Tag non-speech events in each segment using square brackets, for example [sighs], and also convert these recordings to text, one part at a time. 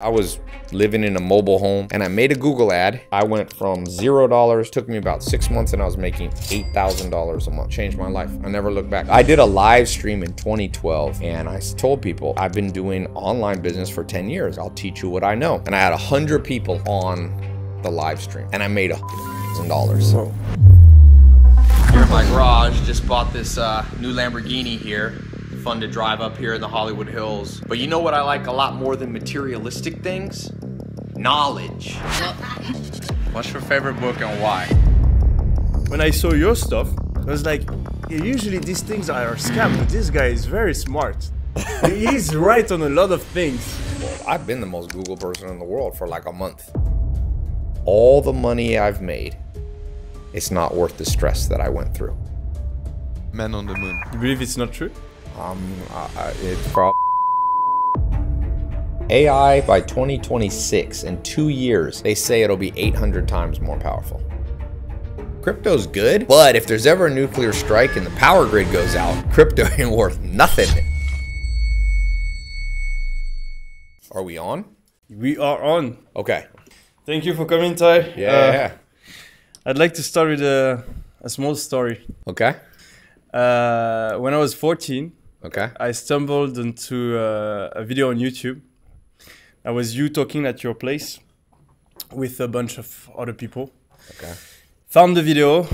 I was living in a mobile home and I made a Google ad. I went from zero dollars, took me about six months and I was making $8,000 a month. Changed my life. I never looked back. I did a live stream in 2012 and I told people I've been doing online business for 10 years. I'll teach you what I know. And I had 100 people on the live stream and I made $1,000. Here in my garage, just bought this uh, new Lamborghini here fun to drive up here in the Hollywood Hills. But you know what I like a lot more than materialistic things? Knowledge. [laughs] What's your favorite book and why? When I saw your stuff, I was like, yeah, usually these things are a scam, but this guy is very smart. [laughs] He's right on a lot of things. Well, I've been the most Google person in the world for like a month. All the money I've made, it's not worth the stress that I went through. Man on the moon. You believe it's not true? Um, uh, it's probably AI by 2026 in two years. They say it'll be 800 times more powerful. Crypto's good, but if there's ever a nuclear strike and the power grid goes out, crypto [laughs] ain't worth nothing. Are we on? We are on. Okay. Thank you for coming, Tai. Yeah. Uh, yeah. I'd like to start with a, a small story. Okay. Uh, when I was 14, Okay. I stumbled into uh, a video on YouTube. I was you talking at your place with a bunch of other people. Okay. Found the video,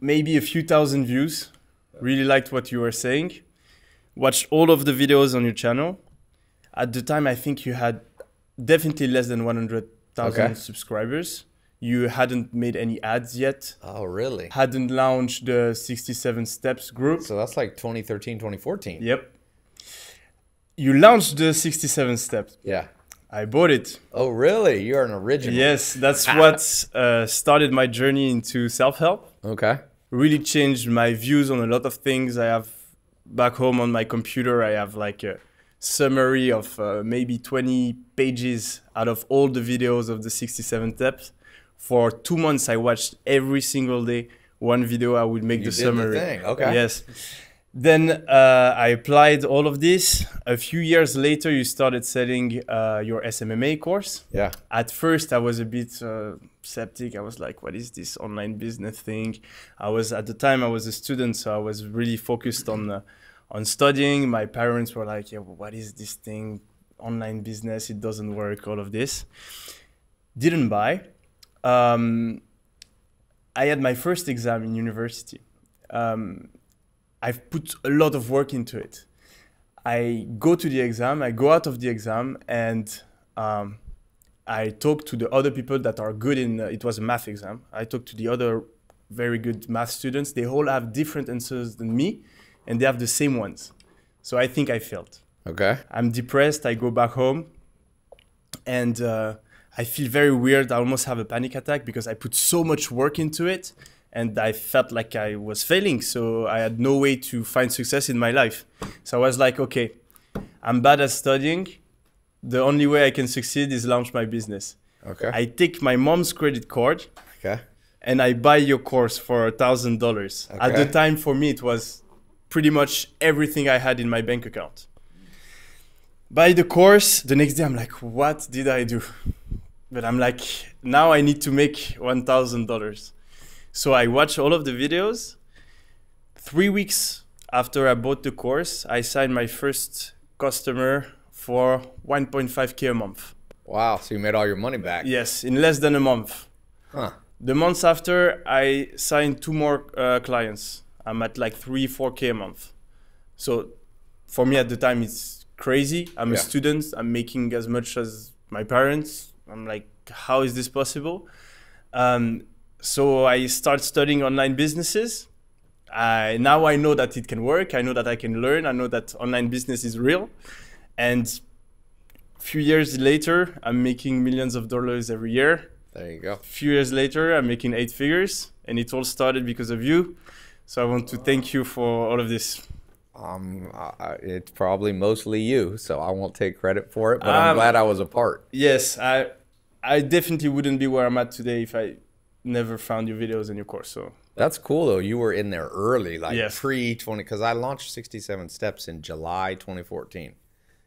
maybe a few thousand views. Really liked what you were saying. Watched all of the videos on your channel. At the time, I think you had definitely less than 100,000 okay. subscribers you hadn't made any ads yet. Oh, really? Hadn't launched the 67 Steps group. So that's like 2013, 2014. Yep. You launched the 67 Steps. Yeah. I bought it. Oh, really? You're an original. Yes, that's [laughs] what uh, started my journey into self help. Okay. Really changed my views on a lot of things. I have back home on my computer, I have like a summary of uh, maybe 20 pages out of all the videos of the 67 steps for two months i watched every single day one video i would make you the summary. the okay. Yes. Then uh, i applied all of this. A few years later you started selling uh, your smma course. Yeah. At first i was a bit uh, skeptic i was like what is this online business thing? I was at the time i was a student so i was really focused on uh, on studying. My parents were like yeah what is this thing? Online business it doesn't work all of this. Didn't buy um, I had my first exam in university. Um, I've put a lot of work into it. I go to the exam, I go out of the exam, and um, I talk to the other people that are good in. Uh, it was a math exam. I talk to the other very good math students. They all have different answers than me, and they have the same ones. So I think I failed. Okay. I'm depressed. I go back home, and uh, I feel very weird. I almost have a panic attack because I put so much work into it and I felt like I was failing. So I had no way to find success in my life. So I was like, okay, I'm bad at studying. The only way I can succeed is launch my business. Okay. I take my mom's credit card. Okay. And I buy your course for a thousand dollars. At the time, for me, it was pretty much everything I had in my bank account. Buy the course. The next day, I'm like, what did I do? But I'm like, now I need to make $1,000. So I watch all of the videos. Three weeks after I bought the course, I signed my first customer for 1.5K a month. Wow. So you made all your money back? Yes, in less than a month. Huh. The months after, I signed two more uh, clients. I'm at like three, 4K a month. So for me at the time, it's crazy. I'm yeah. a student. I'm making as much as my parents I'm like, how is this possible? Um, so I start studying online businesses. I, now I know that it can work. I know that I can learn. I know that online business is real. And a few years later, I'm making millions of dollars every year. There you go. A few years later, I'm making eight figures. And it all started because of you. So I want to thank you for all of this. Um, uh, it's probably mostly you, so I won't take credit for it. But um, I'm glad I was a part. Yes, I, I definitely wouldn't be where I'm at today if I never found your videos and your course. So that's cool though. You were in there early, like yes. pre twenty, because I launched 67 Steps in July 2014.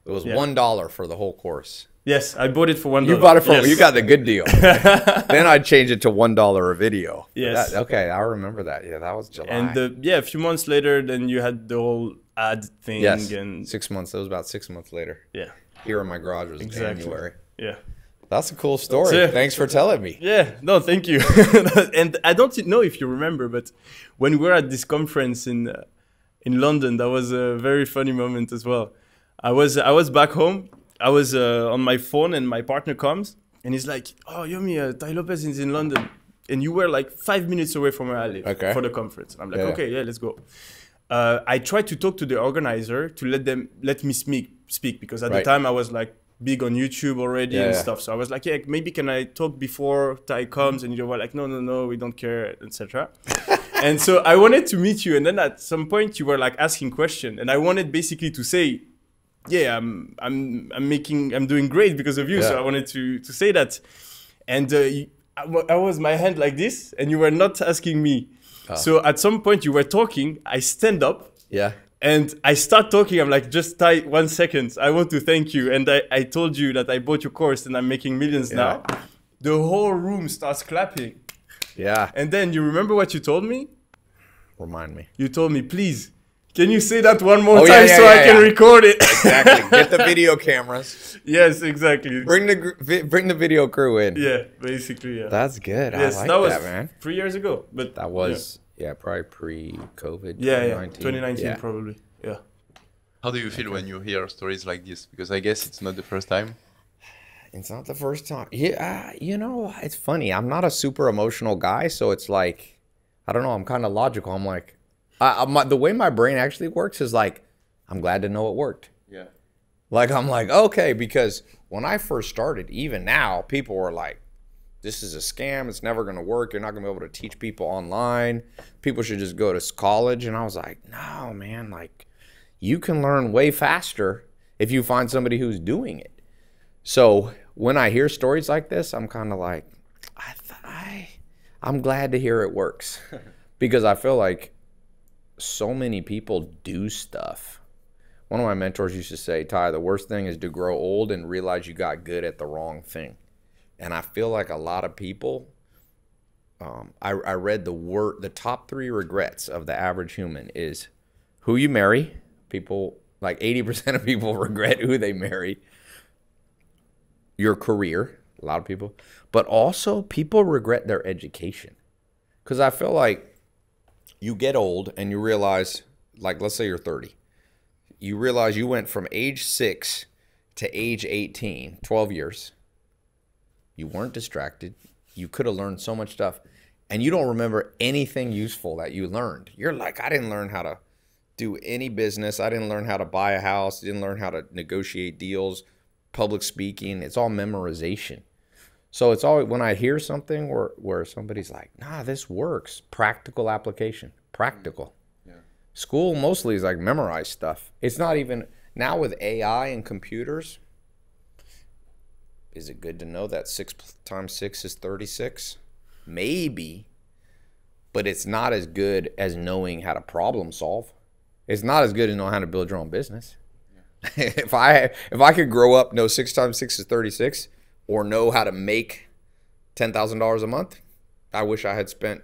It was one dollar for the whole course. Yes, I bought it for one. You bought it for you got the good deal. [laughs] then I'd change it to one dollar a video. Yes. That- okay, I remember that. Yeah, that was July. And the, yeah, a few months later, then you had the whole ad thing, yes, and six months. That was about six months later. yeah, Here in my garage was Exactly. January. yeah. That's a cool story. Thanks for telling me. Yeah, no, thank you. [laughs] and I don't know if you remember, but when we were at this conference in uh, in London, that was a very funny moment as well. I was I was back home. I was uh, on my phone, and my partner comes, and he's like, "Oh, Yomi, uh, Tai Lopez is in London, and you were like five minutes away from where I live Okay. for the conference." And I'm like, Yeah. "Okay, yeah, let's go." Uh, I tried to talk to the organizer to let them let me speak speak because at Right. the time I was like big on YouTube already Yeah, and yeah. stuff. So I was like, yeah, maybe can I talk before Tai comes? And you were like, no, no, no, we don't care, etc. [laughs] and so I wanted to meet you, and then at some point you were like asking question, and I wanted basically to say, yeah, I'm I'm I'm making I'm doing great because of you. So I wanted to to say that, and uh, I, I was my hand like this, and you were not asking me. Ah. So at some point you were talking, I stand up Yeah. And I start talking. I'm like, just Tai, one second. I want to thank you. And I, I told you that I bought your course and I'm making millions now. The whole room starts clapping. Yeah. And then you remember what you told me? Remind me. You told me, please, can you say that one more Oh, time yeah, yeah, so yeah, I can record it? Exactly. [laughs] Get the video cameras. yes, exactly. Bring the bring the video crew in. Yeah, basically, yeah. That's good. yes, I like that was that, man. three years ago. But That was yeah, probably pre-COVID. yeah, yeah, 2019. 2019 Yeah. probably. Yeah. How do you feel when you hear stories like this? Because I guess it's not the first time. It's not the first time. Yeah, uh, you know, it's funny. I'm not a super emotional guy, so it's like, I don't know. I'm kind of logical. I'm like, I, I, my, the way my brain actually works is like, I'm glad to know it worked. Yeah. Like I'm like, okay, because when I first started, even now, people were like, this is a scam. It's never going to work. You're not going to be able to teach people online. People should just go to college. And I was like, no, man, like you can learn way faster if you find somebody who's doing it. So when I hear stories like this, I'm kind of like, I, th- I, I'm glad to hear it works [laughs] because I feel like so many people do stuff. One of my mentors used to say, Tai, the worst thing is to grow old and realize you got good at the wrong thing. And I feel like a lot of people, um, I, I read the word, the top three regrets of the average human is who you marry. People, like 80% of people [laughs] regret who they marry. Your career, a lot of people, but also people regret their education. Because I feel like you get old and you realize, like, let's say you're 30, you realize you went from age six to age 18, 12 years. You weren't distracted. You could have learned so much stuff. And you don't remember anything useful that you learned. You're like, I didn't learn how to do any business. I didn't learn how to buy a house. didn't learn how to negotiate deals, public speaking. It's all memorization. So it's always when I hear something where, where somebody's like, nah, this works. Practical application. Practical. Mm, School mostly is like memorize stuff. It's not even now with AI and computers. Is it good to know that six times six is 36? Maybe, but it's not as good as knowing how to problem solve. It's not as good as knowing how to build your own business. [laughs] if I if I could grow up know six times six is 36, or know how to make ten thousand dollars a month, I wish I had spent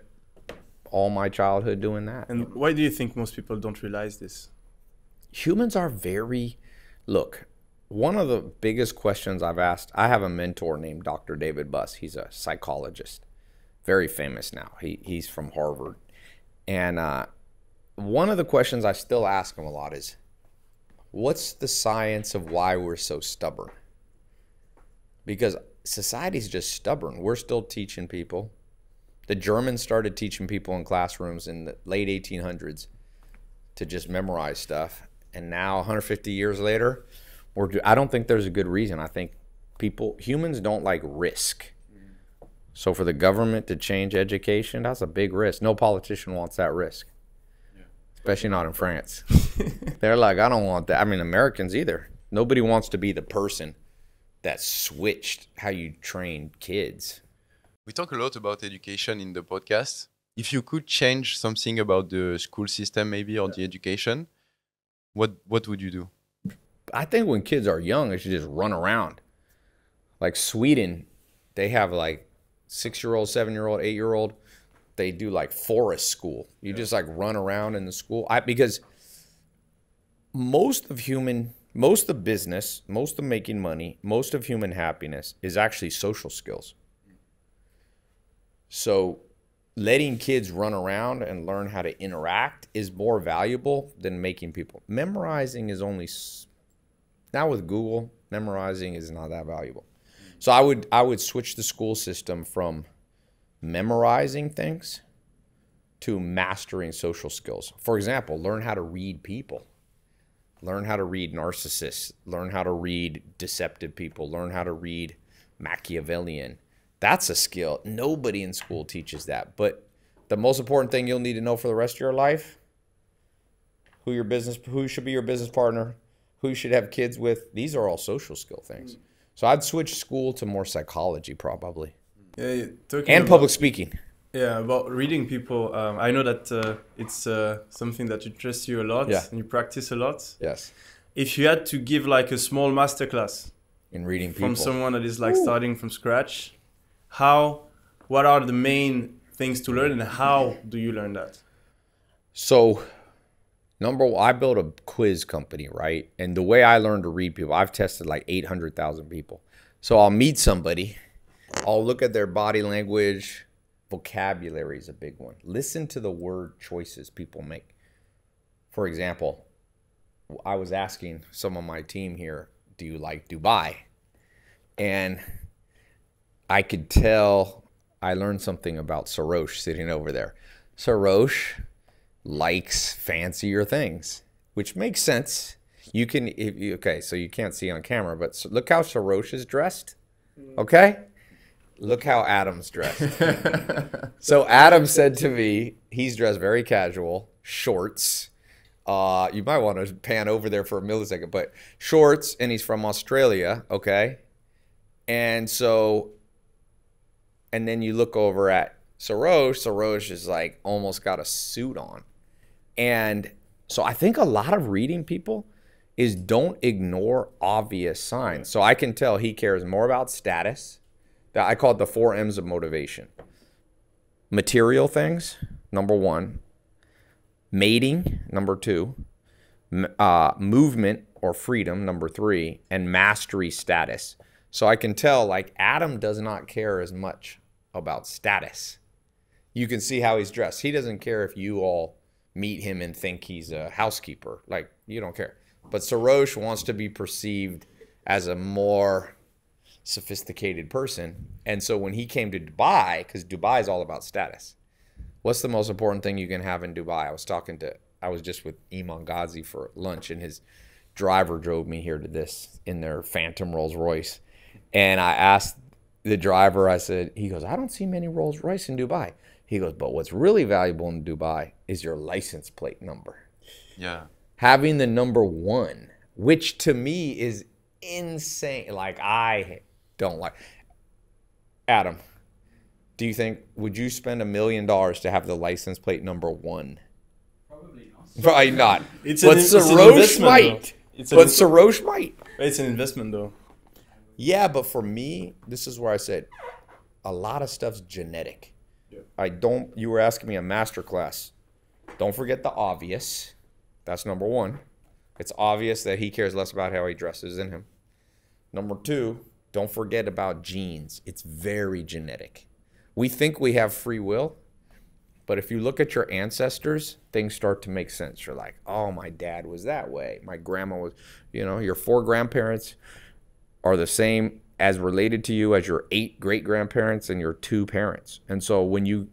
all my childhood doing that. And why do you think most people don't realize this? humans are very look one of the biggest questions i've asked i have a mentor named dr david buss. He's a psychologist very famous now. He, he's from harvard. And uh, one of the questions i still ask him a lot is what's the science of why we're so stubborn? Because society's just stubborn. We're still teaching people. The germans started teaching people in classrooms in the late 1800s to just memorize stuff. And now, 150 years later, we're, do- I don't think there's a good reason. I think people, humans don't like risk. So for the government to change education, that's a big risk. No politician wants that risk, especially not in France. [laughs] They're like, I don't want that. I mean, Americans either. Nobody wants to be the person that switched how you train kids. We talk a lot about education in the podcast. If you could change something about the school system, maybe, or the education, what what would you do? I think when kids are young, they should just run around. Like Sweden, they have like six year old, seven year old, eight year old. They do like forest school. You just like run around in the school. I because most of human, most of business, most of making money, most of human happiness is actually social skills. So letting kids run around and learn how to interact is more valuable than making people. Memorizing is only now with Google, memorizing is not that valuable. So I would I would switch the school system from memorizing things to mastering social skills. For example, learn how to read people. Learn how to read narcissists, learn how to read deceptive people, learn how to read Machiavellian. That's a skill. Nobody in school teaches that. But the most important thing you'll need to know for the rest of your life, who your business who should be your business partner, who you should have kids with, these are all social skill things. So I'd switch school to more psychology probably. Yeah, And about- public speaking. Yeah, about reading people. Um, I know that uh, it's uh, something that interests you a lot Yeah. and you practice a lot. Yes. If you had to give like a small masterclass In reading people. from someone that is like starting from scratch, how, what are the main things to learn and how do you learn that? So, number one, I built a quiz company, right? And the way I learned to read people, I've tested like 800,000 people. So I'll meet somebody, I'll look at their body language, vocabulary is a big one. Listen to the word choices people make. For example, I was asking some of my team here, do you like Dubai? And I could tell I learned something about Sarosh sitting over there. Sarosh likes fancier things, which makes sense. You can, if you, okay, so you can't see on camera, but so look how Sarosh is dressed. Okay? Look how Adam's dressed. [laughs] so Adam said to me, he's dressed very casual, shorts. Uh, you might want to pan over there for a millisecond, but shorts, and he's from Australia, okay? And so, and then you look over at Sarosh, Sarosh is like almost got a suit on. And so I think a lot of reading people is don't ignore obvious signs. So I can tell he cares more about status. That I call it the four M's of motivation. Material things, number one. Mating, number two. Uh, movement or freedom, number three. And mastery status. So I can tell like Adam does not care as much about status. You can see how he's dressed. He doesn't care if you all meet him and think he's a housekeeper. Like, you don't care. But Sarosh wants to be perceived as a more sophisticated person. And so when he came to Dubai, because Dubai is all about status, what's the most important thing you can have in Dubai? I was talking to, I was just with Iman Gadzhi for lunch, and his driver drove me here to this in their Phantom Rolls Royce. And I asked the driver, I said, he goes, I don't see many Rolls Royce in Dubai. He goes, but what's really valuable in Dubai is your license plate number. Yeah. Having the number one, which to me is insane. Like, I don't like. Adam, do you think, would you spend a million dollars to have the license plate number one? Probably not. [laughs] Probably not. It's but an- it's an Sarosh investment, might. It's But invest- Sarosh might. It's an investment though. Yeah, but for me, this is where I said a lot of stuff's genetic. I don't. You were asking me a master class. Don't forget the obvious. That's number one. It's obvious that he cares less about how he dresses than him. Number two, don't forget about genes. It's very genetic. We think we have free will, but if you look at your ancestors, things start to make sense. You're like, oh, my dad was that way. My grandma was, you know, your four grandparents are the same as related to you as your eight great grandparents and your two parents. And so when you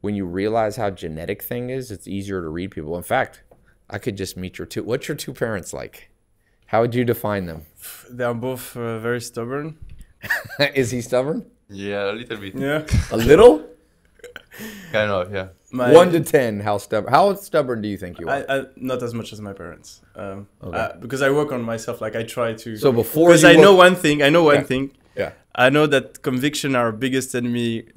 when you realize how genetic thing is, it's easier to read people. In fact, I could just meet your two. What's your two parents like? How would you define them? They are both uh, very stubborn. [laughs] is he stubborn? Yeah, a little bit. Yeah. A little? [laughs] Kind of, yeah. My, One to ten. How stubborn? How stubborn do you think you are? I, I, not as much as my parents, um, uh, because I work on myself. Like I try to. so before because you I know one thing. I know one Yeah. thing. Yeah. I know that conviction are our biggest enemy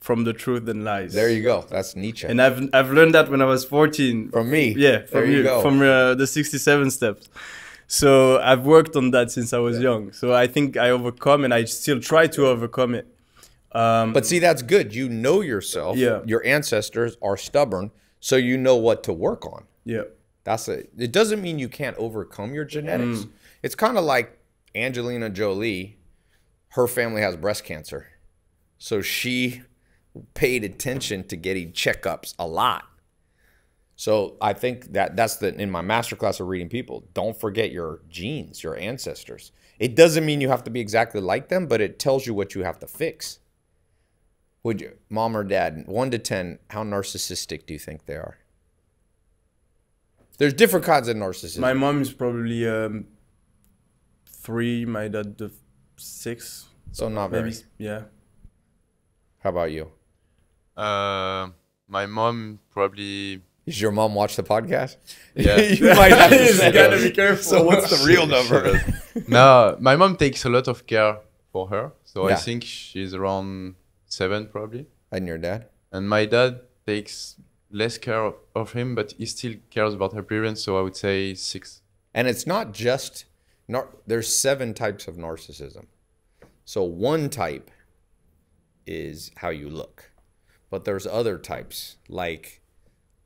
from the truth and lies. There you go. That's Nietzsche. And I've I've learned that when I was 14. from me. Yeah, There from you you, go. from uh, the 67 steps. So I've worked on that since I was young. So I think I overcome and I still try to overcome it. Um, But see, that's good. You know yourself. Yeah. Your ancestors are stubborn, so you know what to work on. yeah. That's it. It doesn't mean you can't overcome your genetics. Mm. It's kind of like Angelina Jolie. Her family has breast cancer, so she paid attention to getting checkups a lot. So I think that that's the in my masterclass of reading people. Don't forget your genes, your ancestors. It doesn't mean you have to be exactly like them, but it tells you what you have to fix. Would you, mom or dad, one to ten, how narcissistic do you think they are? There's different kinds of narcissism. My mom is probably um, three. My dad the six. so not very. Maybe yeah. How about you? Uh, my mom probably. Does your mom watch the podcast? Yeah. [laughs] you [laughs] might have to say gotta be careful. So what's the real [laughs] number? no, my mom takes a lot of care for her, so I think she's around seven probably. and your dad? And my dad takes less care of, him, but he still cares about her appearance. So I would say six. And it's not just nar- there's seven types of narcissism. So one type is how you look. But there's other types like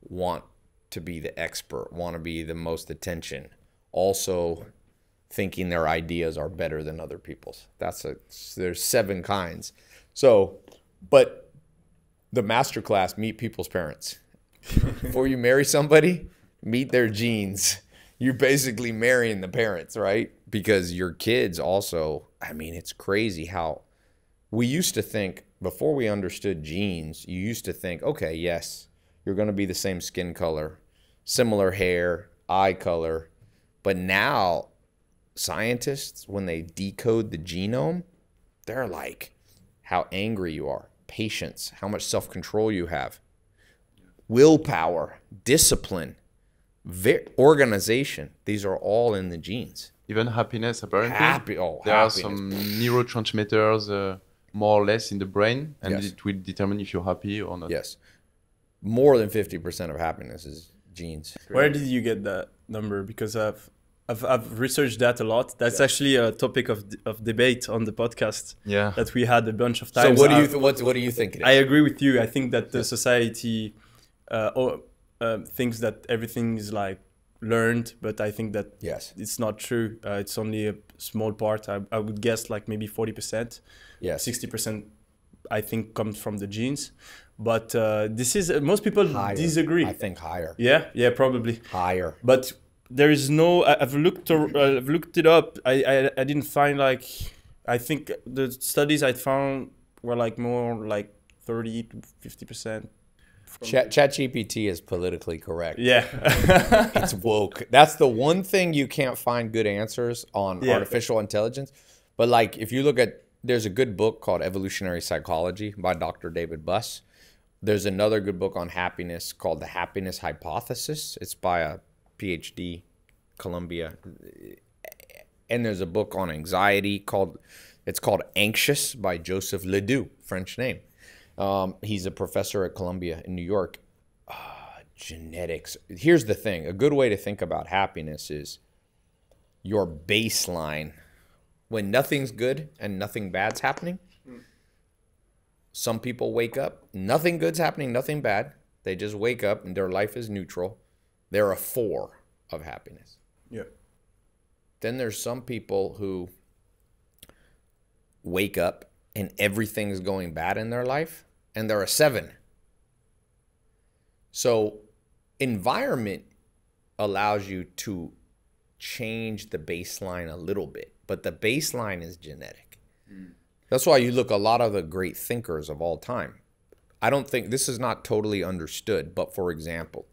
want to be the expert, want to be the most attention, also thinking their ideas are better than other people's. That's a there's seven kinds. So, but the master class meet people's parents. Before you marry somebody, meet their genes. You're basically marrying the parents, right? Because your kids also, I mean, it's crazy how we used to think before we understood genes, you used to think, okay, yes, you're going to be the same skin color, similar hair, eye color. But now, scientists, when they decode the genome, they're like how angry you are, patience, how much self control you have, willpower, discipline, vi- organization. These are all in the genes. Even happiness, apparently. Happy, oh, there are some neurotransmitters uh, more or less in the brain, and Yes. it will determine if you're happy or not. Yes. More than 50% of happiness is genes. Where did you get that number? Because I've I've, I've researched that a lot. That's actually a topic of of debate on the podcast Yeah. that we had a bunch of times. So what do you what, what do you think it is? I agree with you. I think that the society uh, or, uh, thinks that everything is like learned, but I think that yes. it's not true. Uh, it's only a small part. I, I would guess like maybe forty percent. Yes. Sixty percent, I think, comes from the genes. But uh, this is uh, most people Higher. disagree. I think higher. Yeah, yeah, probably. Higher. But there is no. I- I've looked. I've looked it up. I, I I didn't find like. I think the studies I found were like more like thirty to fifty percent. Chat ChatGPT is politically correct. Yeah. [laughs] It's woke. That's the one thing you can't find good answers on Yeah. artificial intelligence. But like if you look at there's a good book called Evolutionary Psychology by Dr. David Buss. There's another good book on happiness called The Happiness Hypothesis. It's by a PhD, Columbia. And there's a book on anxiety called it's called Anxious by Joseph Ledoux, French name. Um, he's a professor at Columbia in New York genetics. Here's the thing a good way to think about happiness is your baseline when nothing's good and nothing bad's happening. Some people wake up, nothing good's happening, nothing bad. They just wake up and their life is neutral. They're a four of happiness. yeah. Then there's some people who wake up and everything's going bad in their life and they're a seven. So, environment allows you to change the baseline a little bit, but the baseline is genetic. That's why you look a lot of the great thinkers of all time. I don't think this is not totally understood, but for example,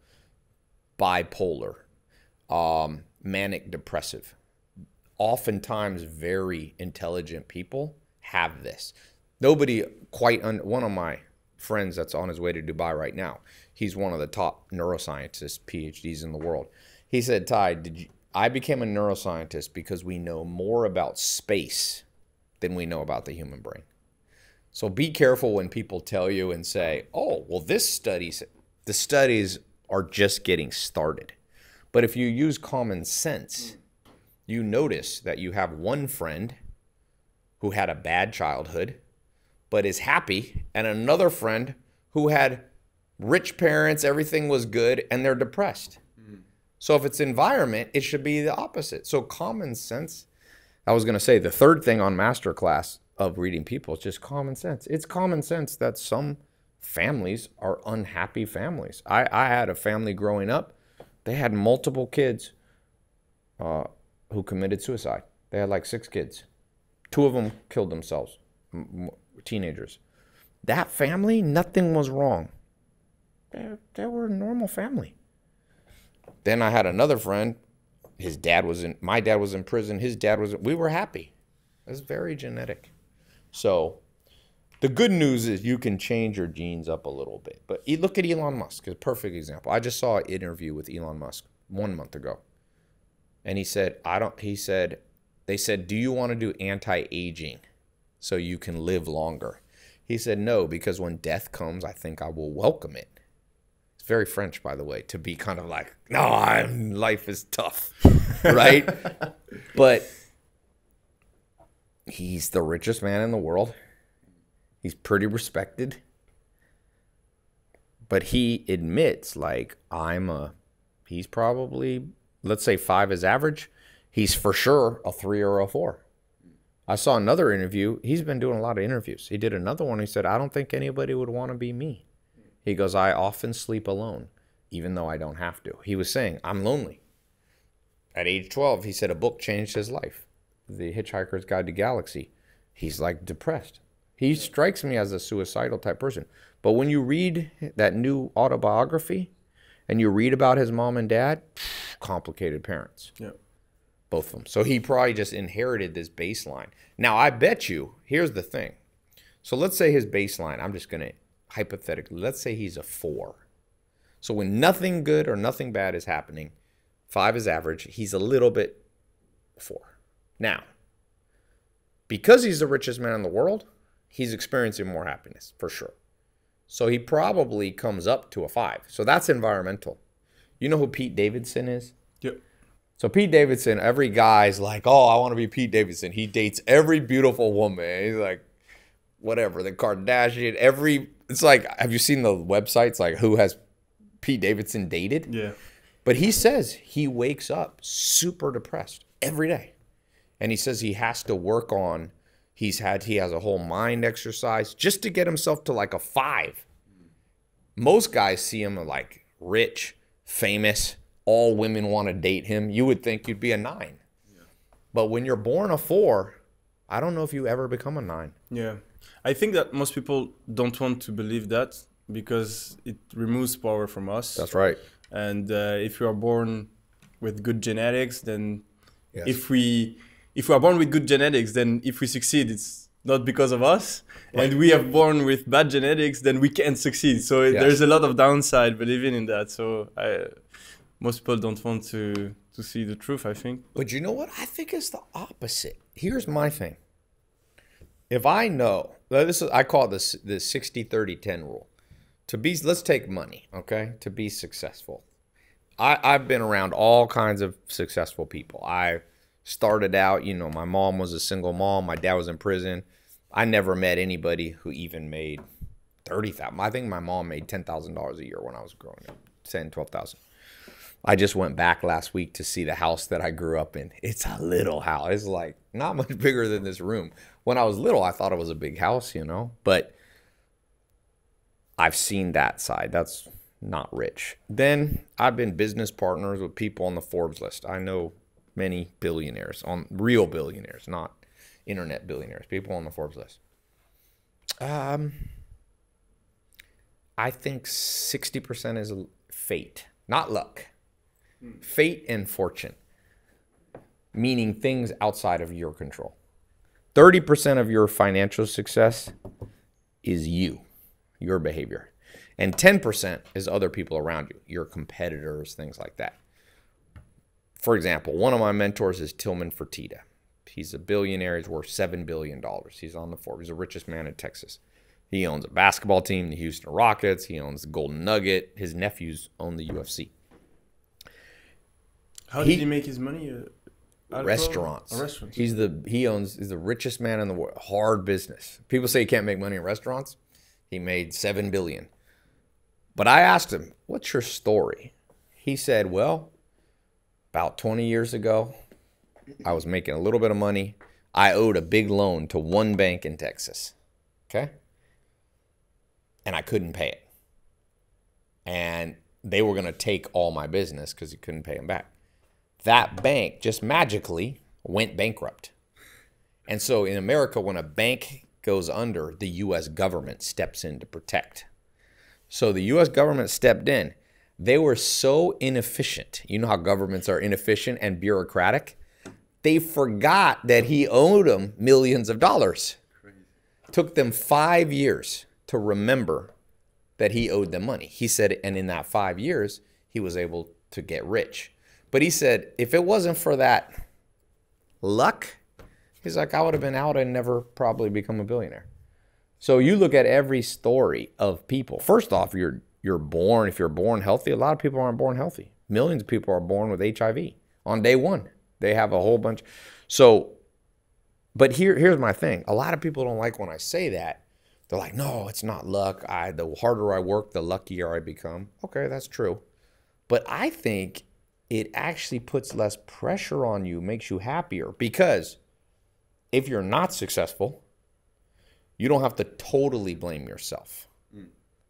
bipolar, um, manic depressive, oftentimes very intelligent people have this. Nobody quite un- one of my friends that's on his way to Dubai right now. He's one of the top neuroscientists, PhDs in the world. He said, "Tai, did you, I became a neuroscientist because we know more about space than we know about the human brain." So be careful when people tell you and say, "Oh, well this studies the studies are just getting started." But if you use common sense, hmm. you notice that you have one friend who had a bad childhood but is happy, and another friend who had rich parents, everything was good, and they're depressed. Hmm. So if it's environment, it should be the opposite. So common sense. I was going to say the third thing on masterclass of reading people is just common sense. It's common sense that some families are unhappy families. I, I had a family growing up. They had multiple kids uh, who committed suicide. They had like six kids. Two of them killed themselves, teenagers. That family, nothing was wrong. They, they were a normal family. Then I had another friend. His dad was in. My dad was in prison. His dad was. We were happy. It's very genetic. So, the good news is you can change your genes up a little bit. But look at Elon Musk, a perfect example. I just saw an interview with Elon Musk one month ago, and he said, "I don't." He said, "They said, do you want to do anti-aging, so you can live longer?" He said, "No, because when death comes, I think I will welcome it." It's very French, by the way, to be kind of like, no, I'm, life is tough, [laughs] right? but he's the richest man in the world. He's pretty respected. But he admits, like, I'm a, he's probably, let's say five is average. He's for sure a three or a four. I saw another interview. He's been doing a lot of interviews. He did another one. He said, I don't think anybody would want to be me. He goes, I often sleep alone, even though I don't have to. He was saying, I'm lonely. At age 12, he said a book changed his life The Hitchhiker's Guide to Galaxy. He's like depressed. He strikes me as a suicidal type person. But when you read that new autobiography and you read about his mom and dad, complicated parents. Yeah. Both of them. So he probably just inherited this baseline. Now, I bet you, here's the thing. So let's say his baseline, I'm just going to hypothetically, let's say he's a four. So when nothing good or nothing bad is happening, five is average, he's a little bit four. Now, because he's the richest man in the world, he's experiencing more happiness for sure. So he probably comes up to a five. So that's environmental. You know who Pete Davidson is? Yep. So Pete Davidson, every guy's like, "Oh, I want to be Pete Davidson." He dates every beautiful woman. He's like, whatever the Kardashian. Every it's like, have you seen the websites like who has Pete Davidson dated? Yeah. But he says he wakes up super depressed every day, and he says he has to work on. He's had he has a whole mind exercise just to get himself to like a five. Most guys see him like rich, famous, all women want to date him. You would think you'd be a nine. But when you're born a four, I don't know if you ever become a nine. Yeah. I think that most people don't want to believe that because it removes power from us. That's right. And uh, if you are born with good genetics, then Yes. if we if we are born with good genetics, then if we succeed, it's not because of us. And we are born with bad genetics, then we can't succeed. So Yes. there's a lot of downside believing in that. So I, most people don't want to to see the truth. I think. But you know what? I think it's the opposite. Here's my thing. If I know, this is I call it this the 60 30 10 rule. To be let's take money, okay? To be successful. I I've been around all kinds of successful people. I started out, you know, my mom was a single mom, my dad was in prison. I never met anybody who even made 30,000. I think my mom made $10,000 a year when I was growing up. 10, 12,000. I just went back last week to see the house that I grew up in. It's a little house. It's like not much [laughs] bigger than this room. When I was little, I thought it was a big house, you know, but I've seen that side. That's not rich. Then I've been business partners with people on the Forbes list. I know many billionaires, on real billionaires, not internet billionaires, people on the Forbes list. Um, I think 60% is fate, not luck. Fate and fortune, meaning things outside of your control. 30% of your financial success is you, your behavior. And 10% is other people around you, your competitors, things like that. For example, one of my mentors is Tillman Fertitta. He's a billionaire. He's worth $7 billion. He's on the Forbes. He's the richest man in Texas. He owns a basketball team, the Houston Rockets. He owns the Golden Nugget. His nephews own the UFC. How He- did he make his money? Uh, restaurants. A restaurant. He's the he owns he's the richest man in the world. Hard business. People say he can't make money in restaurants. He made seven billion. But I asked him, "What's your story?" He said, "Well, about 20 years ago, I was making a little bit of money. I owed a big loan to one bank in Texas. Okay? And I couldn't pay it. And they were going to take all my business because he couldn't pay them back. That bank just magically went bankrupt. And so in America, when a bank goes under, the US government steps in to protect. So the US government stepped in. They were so inefficient. You know how governments are inefficient and bureaucratic? They forgot that he owed them millions of dollars. Took them five years to remember that he owed them money. He said, and in that five years, he was able to get rich. But he said, if it wasn't for that luck, he's like, I would have been out and never probably become a billionaire. So you look at every story of people. First off, you're you're born. If you're born healthy, a lot of people aren't born healthy. Millions of people are born with HIV on day one. They have a whole bunch. So, but here here's my thing. A lot of people don't like when I say that. They're like, no, it's not luck. I the harder I work, the luckier I become. Okay, that's true. But I think it actually puts less pressure on you, makes you happier because if you're not successful, you don't have to totally blame yourself.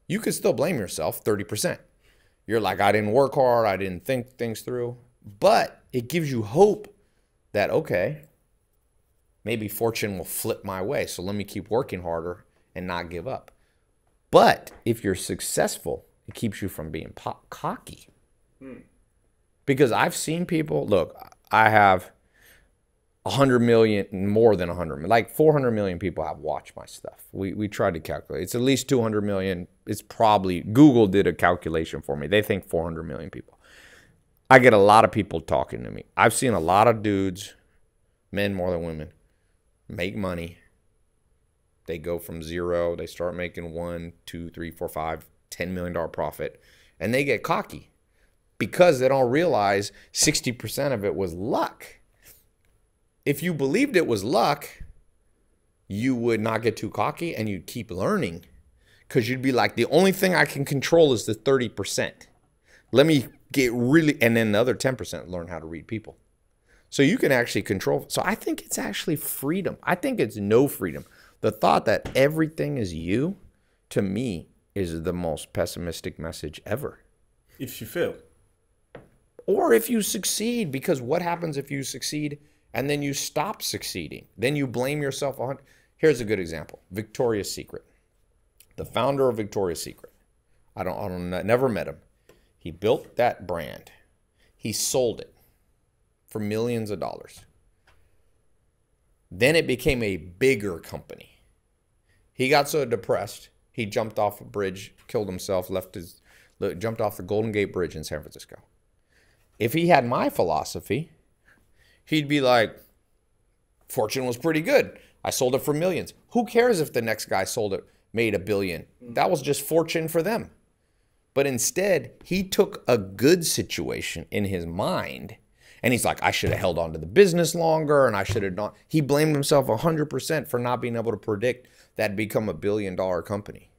You could still blame yourself 30%. You're like, I didn't work hard, I didn't think things through. But it gives you hope that, okay, maybe fortune will flip my way. So let me keep working harder and not give up. But if you're successful, it keeps you from being po- cocky. Hmm. Because I've seen people, look, I have 100 million, more than 100 million, like 400 million people have watched my stuff. We, we tried to calculate. It's at least 200 million. It's probably, Google did a calculation for me. They think 400 million people. I get a lot of people talking to me. I've seen a lot of dudes, men more than women, make money. They go from zero, they start making one, two, three, four, five, ten million dollar profit, and they get cocky because they don't realize 60% of it was luck. If you believed it was luck, you would not get too cocky and you'd keep learning because you'd be like, the only thing I can control is the 30%. Let me get really, and then the other 10% learn how to read people. So you can actually control. So I think it's actually freedom. I think it's no freedom. The thought that everything is you, to me, is the most pessimistic message ever. If you fail, Or if you succeed, because what happens if you succeed and then you stop succeeding? Then you blame yourself on. Here's a good example Victoria's Secret. The founder of Victoria's Secret. I don't, I don't, never met him. He built that brand. He sold it for millions of dollars. Then it became a bigger company. He got so depressed, he jumped off a bridge, killed himself, left his, jumped off the Golden Gate Bridge in San Francisco. If he had my philosophy, he'd be like, Fortune was pretty good. I sold it for millions. Who cares if the next guy sold it, made a billion? Mm. That was just fortune for them. But instead, he took a good situation in his mind and he's like, I should have held on to the business longer and I should have not. He blamed himself 100% for not being able to predict that'd become a billion dollar company.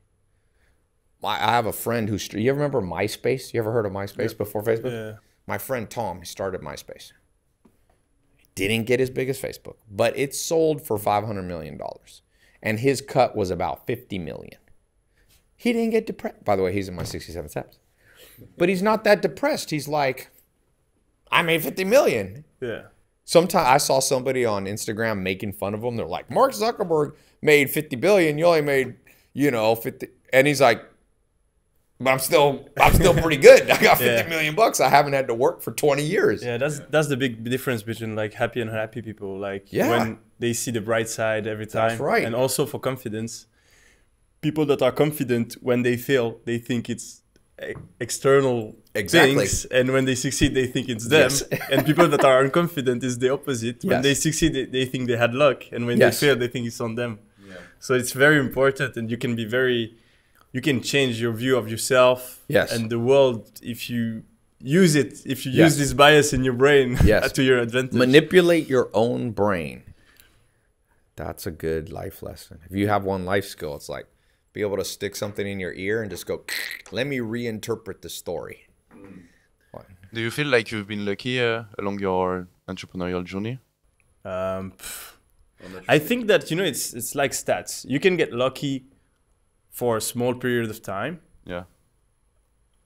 I I have a friend who's, you ever remember MySpace? You ever heard of MySpace before Facebook? yeah. My friend Tom, he started MySpace. Didn't get as big as Facebook, but it sold for $500 million. And his cut was about 50 million. He didn't get depressed. By the way, he's in my 67 steps. But he's not that depressed. He's like, I made 50 million. yeah, Sometimes I saw somebody on Instagram making fun of him. They're like, Mark Zuckerberg made 50 billion. You only made, you know, 50. And he's like, but I'm still, I'm still pretty good. I got [laughs] 50 Yeah. million bucks. I haven't had to work for 20 years. yeah. That's that's the big difference between like happy and unhappy people. Like Yeah. when they see the bright side every time. That's right. And also for confidence, people that are confident when they fail, they think it's e- external Exactly. things, and when they succeed, they think it's them. Yes. [laughs] and people that are unconfident is the opposite. When Yes. they succeed, they, they think they had luck, and when Yes. they fail, they think it's on them. yeah. So it's very important, and you can be very, you can change your view of yourself Yes. and the world if you use it if you Yes. use this bias in your brain [laughs] Yes. to your advantage. Manipulate your own brain. That's a good life lesson. If you have one life skill, it's like be able to stick something in your ear and just go, [sniffs] let me reinterpret the story. Do you feel like you've been lucky uh, along your entrepreneurial journey? Um, I think that you know it's it's like stats. You can get lucky for a small period of time Yeah.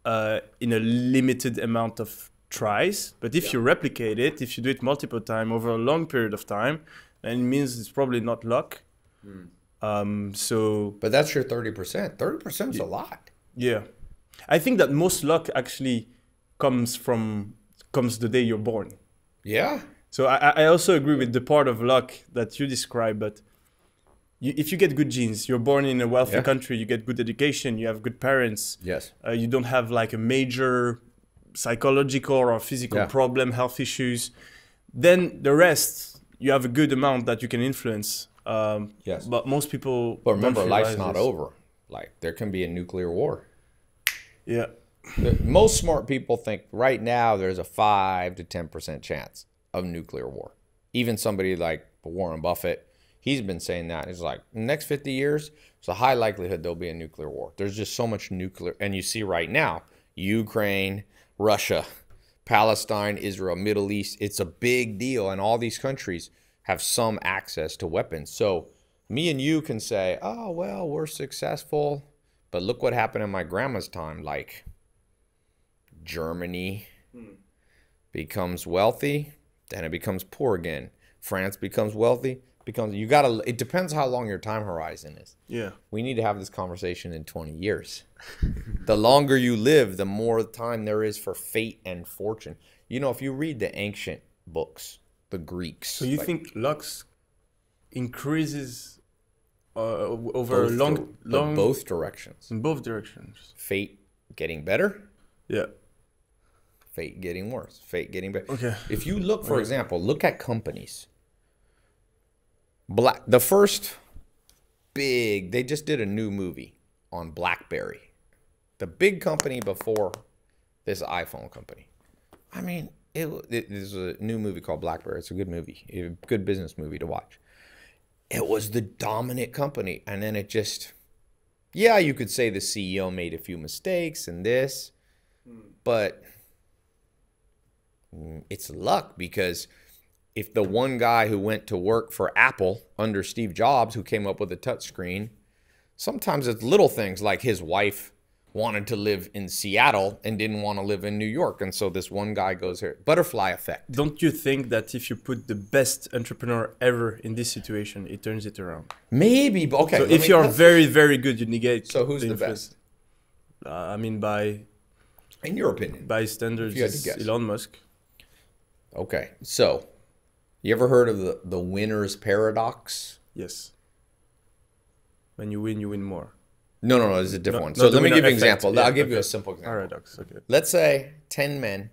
uh, in a limited amount of tries, but if you replicate it, if you do it multiple times over a long period of time, then it means it's probably not luck. Um, so But that's your 30%. 30% is a lot. yeah, I think that most luck actually comes from comes the day you're born. Yeah. So I, I also agree with the part of luck that you describe, but you, if you get good genes, you're born in a wealthy Yeah. country, you get good education, you have good parents, Yes. uh, you don't have like a major psychological or physical Yeah. problem, health issues, then the rest you have a good amount that you can influence. Um, Yes. But most people. But remember, life's realize not this. over. Like, there can be a nuclear war. Yeah. Most smart people think right now there's a 5 to 10% chance of nuclear war. Even somebody like Warren Buffett, he's been saying that. He's like, next 50 years, it's a high likelihood there'll be a nuclear war. There's just so much nuclear. And you see right now, Ukraine, Russia, Palestine, Israel, Middle East, it's a big deal. And all these countries have some access to weapons. So me and you can say, oh, well, we're successful. But look what happened in my grandma's time. Like, Germany hmm. becomes wealthy, then it becomes poor again. France becomes wealthy, becomes you gotta it depends how long your time horizon is. Yeah. We need to have this conversation in 20 years. [laughs] the longer you live, the more time there is for fate and fortune. You know, if you read the ancient books, the Greeks. So you like, think luck increases uh, over a long, long, both directions. in both directions? Fate getting better, Yeah. fate getting worse, fate getting better. Okay. If you look, for example, look at companies. Black, the first big, they just did a new movie on BlackBerry, the big company before this iPhone company. I mean, it, it there's a new movie called BlackBerry. It's a good movie, a good business movie to watch. It was the dominant company, and then it just, yeah, you could say the CEO made a few mistakes and this, hmm. but mm, it's luck because if the one guy who went to work for Apple under Steve Jobs, who came up with a touchscreen, sometimes it's little things like his wife wanted to live in Seattle and didn't want to live in New York. And so this one guy goes here. Butterfly effect. Don't you think that if you put the best entrepreneur ever in this situation, it turns it around? Maybe, but okay. So if me- you are very, very good, you negate. So who's the influence. best? Uh, I mean, by in your opinion? by standards, If you had to it's guess. Elon Musk. Okay. So you ever heard of the, the winner's paradox? Yes. When you win, you win more. No, no, no, It's a different No, one. So let me give you an example. Yeah, I'll give you a simple example. Paradox. Okay. let's say 10 men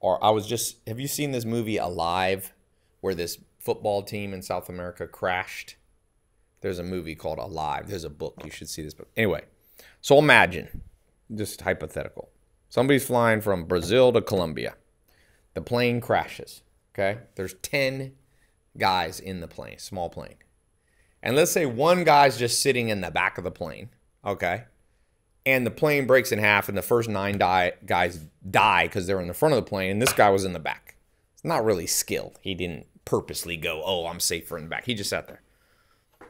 or i was just have you seen this movie alive where this football team in south america crashed there's a movie called alive there's a book you should see this book anyway so imagine just hypothetical somebody's flying from brazil to colombia the plane crashes okay there's 10 guys in the plane small plane and let's say one guy's just sitting in the back of the plane okay and the plane breaks in half, and the first nine die, guys die because they're in the front of the plane, and this guy was in the back. It's not really skill. He didn't purposely go, "Oh, I'm safer in the back." He just sat there.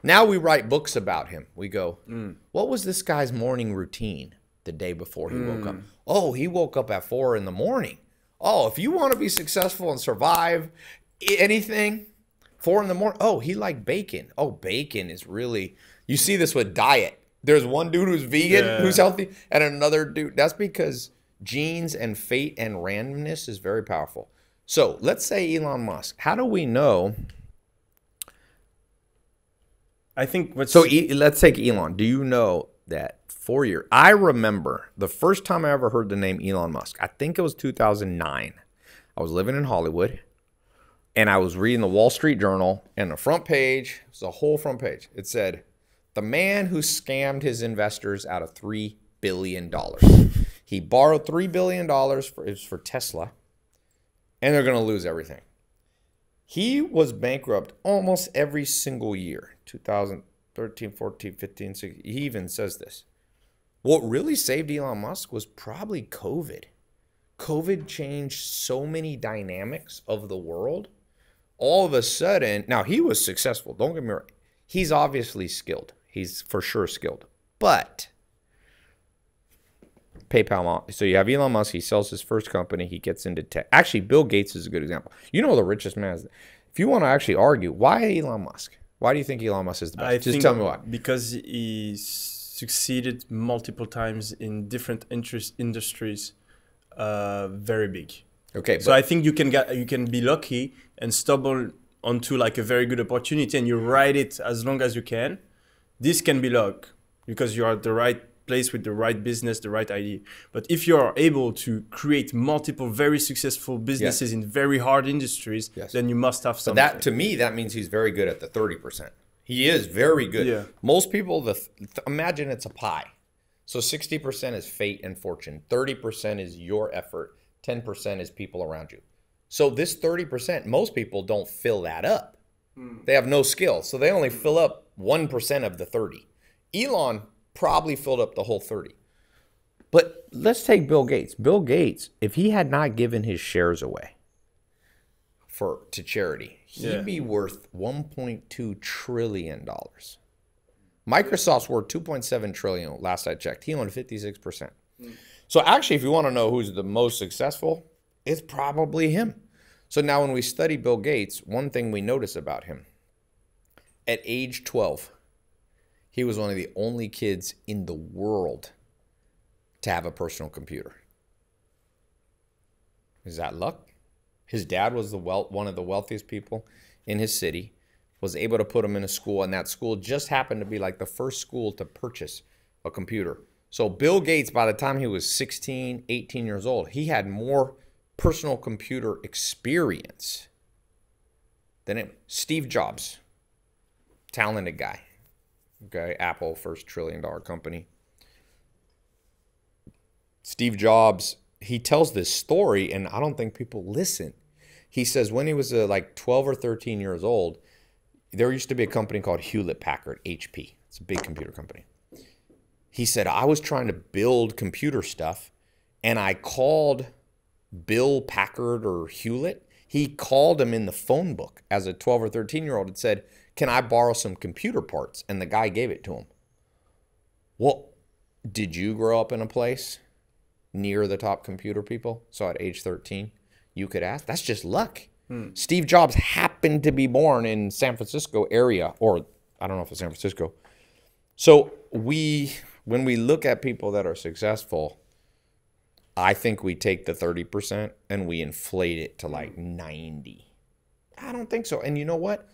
Now we write books about him. We go, mm. "What was this guy's morning routine the day before he woke up?" Mm. Oh, he woke up at four in the morning. Oh, if you want to be successful and survive anything, four in the morning. Oh, he liked bacon. Oh, bacon is really. You see this with diet. There's one dude who's vegan, Yeah. who's healthy, and another dude. That's because genes and fate and randomness is very powerful. So let's say Elon Musk. How do we know? I think what's So e- let's take Elon. Do you know that four years? I remember the first time I ever heard the name Elon Musk. I think it was 2009. I was living in Hollywood, and I was reading the Wall Street Journal, and the front page it was a whole front page. It said, "The man who scammed his investors out of three billion dollars." He borrowed $3 billion for, it was for Tesla, and they're going to lose everything. He was bankrupt almost every single year 2013, 14, 15, 16. He even says this. What really saved Elon Musk was probably COVID. COVID changed so many dynamics of the world. All of a sudden, now he was successful. Don't get me wrong. He's obviously skilled. He's for sure skilled. But PayPal. Uh, so you have Elon Musk. He sells his first company. He gets into tech. Actually, Bill Gates is a good example. You know the richest man. Is, if you want to actually argue, why Elon Musk? Why do you think Elon Musk is the best? I Just tell me why. Because he succeeded multiple times in different interest industries, uh, very big. Okay, So I think you can get you can be lucky and stumble onto like a very good opportunity, and you ride it as long as you can. This can be luck because you are at the right place with the right business, the right idea. But if you are able to create multiple very successful businesses in very hard industries, Yes. then you must have But something. that to me, that means he's very good at the thirty percent. He is very good. Yeah. Most people, the th- imagine it's a pie. So sixty percent is fate and fortune. Thirty percent is your effort. Ten percent is people around you. So this thirty percent, most people don't fill that up. Hmm. They have no skill, so they only fill up one percent of the thirty. Elon probably filled up the whole thirty. But let's take Bill Gates. Bill Gates, if he had not given his shares away for to charity, he'd Yeah. be worth 1.2 trillion dollars. Microsoft's worth 2.7 trillion last I checked. He owned 56%. So actually if you want to know who's the most successful, it's probably him. So now when we study Bill Gates, one thing we notice about him at age 12, he was one of the only kids in the world to have a personal computer. Is that luck? His dad was the wealth, one of the wealthiest people in his city, was able to put him in a school, and that school just happened to be like the first school to purchase a computer. So Bill Gates, by the time he was 16, 18 years old, he had more personal computer experience than him. Steve Jobs, talented guy. Okay, Apple, first trillion dollar company. Steve Jobs, he tells this story, and I don't think people listen. He says when he was uh, like 12 or 13 years old, there used to be a company called Hewlett Packard, HP. It's a big computer company. He said, I was trying to build computer stuff, and I called Bill Packard or Hewlett. He called him in the phone book as a 12 or 13 year old and said, Can I borrow some computer parts? And the guy gave it to him. Well, did you grow up in a place near the top computer people? So at age 13, you could ask. That's just luck. Hmm. Steve Jobs happened to be born in San Francisco area, or I don't know if it's San Francisco. So we, when we look at people that are successful, I think we take the 30% and we inflate it to like hmm. 90. I don't think so. And you know what?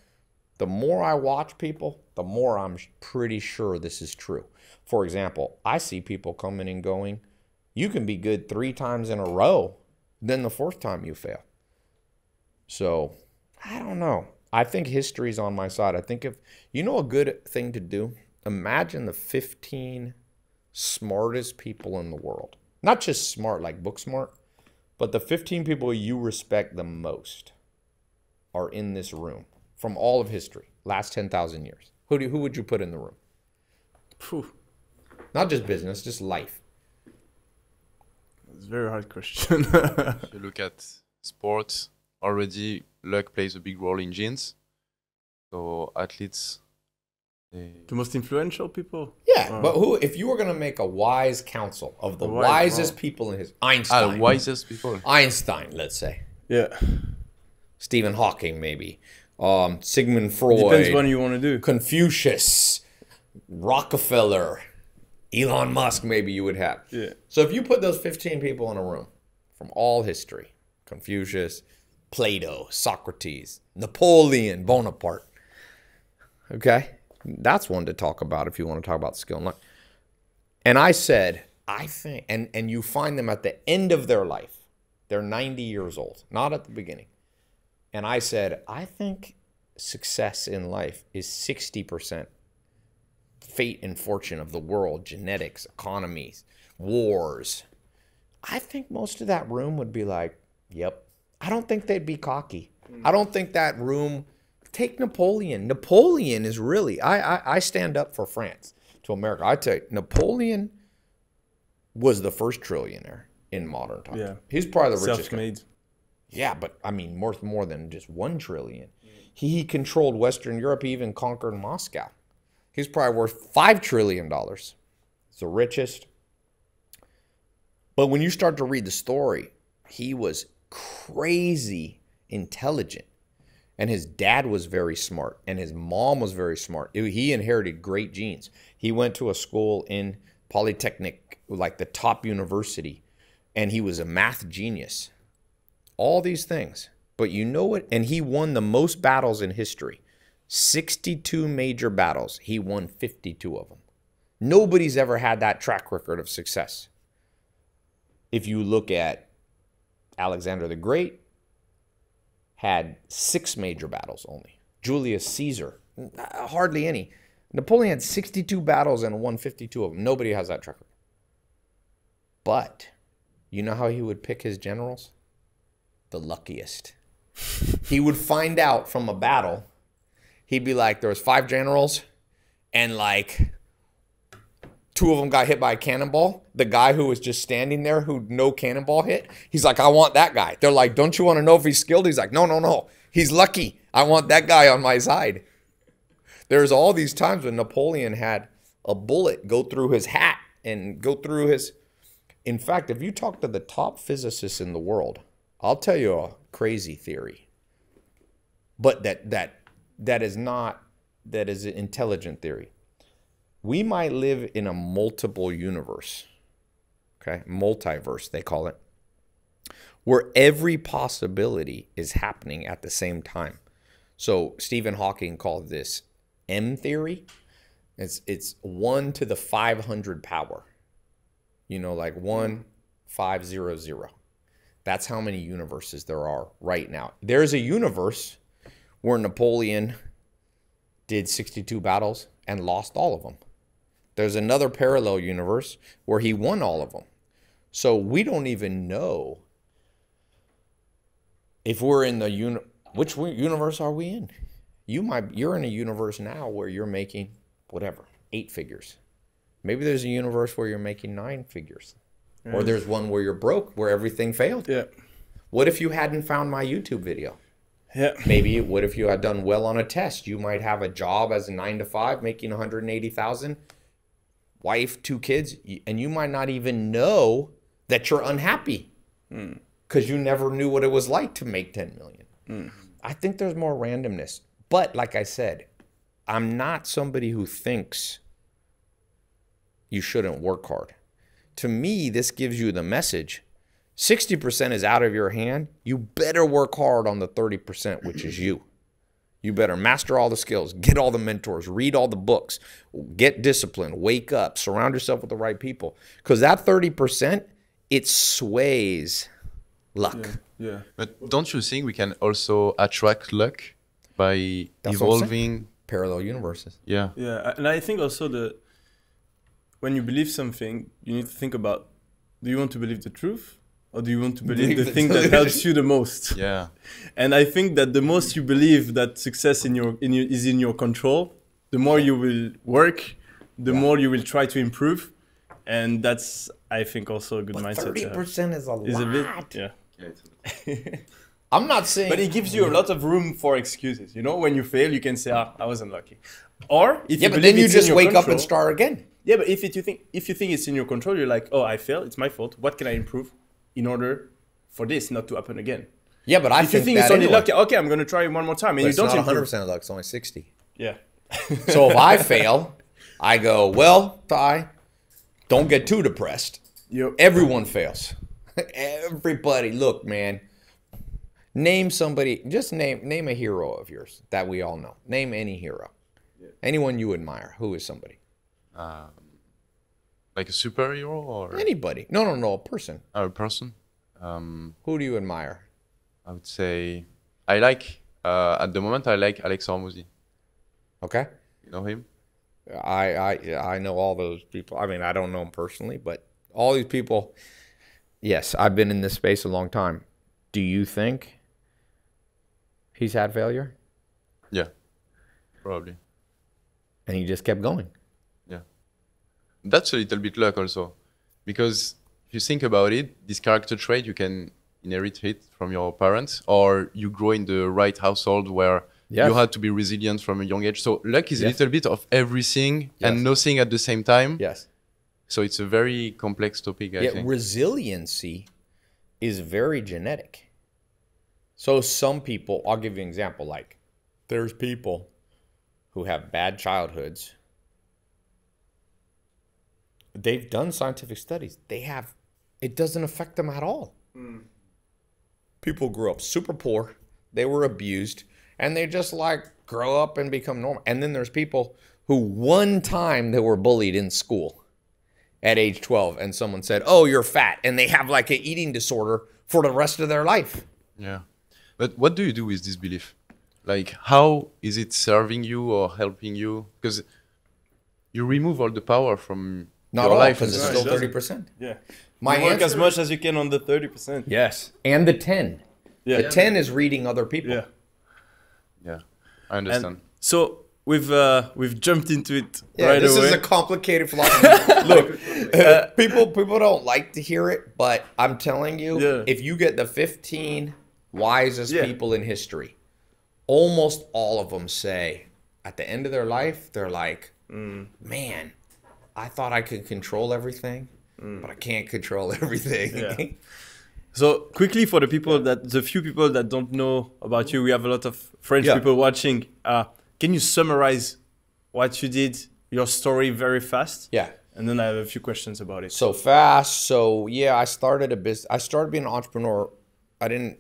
The more I watch people, the more I'm pretty sure this is true. For example, I see people coming and going. You can be good three times in a row, then the fourth time you fail. So I don't know. I think history's on my side. I think if you know a good thing to do, imagine the 15 smartest people in the world. Not just smart like book smart, but the 15 people you respect the most are in this room from all of history, last 10,000 years. Who do who would you put in the room? Phew, Not just business, just life. It's a very hard question. [laughs] If you look at sports, already luck plays a big role in genes. So athletes, they, the most influential people. Yeah, but who if you were going to make a wise council of the A wise- wisest wow. people in his ah, Einstein. wisest people. Einstein, let's say. Yeah, Stephen Hawking maybe. Um Sigmund Freud. depends what you want to do. Confucius, Rockefeller, Elon Musk, maybe you would have. Yeah. So if you put those 15 people in a room from all history, Confucius, Plato, Socrates, Napoleon, Bonaparte, okay, that's one to talk about if you want to talk about skill and luck. And I said, I think, and, and you find them at the end of their life, they're 90 years old, not at the beginning. And I said, I think success in life is 60% fate and fortune of the world, genetics, economies, wars. I think most of that room would be like, yep. I don't think they'd be cocky. I don't think that room. Take Napoleon. Napoleon is really. I, I I stand up for France to America. I tell you, Napoleon was the first trillionaire in modern times. Yeah. he's probably the richest. Self-made. Yeah, but I mean, worth more than just one trillion. He, he controlled Western Europe. He even conquered Moscow. He's probably worth five trillion dollars. He's the richest. But when you start to read the story, he was crazy intelligent. And his dad was very smart, and his mom was very smart. He inherited great genes. He went to a school in Polytechnic, like the top university, and he was a math genius all these things. But you know what? And he won the most battles in history 62 major battles. He won 52 of them. Nobody's ever had that track record of success. If you look at Alexander the Great, had six major battles only. Julius Caesar, uh, hardly any. Napoleon had 62 battles and won 52 of them. Nobody has that track record. But you know how he would pick his generals? the luckiest. he would find out from a battle. He'd be like, there was five generals, and like two of them got hit by a cannonball. The guy who was just standing there, who no cannonball hit, he's like, I want that guy. They're like, don't you want to know if he's skilled? He's like, no, no, no. He's lucky. I want that guy on my side. There's all these times when Napoleon had a bullet go through his hat and go through his. In fact, if you talk to the top physicists in the world, I'll tell you a crazy theory. But that that that is not that is an intelligent theory. We might live in a multiple universe. Okay? Multiverse they call it. Where every possibility is happening at the same time. So Stephen Hawking called this M theory. It's it's 1 to the 500 power. You know like 1 500. That's how many universes there are right now. There's a universe where Napoleon did 62 battles and lost all of them. There's another parallel universe where he won all of them. So we don't even know if we're in the uni- which universe are we in? You might you're in a universe now where you're making whatever, 8 figures. Maybe there's a universe where you're making 9 figures. Or there's one where you're broke, where everything failed. Yeah. What if you hadn't found my YouTube video? Yeah. Maybe what if you had done well on a test? You might have a job as a nine to five, making 180,000, wife, two kids, and you might not even know that you're unhappy hmm. because you never knew what it was like to make 10 million. Hmm. I think there's more randomness. But like I said, I'm not somebody who thinks you shouldn't work hard. To me, this gives you the message 60% is out of your hand. You better work hard on the 30%, which is you. You better master all the skills, get all the mentors, read all the books, get disciplined, wake up, surround yourself with the right people. Because that 30%, it sways luck. Yeah. But don't you think we can also attract luck by That's what I'm saying. evolving? Parallel universes. Yeah. Yeah, and I think also the when you believe something, you need to think about: Do you want to believe the truth, or do you want to believe [laughs] Believe the the thing that helps you the most? [laughs] Yeah. And I think that the most you believe that success in your, in your is in your control, the more you will work, the more you will try to improve, and that's I think also a good But mindset. to 30% is a lot. Is a bit yeah. [laughs] I'm not saying. But it gives you a lot of room for excuses. You know, when you fail, you can say, "Ah, I was unlucky," or if yeah, you but then you just your wake up and start again. Yeah, but if it, you think if you think it's in your control, you're like, oh, I failed. It's my fault. What can I improve in order for this not to happen again? Yeah, but I If you think, think that it's only anyway. lucky, okay, I'm gonna try one more time, and But you it's don't not 100% luck. It's only 60. Yeah. [laughs] So if I fail, I go, well, Tai, don't get too depressed. Yep. Everyone fails. [laughs] Everybody, look, man. Name somebody. Just name name a hero of yours that we all know. Name any hero. Anyone you admire. Who is somebody? Um, like a superhero or Anybody. No, no, no. A person. a person. Um, Who do you admire? I would say I like uh, at the moment I like Alex Hormozi. Okay. You know him? I I I know all those people. I mean, I don't know them personally, but all these people. yes, I've been in this space a long time. Do you think he's had failure Yeah, probably. and he just kept going? That's a little bit luck also, because if you think about it, this character trait you can inherit it from your parents, or you grow in the right household where Yes. you had to be resilient from a young age. So luck is a little bit of everything Yes. and nothing at the same time. Yes. So it's a very complex topic, I Yeah, think. resiliency is very genetic. So some people, I'll give you an example. Like, there's people who have bad childhoods. They've done scientific studies. They have, it doesn't affect them at all. Hmm. People grew up super poor. They were abused, and they just like grow up and become normal. And then there's people who one time they were bullied in school at age 12 and someone said, "Oh, you're fat." And they have like an eating disorder for the rest of their life. Yeah. But what do you do with this belief? Like, how is it serving you or helping you? Because you remove all the power from Not your all life. because it's still 30%. Yeah. My You work answer as much as you can on the 30%. Yes. And the 10. Yeah. The 10 is reading other people. Yeah. yeah, I understand. And so we've uh, we've jumped into it Yeah, right this away. is a complicated philosophy. [laughs] [laughs] Look, uh, people people don't like to hear it, but I'm telling you, Yeah. if you get the 15 wisest Yeah. people in history, almost all of them say at the end of their life, they're like, Mm. "Man, I thought I could control everything, but I can't control [laughs] everything." Mm. Yeah. [laughs] So quickly for the people that the few people that don't know about you, we have a lot of French Yeah. people watching. Uh, can you summarize what you did, your story very fast? yeah. And then I have a few questions about it. so fast. So yeah, I started a business. I started being an entrepreneur. I didn't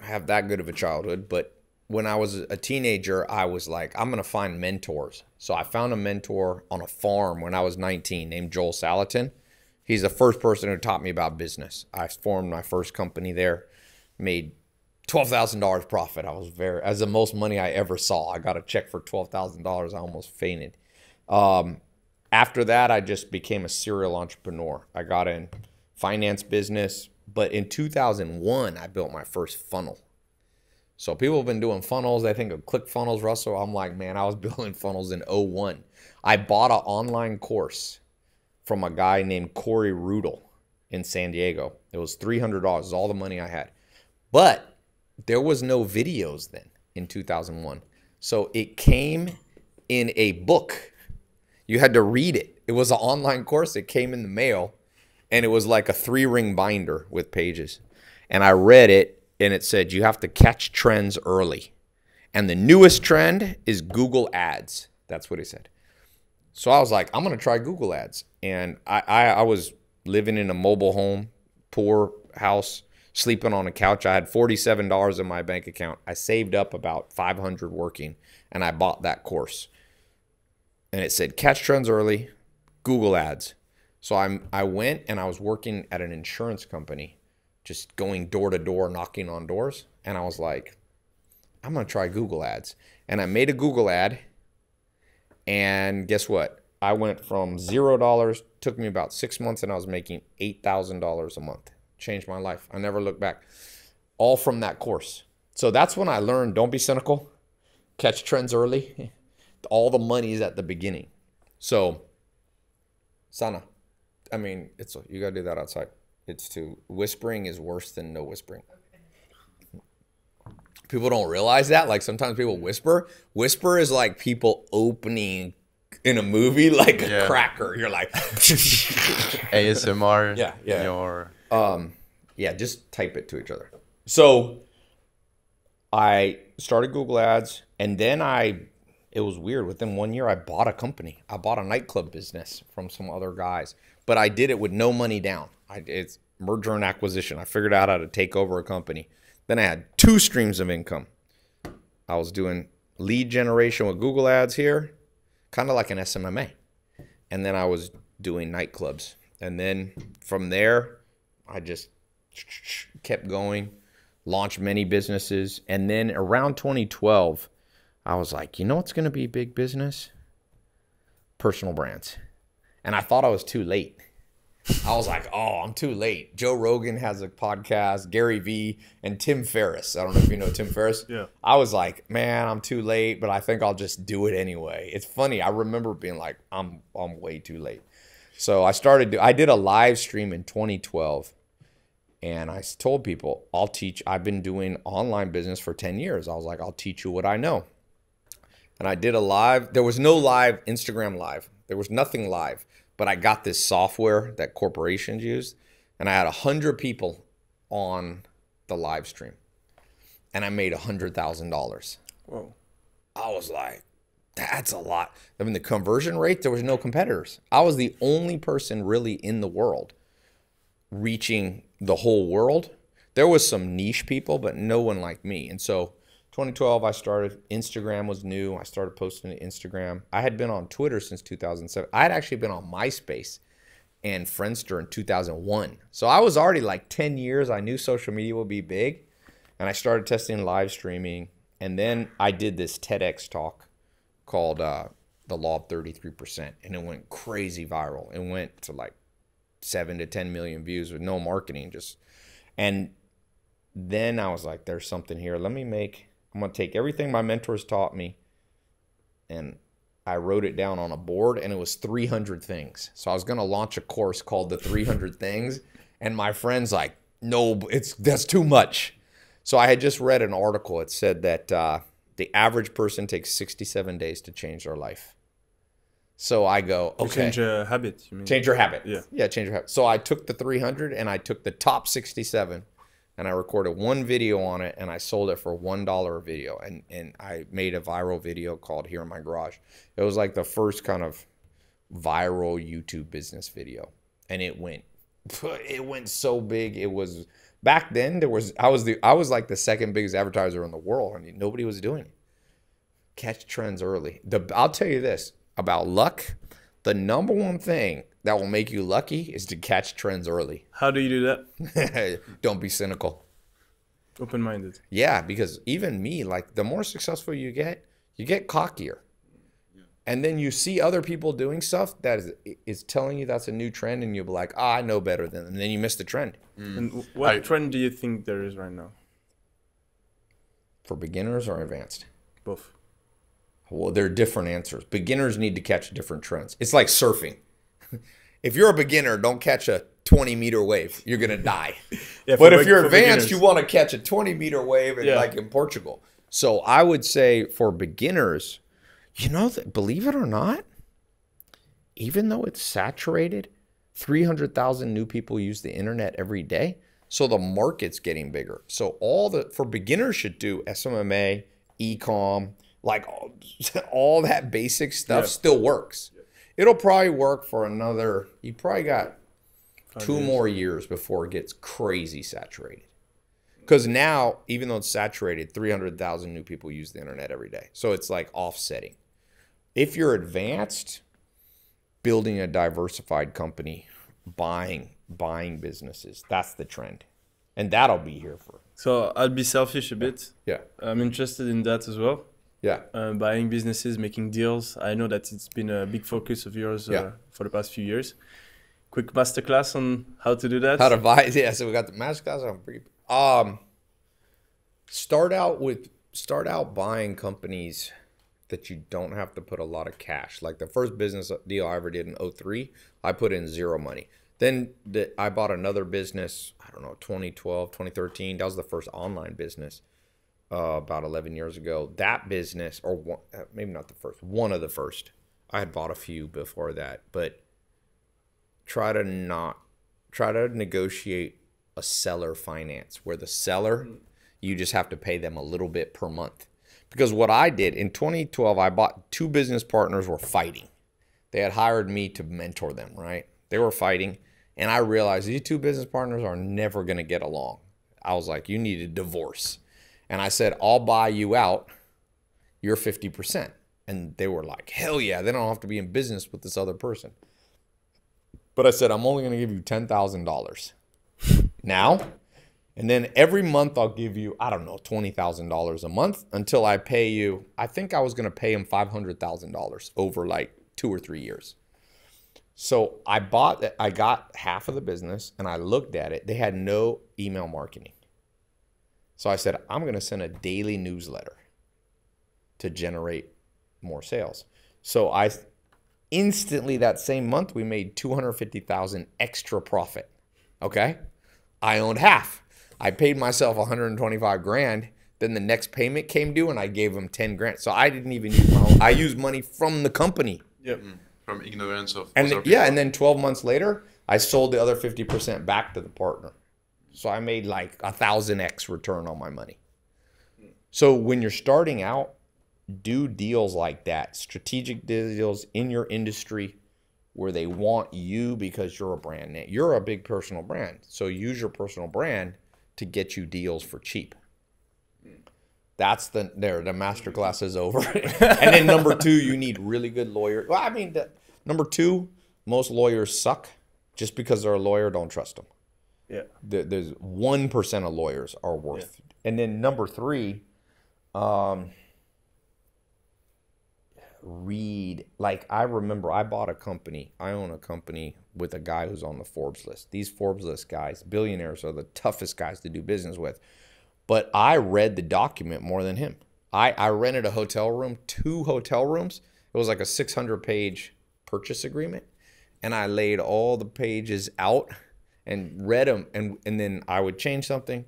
have that good of a childhood, but when I was a teenager, I was like, I'm gonna find mentors. So I found a mentor on a farm when I was 19, named Joel Salatin. He's the first person who taught me about business. I formed my first company there, made twelve thousand dollars profit. I was very, as the most money I ever saw. I got a check for twelve thousand dollars. I almost fainted. Um, after that, I just became a serial entrepreneur. I got in finance business, but in 2001, I built my first funnel. So people have been doing funnels. They think of ClickFunnels, Russell. I'm like, man, I was [laughs] building funnels in 01. I bought an online course from a guy named Corey Rudl in San Diego. It was $300. It was all the money I had. But there was no videos then in 2001. So it came in a book. You had to read it. It was an online course. It came in the mail and it was like a three ring binder with pages. And I read it and it said you have to catch trends early. And the newest trend is Google Ads. That's what he said. So I was like, I'm gonna try Google Ads. And I, I, I was living in a mobile home, poor house, sleeping on a couch. I had $47 in my bank account. I saved up about 500 working and I bought that course. And it said catch trends early, Google Ads. So I'm I went and I was working at an insurance company, just going door to door, knocking on doors. And I was like, I'm gonna try Google Ads. And I made a Google ad. And guess what? I went from zero dollars, took me about six months, and I was making eight thousand dollars a month. Changed my life. I never looked back. All from that course. So that's when I learned don't be cynical, catch trends early. [laughs] All the money is at the beginning. So, Sana, I mean, it's you gotta do that outside. It's to whispering is worse than no whispering. People don't realize that. Like sometimes people whisper. Whisper is like people opening in a movie [laughs] like a Yeah. cracker. You're like, [laughs] ASMR. [laughs] Yeah, yeah. Your um, yeah, just type it to each other. So I started Google Ads, and then I, it was weird. Within one year, I bought a company. I bought a nightclub business from some other guys, but I did it with no money down. I, it's merger and acquisition. I figured out how to take over a company. Then I had two streams of income. I was doing lead generation with Google Ads here, kind of like an SMMA. And then I was doing nightclubs. And then from there, I just kept going, launched many businesses. And then around 2012, I was like, you know what's going to be big business? Personal brands. And I thought I was too late. I was like, oh, I'm too late. Joe Rogan has a podcast, Gary Vee, and Tim Ferriss. I don't know if you know Tim Ferriss. Yeah. I was like, man, I'm too late, but I think I'll just do it anyway. It's funny. I remember being like, I'm I'm way too late. So I started. I did a live stream in 2012, and I told people, I'll teach. I've been doing online business for 10 years. I was like, I'll teach you what I know. And I did a live. There was no live Instagram live. There was nothing live but I got this software that corporations use, and I had a hundred people on the live stream, and I made a hundred thousand dollars. Whoa. I was like, that's a lot. I mean, the conversion rate, there was no competitors. I was the only person really in the world reaching the whole world. There was some niche people, but no one like me. And so 2012, I started. Instagram was new. I started posting to Instagram. I had been on Twitter since 2007. I had actually been on MySpace and Friendster in 2001. So I was already like 10 years. I knew social media would be big. And I started testing live streaming. And then I did this TEDx talk called uh, The Law of 33%. And it went crazy viral. It went to like seven to 10 million views with no marketing. Just, and then I was like, there's something here. Let me make I'm going to take everything my mentors taught me and I wrote it down on a board and it was 300 things. So I was going to launch a course called the 300 [laughs] things and my friends like, "No, it's that's too much." So I had just read an article it said that uh, the average person takes 67 days to change their life. So I go, To okay. Change your habit, you mean? Change your habit. Yeah. Yeah, change your habit. So I took the 300 and I took the top 67 and I recorded one video on it and I sold it for $1 a video. And, and I made a viral video called Here in My Garage. It was like the first kind of viral YouTube business video. And it went, [laughs] it went so big. It was back then there was, I was the, I was like the second biggest advertiser in the world. I mean, nobody was doing it. Catch trends early. The, I'll tell you this about luck. The number one thing that will make you lucky is to catch trends early. [laughs] How do you do that? Don't be cynical. Open minded. Yeah, because even me, like the more successful you get, you get cockier. And then you see other people doing stuff that is, is telling you that's a new trend, and you'll be like, ah, I know better than them. And then you miss the trend. And what I- trend do you think there is right now? For beginners or advanced? Both. Well, there are different answers. Beginners need to catch different trends. It's like surfing. [laughs] if you're a beginner, don't catch a 20 meter wave. You're going [laughs] to die. Yeah, but if you're advanced, beginners. you want to catch a 20 meter wave, Yeah. like in Portugal. So I would say for beginners, you know, that, believe it or not, even though it's saturated, 300,000 new people use the internet every day. So the market's getting bigger. So all the for beginners should do SMMA, ecom, like all, [laughs] all that basic stuff Yeah. still works. It'll probably work for another. You probably got two more years before it gets crazy saturated. Because now, even though it's saturated, 300,000 new people use the internet every day. So it's like offsetting. If you're advanced, building a diversified company, buying buying businesses, that's the trend. And that'll be here for. So I'll be selfish a bit. Yeah. I'm interested in that as well. Yeah. Uh, buying businesses, making deals. I know that it's been a big focus of yours uh, Yeah. for the past few years. Quick masterclass on how to do that. How to buy? [laughs] Yeah, so we got the masterclass on I'm. Um, start out with start out buying companies that you don't have to put a lot of cash. Like the first business deal I ever did in 03, I put in zero money. Then the, I bought another business, I don't know, 2012, 2013. That was the first online business uh, about 11 years ago. That business, or one, uh, maybe not the first, one of the first. I had bought a few before that, but try to not try to negotiate a seller finance where the seller you just have to pay them a little bit per month. Because what i did in 2012 i bought two business partners were fighting. They had hired me to mentor them right? They were fighting and i realized these two business partners are never going to get along. I was like you need a divorce and i said i'll buy you out you're 50% and they were like hell yeah they don't have to be in business with this other person but I said, I'm only going to give you $10,000 [laughs] now. And then every month I'll give you, I don't know, $20,000 a month until I pay you. I think I was going to pay him $500,000 over like two or three years. So I bought. I got half of the business, and I looked at it. They had no email marketing. So I said, I'm going to send a daily newsletter to generate more sales. So I instantly that same month we made 250,000 extra profit. Okay? I owned half. I paid myself 125 grand. Then the next payment came due and I gave them 10 grand. So I didn't even use my own. I used money from the company. Yep. Mm, from ignorance of And other yeah, and then 12 months later, I sold the other 50% back to the partner. So I made like a thousand X return on my money. So when you're starting out, do deals like that, strategic deals in your industry where they want you because you're a brand name. You're a big personal brand. So use your personal brand to get you deals for cheap. That's the there. The master class is over. [laughs] and then number two, you need really good lawyers. Well, I mean, the, number two, most lawyers suck. Just because they're a lawyer, don't trust them. Yeah. The, there's one percent of lawyers are worth. And then number three, um, read. Like I remember, I bought a company. I own a company with a guy who's on the Forbes list. These Forbes list guys, billionaires, are the toughest guys to do business with. But I read the document more than him. I, I rented a hotel room, two hotel rooms. It was like a 600 page purchase agreement. And I laid all the pages out and read them. And, and then I would change something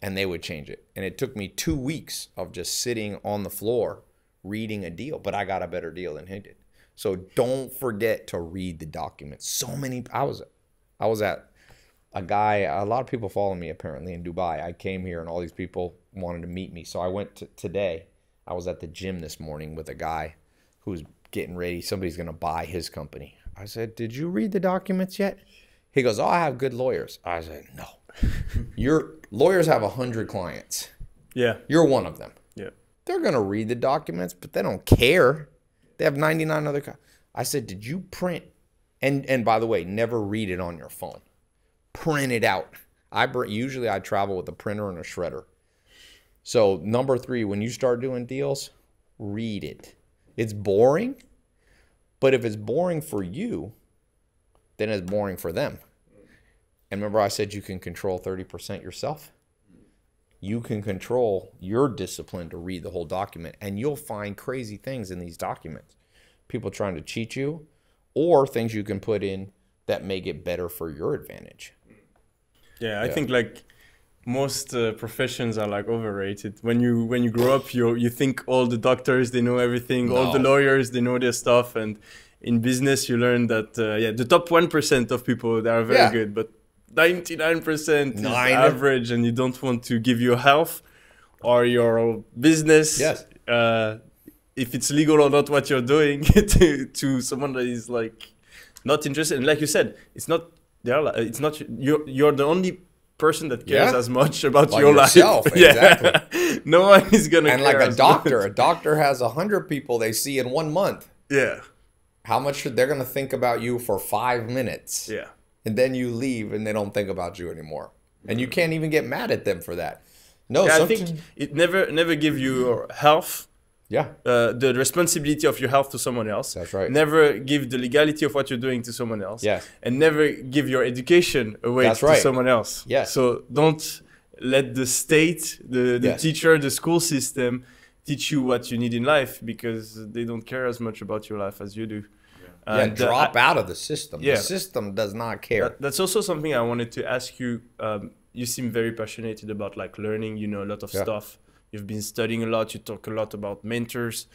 and they would change it. And it took me two weeks of just sitting on the floor reading a deal, but I got a better deal than he did. So don't forget to read the documents. So many, I was, I was at a guy, a lot of people follow me apparently in Dubai. I came here and all these people wanted to meet me. So I went to today. I was at the gym this morning with a guy who's getting ready. Somebody's going to buy his company. I said, Did you read the documents yet? He goes, Oh, I have good lawyers. I said, No. Your lawyers have 100 clients. Yeah. You're one of them. Yeah. They're going to read the documents, but they don't care. They have 99 other. Co- I said, Did you print? And, and by the way, never read it on your phone print it out. I br- usually I travel with a printer and a shredder. So number three, when you start doing deals, read it. It's boring, but if it's boring for you, then it's boring for them. And remember, I said you can control 30% yourself? You can control your discipline to read the whole document, and you'll find crazy things in these documents. People trying to cheat you, or things you can put in that make it better for your advantage. Yeah, I Yeah. think like most uh, professions are like overrated. When you when you grow up, you you think all the doctors they know everything, all the lawyers they know their stuff, and in business you learn that uh, yeah, the top one percent of people they are very Yeah. good, but ninety nine percent is average, and you don't want to give your health or your business. Yes. Uh, if it's legal or not what you're doing [laughs] to to someone that is like not interested and like you said it's not they're it's not you're you're the only person that cares Yeah. as much about Like your yourself, [laughs] life exactly. [laughs] no one is gonna And like a doctor, much. a doctor has a hundred people they see in one month. yeah How much should they're gonna think about you for five minutes? yeah And then you leave and they don't think about you anymore. And you can't even get mad at them for that. No, yeah, I think it never never give your health yeah. uh, the responsibility of your health to someone else. That's right. Never give the legality of what you're doing to someone else. Yes. And never give your education away That's to right. someone else. Yes. So don't let the state, the, the Yes. teacher, the school system teach you what you need in life because they don't care as much about your life as you do. Yeah, And, uh, drop I- out of the system. Yeah. The system does not care. that- that's also something I wanted to ask you. Um, you seem very passionate about like learning. You know a lot of Yeah. stuff. You've been studying a lot. You talk a lot about mentors.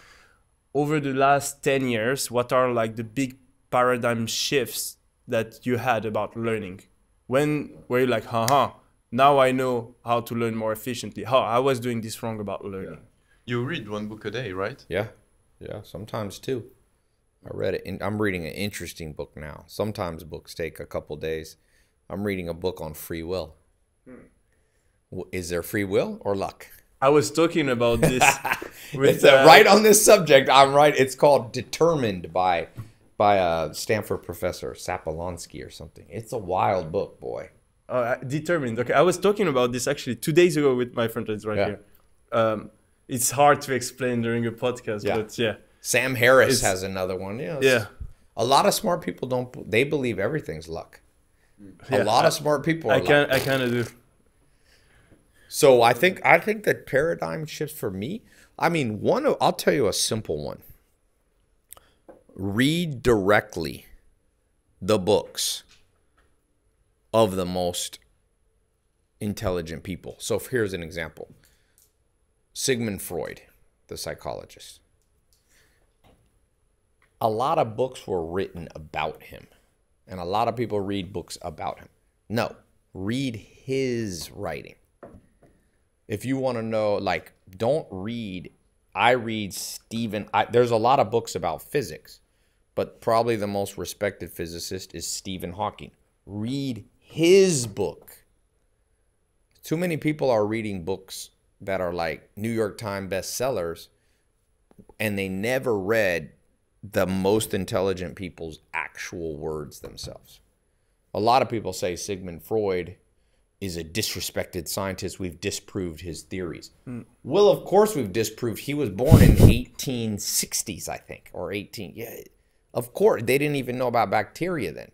Over the last ten years, what are like the big paradigm shifts that you had about learning? When were you like, haha, now I know how to learn more efficiently. How I was doing this wrong about learning. You read one book a day, right? yeah. Yeah. Sometimes two. I read it. In, I'm reading an interesting book now. Sometimes books take a couple days. I'm reading a book on free will. W- Is there free will or luck? I was talking about this [laughs] with it's uh, uh, right on this subject. I'm right. It's called Determined by by a Stanford professor, Sapolonsky or something. It's a wild book, boy. Uh, determined. Okay, I was talking about this actually two days ago with my friend that's right Yeah. here. Um, it's hard to explain during a podcast, Yeah. but yeah, Sam Harris It's- has another one. Yeah. yeah. A lot of smart people don't. They believe everything's luck. Yeah, a lot I- of smart people. Are I can I kind of do. So I think I think that paradigm shifts for me. I mean, one of I'll tell you a simple one. Read directly the books of the most intelligent people. So here's an example. Sigmund Freud, the psychologist. A lot of books were written about him. And a lot of people read books about him. No, read his writing if you want to know like don't read i read stephen I, there's a lot of books about physics but probably the most respected physicist is stephen hawking read his book too many people are reading books that are like new york times bestsellers and they never read the most intelligent people's actual words themselves a lot of people say sigmund freud is a disrespected scientist. We've disproved his theories. Hmm. Well, of course we've disproved. He was born in 1860s, I think, or 18. Yeah, of course they didn't even know about bacteria then.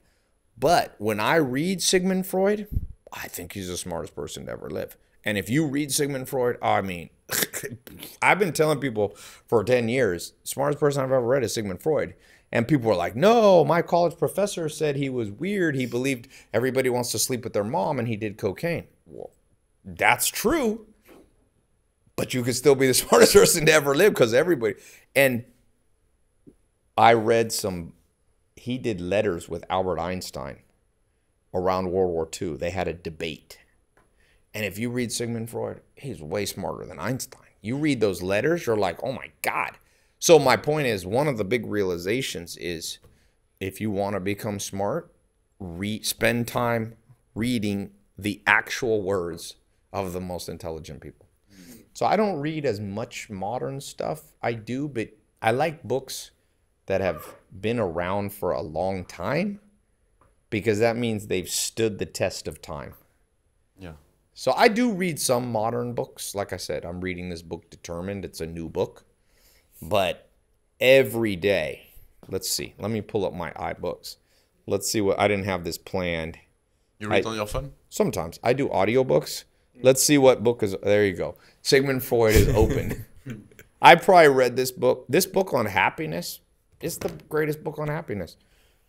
But when I read Sigmund Freud, I think he's the smartest person to ever live. And if you read Sigmund Freud, I mean, [laughs] I've been telling people for 10 years, smartest person I've ever read is Sigmund Freud. And people were like, no, my college professor said he was weird. He believed everybody wants to sleep with their mom and he did cocaine. Well, that's true. But you could still be the [laughs] smartest person to ever live because everybody. And I read some, he did letters with Albert Einstein around World War II. They had a debate. And if you read Sigmund Freud, he's way smarter than Einstein. You read those letters, you're like, oh my God. So my point is, one of the big realizations is if you want to become smart, re- spend time reading the actual words of the most intelligent people. So I don't read as much modern stuff. I do, but I like books that have been around for a long time because that means they've stood the test of time. Yeah. So I do read some modern books. Like I said, I'm reading this book Determined. It's a new book. But every day, let's see. Let me pull up my iBooks. Let's see what I didn't have this planned. You read I- on your phone? Sometimes I do audiobooks. Let's see what book is there you go. Sigmund Freud is open. [laughs] I probably read this book. This book on happiness is the greatest book on happiness.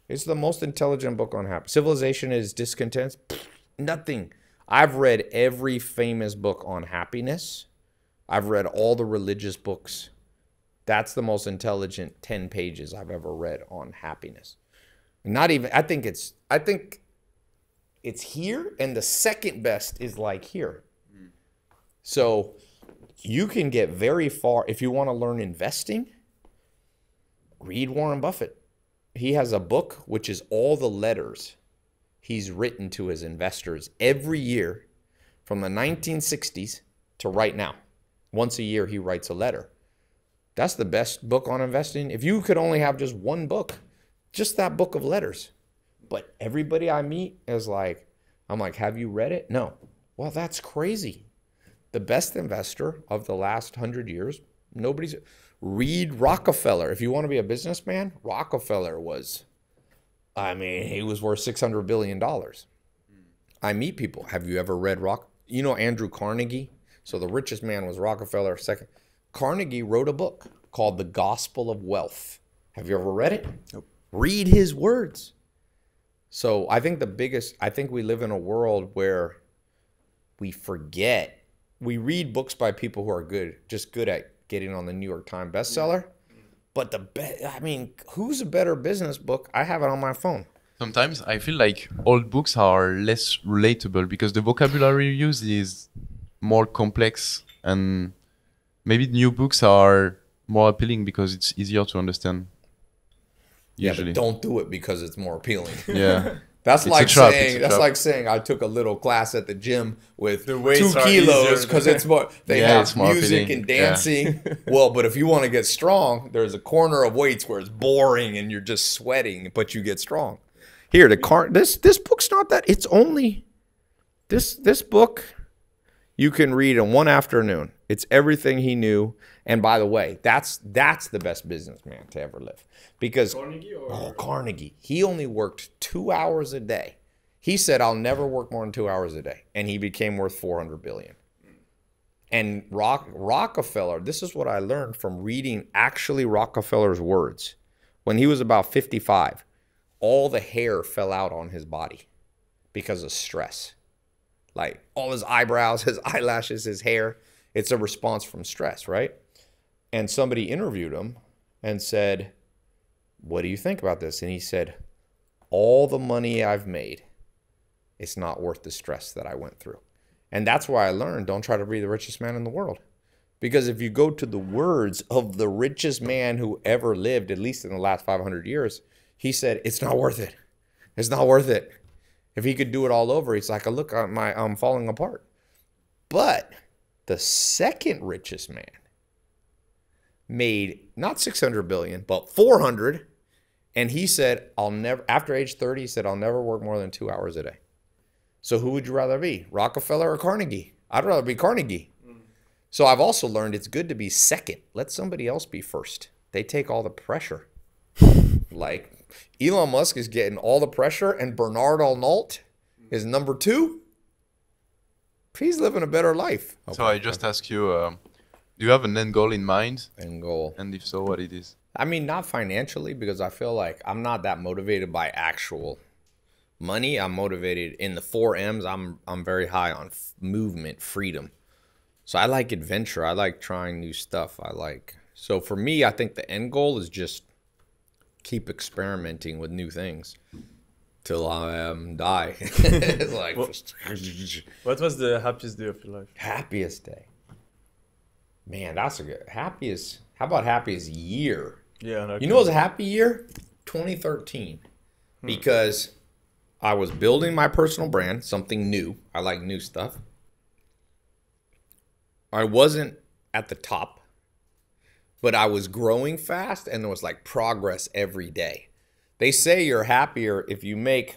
It's the most intelligent book on happiness. Civilization is discontent. Pfft, Nothing. I've read every famous book on happiness. I've read all the religious books. That's the most intelligent 10 pages I've ever read on happiness. Not even I think it's I think it's here and the second best is like here. So you can get very far if you want to learn investing. Read Warren Buffett. He has a book which is all the letters he's written to his investors every year from the 1960s to right now. Once a year, he writes a letter. That's the best book on investing. If you could only have just one book, just that book of letters. But everybody I meet is like, I'm like, have you read it? No. Well, that's crazy. The best investor of the last hundred years, nobody's. Read Rockefeller. If you want to be a businessman, Rockefeller was, I mean, he was worth $600 billion. I meet people. Have you ever read Rock? You know Andrew Carnegie? So the richest man was Rockefeller. Second, Carnegie wrote a book called The Gospel of Wealth. Have you ever read it? Nope. Read his words. So I think the biggest, I think we live in a world where we forget. We read books by people who are good, just good at getting on the New York Times bestseller. But the be- I mean, who's a better business book? I have it on my phone. Sometimes I feel like old books are less relatable because the vocabulary used is more complex and maybe new books are more appealing because it's easier to understand. Yeah, but don't do it because it's more appealing. yeah. [laughs] That's It's like trap, saying that's like saying I took a little class at the gym with The two kilos because it's more they Yeah, have music appealing. and Yeah. dancing. [laughs] well, but if you want to get strong, there's a corner of weights where it's boring and you're just sweating, but you get strong. Here, the car this this book's not that it's only this this book You can read in one afternoon. It's everything he knew. And by the way, that's that's the best businessman to ever live because Carnegie or oh Carnegie, he only worked two hours a day. He said, "I'll never work more than two hours a day," and he became worth four hundred billion. And Rock, Rockefeller, this is what I learned from reading actually Rockefeller's words. When he was about 55, all the hair fell out on his body because of stress. Like all his eyebrows, [laughs] his eyelashes, his hair. It's a response from stress, right? And somebody interviewed him and said, What do you think about this? And he said, All the money I've made, it's not worth the stress that I went through. And that's why I learned don't try to be the richest man in the world. Because if you go to the words of the richest man who ever lived, at least in the last 500 years, he said, It's not worth it. It's not worth it. If he could do it all over, he's like, Look, I'm, my, I'm falling apart. But the second richest man made not 600 billion, but 400. And he said, I'll never, after age 30, he said, I'll never work more than two hours a day. So who would you rather be, Rockefeller or Carnegie? I'd rather be Carnegie. So I've also learned it's good to be second. Let somebody else be first. They take all the pressure. [laughs] like Elon Musk is getting all the pressure, and Bernard Arnault is number two. He's living a better life. So I just ask you, um, do you have an end goal in mind? end goal. And if so, what it is? I mean, not financially because I feel like I'm not that motivated by actual money. I'm motivated in the four M's. I'm I'm very high on f- movement, freedom. So I like adventure. I like trying new stuff. I like so for me, I think the end goal is just keep experimenting with new things till I um, die. [laughs] it's like [laughs] What was the happiest day of your life? happiest day. Man, that's a good happiest. How about happiest year? Yeah, no, You know, it was a happy year, 2013, because I was building my personal brand, something new. I like new stuff. I wasn't at the top, but I was growing fast, and there was like progress every day. They say you're happier if you make,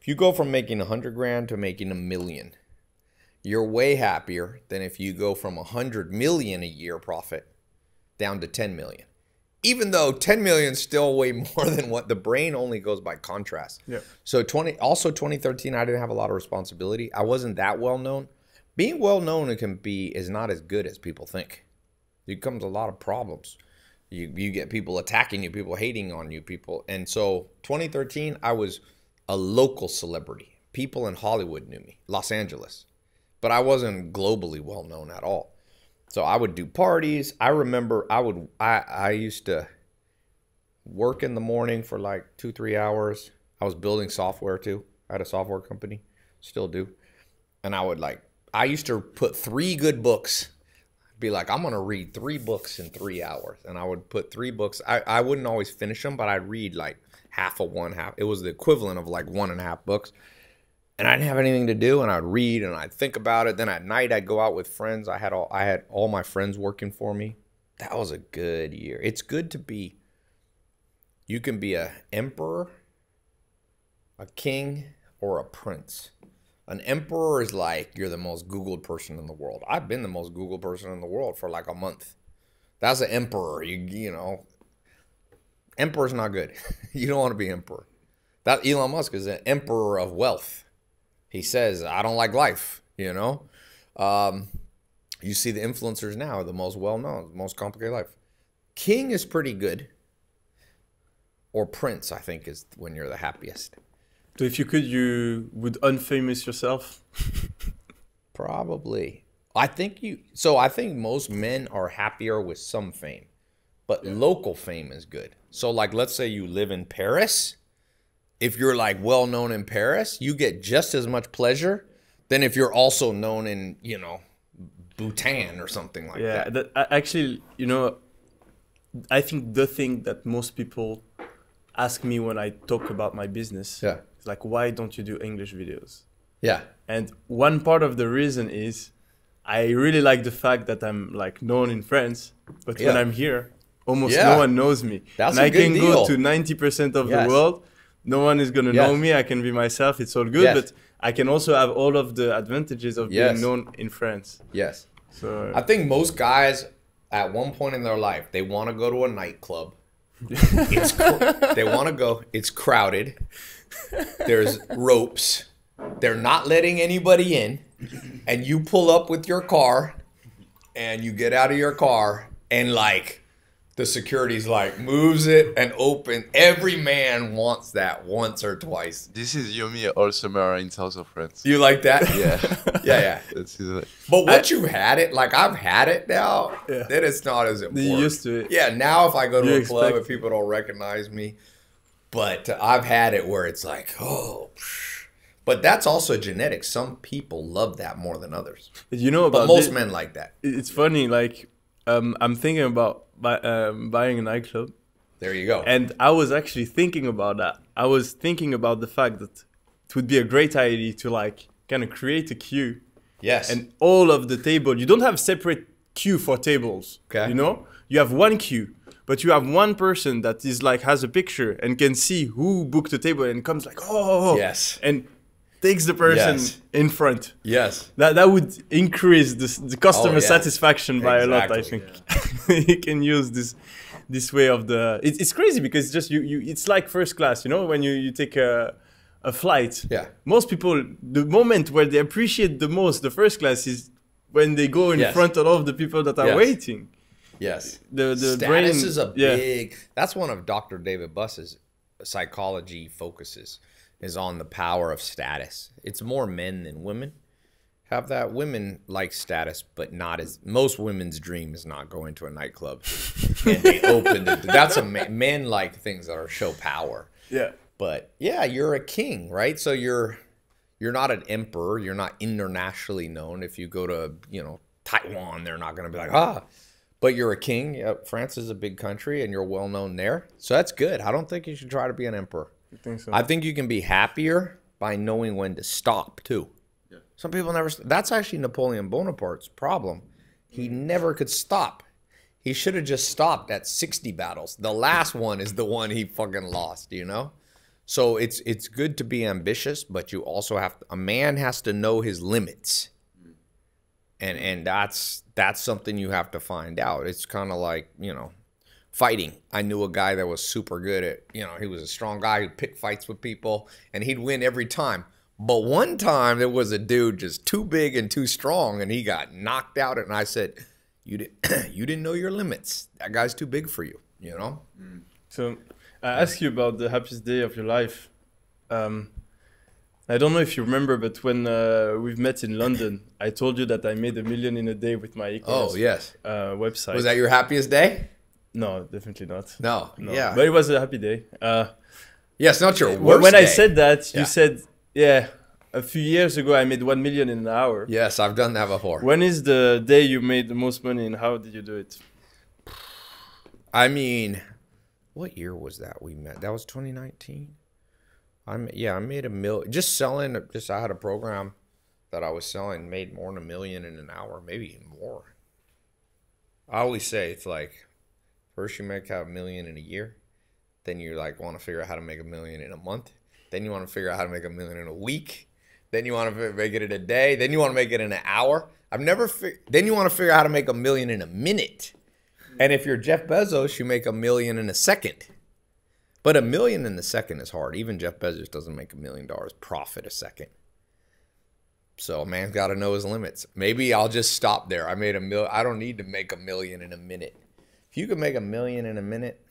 if you go from making a hundred grand to making a million. You're way happier than if you go from a hundred million a year profit down to 10 million. Even though 10 million is still way [laughs] more than what the brain only goes by contrast. Yeah. So 20 also 2013 I didn't have a lot of responsibility. I wasn't that well known. Being well known it can be is not as good as people think. It comes a lot of problems. You you get people attacking you, people hating on you, people. And so 2013 I was a local celebrity. People in Hollywood knew me, Los Angeles. But I wasn't globally well known at all. So I would do parties. I remember I would I I used to work in the morning for like two three hours. I was building software too. I had a software company, still do, and I would like I used to put three good books. Be like I'm gonna read three books in three hours, and I would put three books. I I wouldn't always finish them, but I'd read like half of one half. It was the equivalent of like one and a half books and I didn't have anything to do, and I'd read and I'd think about it. Then at night I'd go out with friends. I had all I had all my friends working for me. That was a good year. It's good to be. You can be a emperor, a king, or a prince. An emperor is like you're the most Googled person in the world. I've been the most Googled person in the world for like a month. That's an emperor. You you know, emperor's not good. [laughs] you don't want to be emperor. That Elon Musk is an emperor of wealth he says i don't like life you know um, you see the influencers now the most well-known most complicated life king is pretty good or prince i think is when you're the happiest So if you could, you would unfamous yourself. [laughs] probably. I think you so i think most men are happier with some fame but local fame is good. So like let's say you live in paris. If you're like well known in paris you get just as much pleasure than if you're also known in you know bhutan or something like yeah, that a- actually, you know, I think the thing that most people ask me when I talk about my business Yeah. Like, why don't you do English videos? yeah And one part of the reason is I really like the fact that I'm like known in France, but when I'm here, almost Yeah. no one knows me. That's and a I good can deal. go to 90% of Yes. the world. No one is gonna know me. I can be myself. It's all good. Yes. But I can also have all of the advantages of Yes. being known in France. Yes. So I think most guys at one point in their life they want to go to a nightclub. [laughs] it's they want to go. It's crowded. There's ropes. They're not letting anybody in, and you pull up with your car, and you get out of your car, and like the security's like moves it and open. Every man wants that once or twice. This is Yomi all summer in south of France. You like that? Yeah. [laughs] yeah, yeah. [laughs] That's it. But once you've had it, like I've had it now, Yeah. then it's not as important. You're used to it. Yeah, now if I go to You a club expect- and people don't recognize me, but I've had it where it's like, oh, but that's also genetics. Some people love that more than others, you know but about most thi- men like that. it's funny. Like um, I'm thinking about buy, um, buying a nightclub, There you go. and I was actually thinking about that. I was thinking about the fact that it would be a great idea to like kind of create a queue yes, and all of the table you don't have separate queue for tables Okay. you know you have one queue but you have one person that is like has a picture and can see who booked the table and comes like oh, oh, oh, oh Yes. and takes the person Yes. in front yes, that that would increase this, the customer Oh, yeah. satisfaction by a lot i Exactly. think [laughs] you can use this this way of the it, it's crazy because it's just you you it's like first class you know when you you take a a flight Yeah. most people the moment where they appreciate the most the first class is when they go in Yes. front of all of the people that are Yes. waiting yes. the the Status brain is a yeah big. That's one of Dr. David Buss's psychology focuses is on the power of status. It's more men than women have that. Women like status, but not as most women's dream is not going to a nightclub and they [laughs] open it. That's a men like things that are show power. yeah But yeah, you're a king, right? So you're you're not an emperor. You're not internationally known. If you go to you know Taiwan, they're not going to be like ah. But you're a king. Yeah, France is a big country, and you're well known there. So that's good. I don't think you should try to be an emperor. I think so I think you can be happier by knowing when to stop too. Yeah. Some people never. That's actually Napoleon Bonaparte's problem. He never could stop. He should have just stopped at 60 battles. The last one is the one he fucking lost, you know? So it's it's good to be ambitious, but you also have a man has to know his limits. Mm. And and that's that's something you have to find out. It's kind of like, you know, fighting. I knew a guy that was super good at, you know, he was a strong guy who'd pick fights with people and he'd win every time. But one time there was a dude just too big and too strong and he got knocked out and I said, "You didn't [clears throat] you didn't know your limits. That guy's too big for you, you know?" So I ask you about the happiest day of your life. Um, I don't know if you remember, but when uh, we've met in London, I told you that I made a million in a day with my e-commerce Oh, yes. uh, website. Was that your happiest day? no, definitely not. No. No. Yeah. but it was a happy day. Uh, yes, not your worst when I said that, Yeah. you said, "Yeah, a few years ago I made one million in an hour." Yes, I've done that before. When is the day you made the most money, and how did you do it? I mean, what year was that we met? That was 2019. I'm yeah, I made a mil just selling. Just I had a program that I was selling, made more than a million in an hour, maybe more. I always say it's like first you make out a million in a year, then you like want to figure out how to make a million in a month, then you want to figure out how to make a million in a week, then you want to make it in a day, then you want to make it in an hour. I've never fig- then you want to figure out how to make a million in a minute. And if you're Jeff Bezos, you make a million in a second. But a million in the second is hard. Even Jeff Bezos doesn't make a million dollars profit a second. So a man's got to know his limits. Maybe I'll just stop there. I made a mil. I don't need to make a million in a minute. If you can make a million in a minute,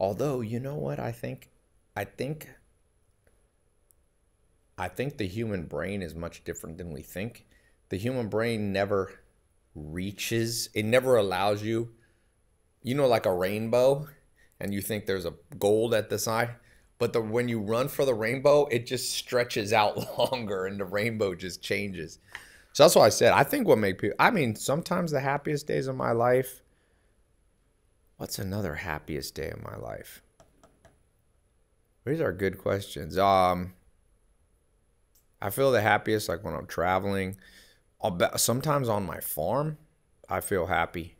although you know what I think, I think, I think the human brain is much different than we think. The human brain never reaches. It never allows you. You know, like a rainbow, and you think there's a gold at the side but the when you run for the rainbow, it just stretches out [laughs] longer and the rainbow just changes. So that's why I said I think what make people I mean, sometimes the happiest days of my life. What's another happiest day of my life? These are good questions. Um I feel the happiest like when I'm traveling. I'll bet sometimes on my farm, I feel happy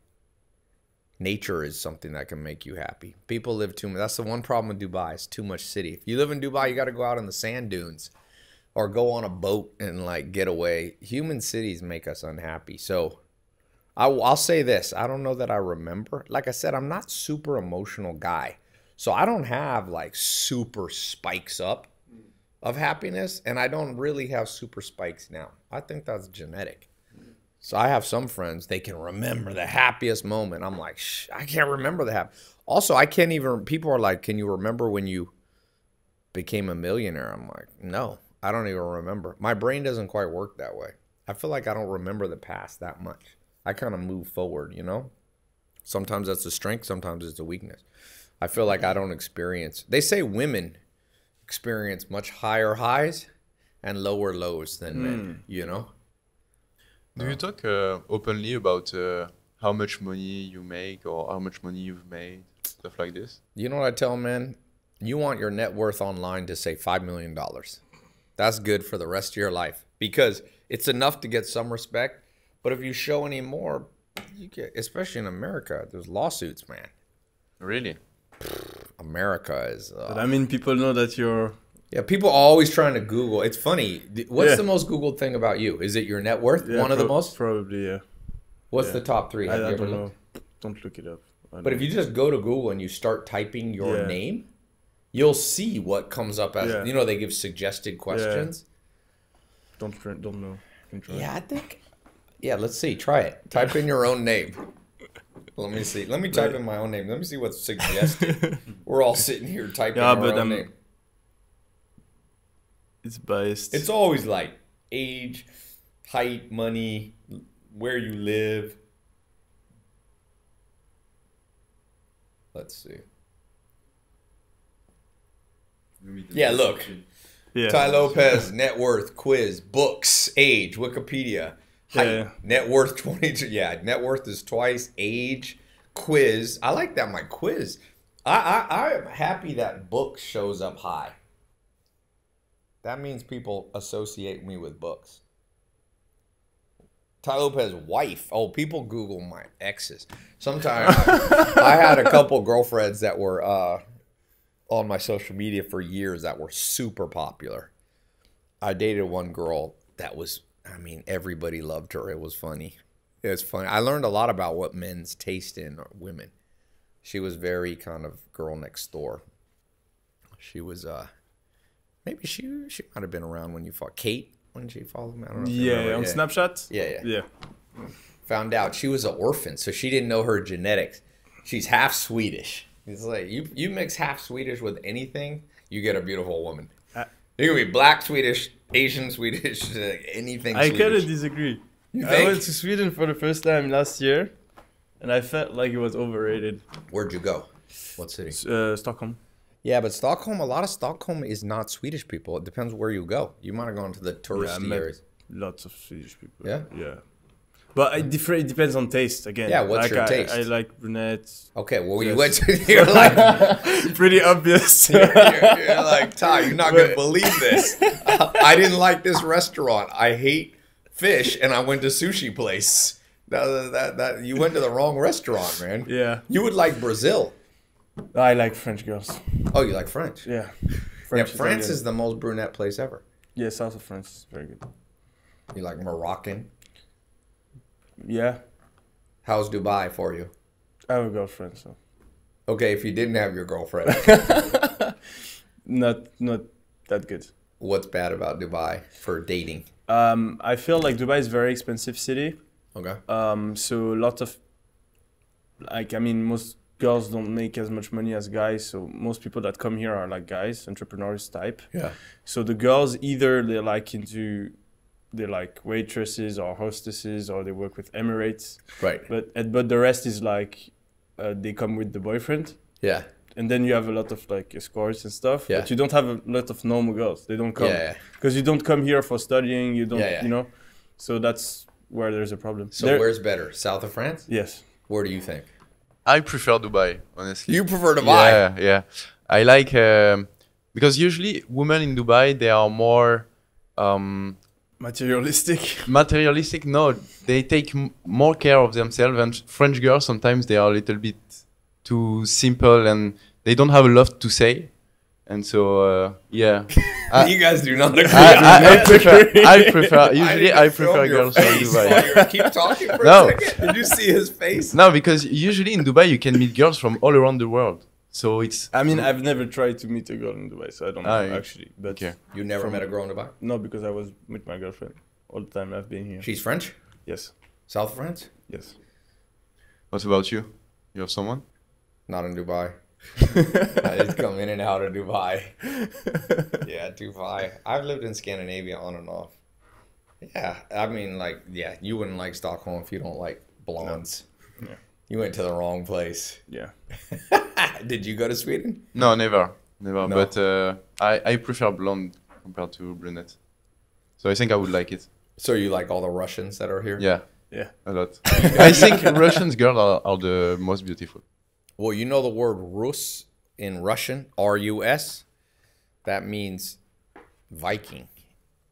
nature is something that can make you happy. People live too much. That's the one problem with Dubai. It's too much city. If you live in Dubai, you got to go out in the sand dunes. or go on a boat and like get away. Human cities make us unhappy. So I, will say this I don't know that I remember. Like I said, I'm not super emotional guy. So I don't have like super spikes up of happiness, and I don't really have super spikes now. I think that's genetic. So I have some friends they can remember the happiest moment. I'm like, Shh, I can't remember the happy. Also, I can't even. People are like, "Can you remember when you became a millionaire?" I'm like, no, I don't even remember. My brain doesn't quite work that way. I feel like I don't remember the past that much. I kind of move forward, you know. Sometimes that's a strength. Sometimes it's a weakness. I feel like I don't experience. They say women experience much higher highs and lower lows than men. Hmm. You know. Do you talk uh, openly about uh, how much money you make or how much money you've made, stuff like this? You know what I tell men? You want your net worth online to say $5 million. That's good for the rest of your life because it's enough to get some respect. But if you show any more, you get, especially in America, there's lawsuits, man. Really? America is. Uh, But I mean, people know that you're. Yeah, people are always trying to Google. It's funny. What's Yeah. the most Googled thing about you? Is it your net worth? yeah, One of the most? Probably, yeah. What's yeah. the top three? I, Have I don't know. looked? Don't look it up. But if you just go to Google and you start typing your name, you'll see what comes up as you know they give suggested questions. don't don't know. Yeah, I think. Yeah, let's see. Try it. Type in your own name. Let me see. Let me type in my own name. Let me see what's suggested. [laughs] We're all sitting here typing Yeah, our but, own um, name. It's biased. It's always like age, height, money, where you live. Let's see. Yeah, look. yeah. Tai Lopez, net worth, quiz, books, age, Wikipedia, height, Yeah. net worth 22. Yeah, net worth is twice, age, quiz. I like that, my quiz. I, I, I'm happy that book shows up high. That means people associate me with books. Tai Lopez wife. Oh, people Google my exes. Sometimes [laughs] I had a couple girlfriends that were uh, on my social media for years that were super popular. I dated one girl that was, I mean, everybody loved her. It was funny. It was funny. I learned a lot about what men's taste in women. She was very kind of girl next door. She was, uh, maybe she she might have been around when you fought Kate when she followed me. I don't know. if you Yeah, remember. on Snapchat. Yeah, yeah Yeah. found out she was an orphan, so she didn't know her genetics. She's half Swedish. It's like you you mix half Swedish with anything, you get a beautiful woman. Uh, You can be black Swedish, Asian Swedish, [laughs] anything. I Swedish. kind of disagree. You I went to Sweden for the first time last year, and I felt like it was overrated. Where'd you go? What city? Uh, Stockholm. Yeah, but Stockholm. A lot of Stockholm is not Swedish people. It depends where you go. You might have gone to the Yeah, touristy met areas. lots of Swedish people. Yeah? Yeah. But it, differ- it depends on taste again. Yeah, what's like your I, taste? I like brunettes. Okay, well you went to. [laughs] You're like, [laughs] Pretty obvious. [laughs] you're, you're like Tai. You're not gonna believe this. I didn't like this restaurant. I hate fish, and I went to sushi place. That, that, that you went to the wrong restaurant, man. yeah. You would like Brazil. I like French girls. Oh, you like French? Yeah. yeah, France Italian. is the most brunette place ever. Yeah, south of France is very good. You like Moroccan? Yeah. How's Dubai for you? I have a girlfriend, so Okay, if you didn't have your girlfriend, [laughs] not not that good. what's bad about Dubai for dating? Um, I feel like Dubai is a very expensive city. Okay. Um, so lots of like I mean most girls don't make as much money as guys. So most people that come here are like guys, entrepreneurs type. Yeah. So the girls either they're like into they're like waitresses or hostesses or they work with Emirates. Right. But but the rest is like uh, they come with the boyfriend. Yeah. And then you have a lot of like escorts and stuff. Yeah. But you don't have a lot of normal girls. They don't come Yeah, yeah. because you don't come here for studying. You don't, Yeah, yeah. you know. So that's where there's a problem. So There- where's better, south of France? yes. Where do you think? I prefer Dubai, honestly. You prefer Dubai? Yeah, yeah. I like um, because usually women in Dubai they are more um, Materialistic. [laughs] materialistic. No, they take m- more care of themselves. And French girls sometimes they are a little bit too simple and they don't have a lot to say. And so uh, yeah, I- [laughs] you guys do not agree. I, I, [laughs] I prefer. I prefer. Usually, didn't I prefer girls from Dubai. Keep talking for No. a second. Did you see his face? No, because usually in Dubai you can meet girls from all around the world. So it's. I mean, I've never tried to meet a girl in Dubai, so I don't know Ah, actually. But Okay. You never met a girl in Dubai? no, because I was with my girlfriend all the time I've been here. She's French? yes, South France? yes. What about you? You have someone? Not in Dubai. [laughs] I just come in and out of Dubai. [laughs] Yeah, Dubai. I've lived in Scandinavia on and off. Yeah, I mean, like, yeah, you wouldn't like Stockholm if you don't like blondes. Yeah. You went to the wrong place. Yeah. [laughs] Did you go to Sweden? No, never, never. No. But uh, I I prefer blonde compared to brunette. So I think I would like it. So you like all the Russians that are here? Yeah, Yeah. a lot. I think Russian girls are, are the most beautiful. Well, you know the word Rus in Russian, R U S? That means Viking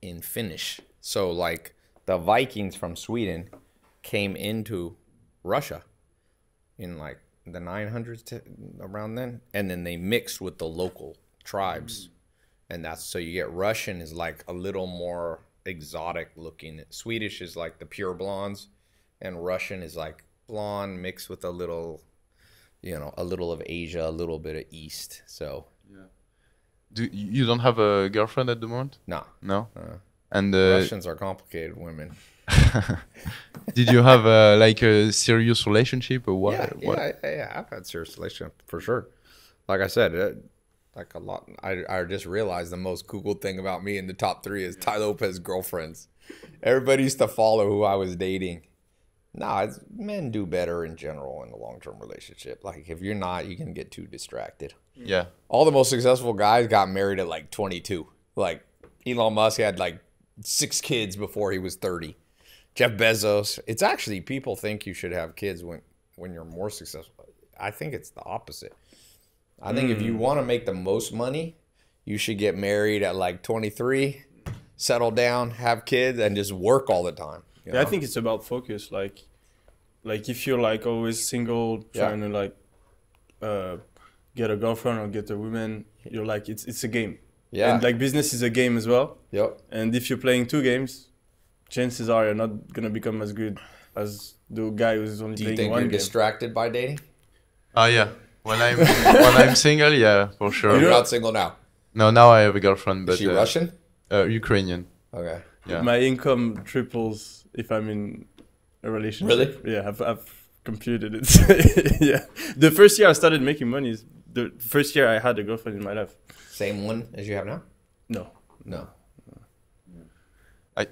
in Finnish. So, like, the Vikings from Sweden came into Russia in like the 900s to around then, and then they mixed with the local tribes. And that's so you get Russian is like a little more exotic looking. Swedish is like the pure blondes, and Russian is like blonde mixed with a little you know, a little of Asia, a little bit of East. So, yeah. Do you don't have a girlfriend at the moment? nah, No. Uh, and uh, Russians are complicated women. [laughs] did you have uh, like a serious relationship or what? yeah, what? yeah, yeah, I've had serious relationship for sure. Like I said, it, like a lot. I I just realized the most Googled thing about me in the top three is Tai Lopez girlfriends. Everybody used to follow who I was dating. Nah, it's, men do better in general in a long term relationship. Like if you're not, you can get too distracted. Mm. Yeah. all the most successful guys got married at like 22. Like Elon Musk had like six kids before he was 30. Jeff Bezos. It's actually people think you should have kids when when you're more successful. I think it's the opposite. I think if you mm. want to make the most money, you should get married at like 23, settle down, have kids, and just work all the time. You Yeah, I think it's about focus. Like, like if you're like always single, Yeah. trying to like uh, get a girlfriend or get a woman, you're like it's it's a game. Yeah. And like business is a game as well. Yep. And if you're playing two games, chances are you're not gonna become as good as the guy who's only Do you playing think one you're game. distracted by dating? Ah yeah. When I'm when I'm single, yeah, for sure. You're not single now. No, now I have a girlfriend, but Is she uh, Russian? uh, Ukrainian. Okay. Yeah. My income triples if I'm in a relationship. Yeah, I've, I've computed it. [laughs] yeah. The first year I started making money is the first year I had a girlfriend in my life. Same one as you have now? No. No. I,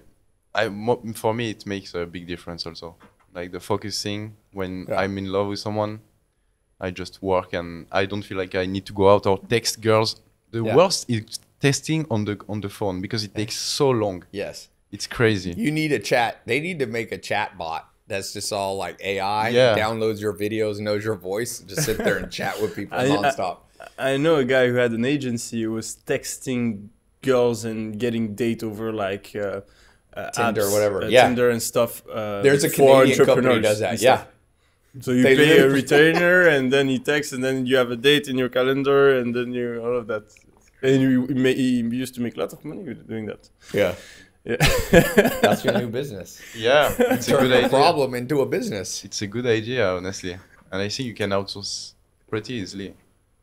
I for me it makes a big difference also. Like the focusing when Yeah. I'm in love with someone, I just work and I don't feel like I need to go out or text girls. The Yeah. worst is texting on the on the phone because it takes so long. Yes. It's crazy. You need a chat. They need to make a chat bot that's just all like AI. Yeah. Downloads your videos, knows your voice, just sit there and chat with people [laughs] I- I- nonstop. I know a guy who had an agency who was texting girls and getting date over like uh, uh, Tinder, apps, whatever. uh, Yeah. Tinder and stuff. Uh, There's a for Canadian company who does that. Yeah. So you They pay a [laughs] retainer and then he texts and then you have a date in your calendar and then you all of that. And you you may, he used to make lots of money with doing that. Yeah. Yeah. That's your new business. Yeah, it's a [laughs] Turn good a idea. problem into a business. It's a good idea, honestly, and I think you can outsource pretty easily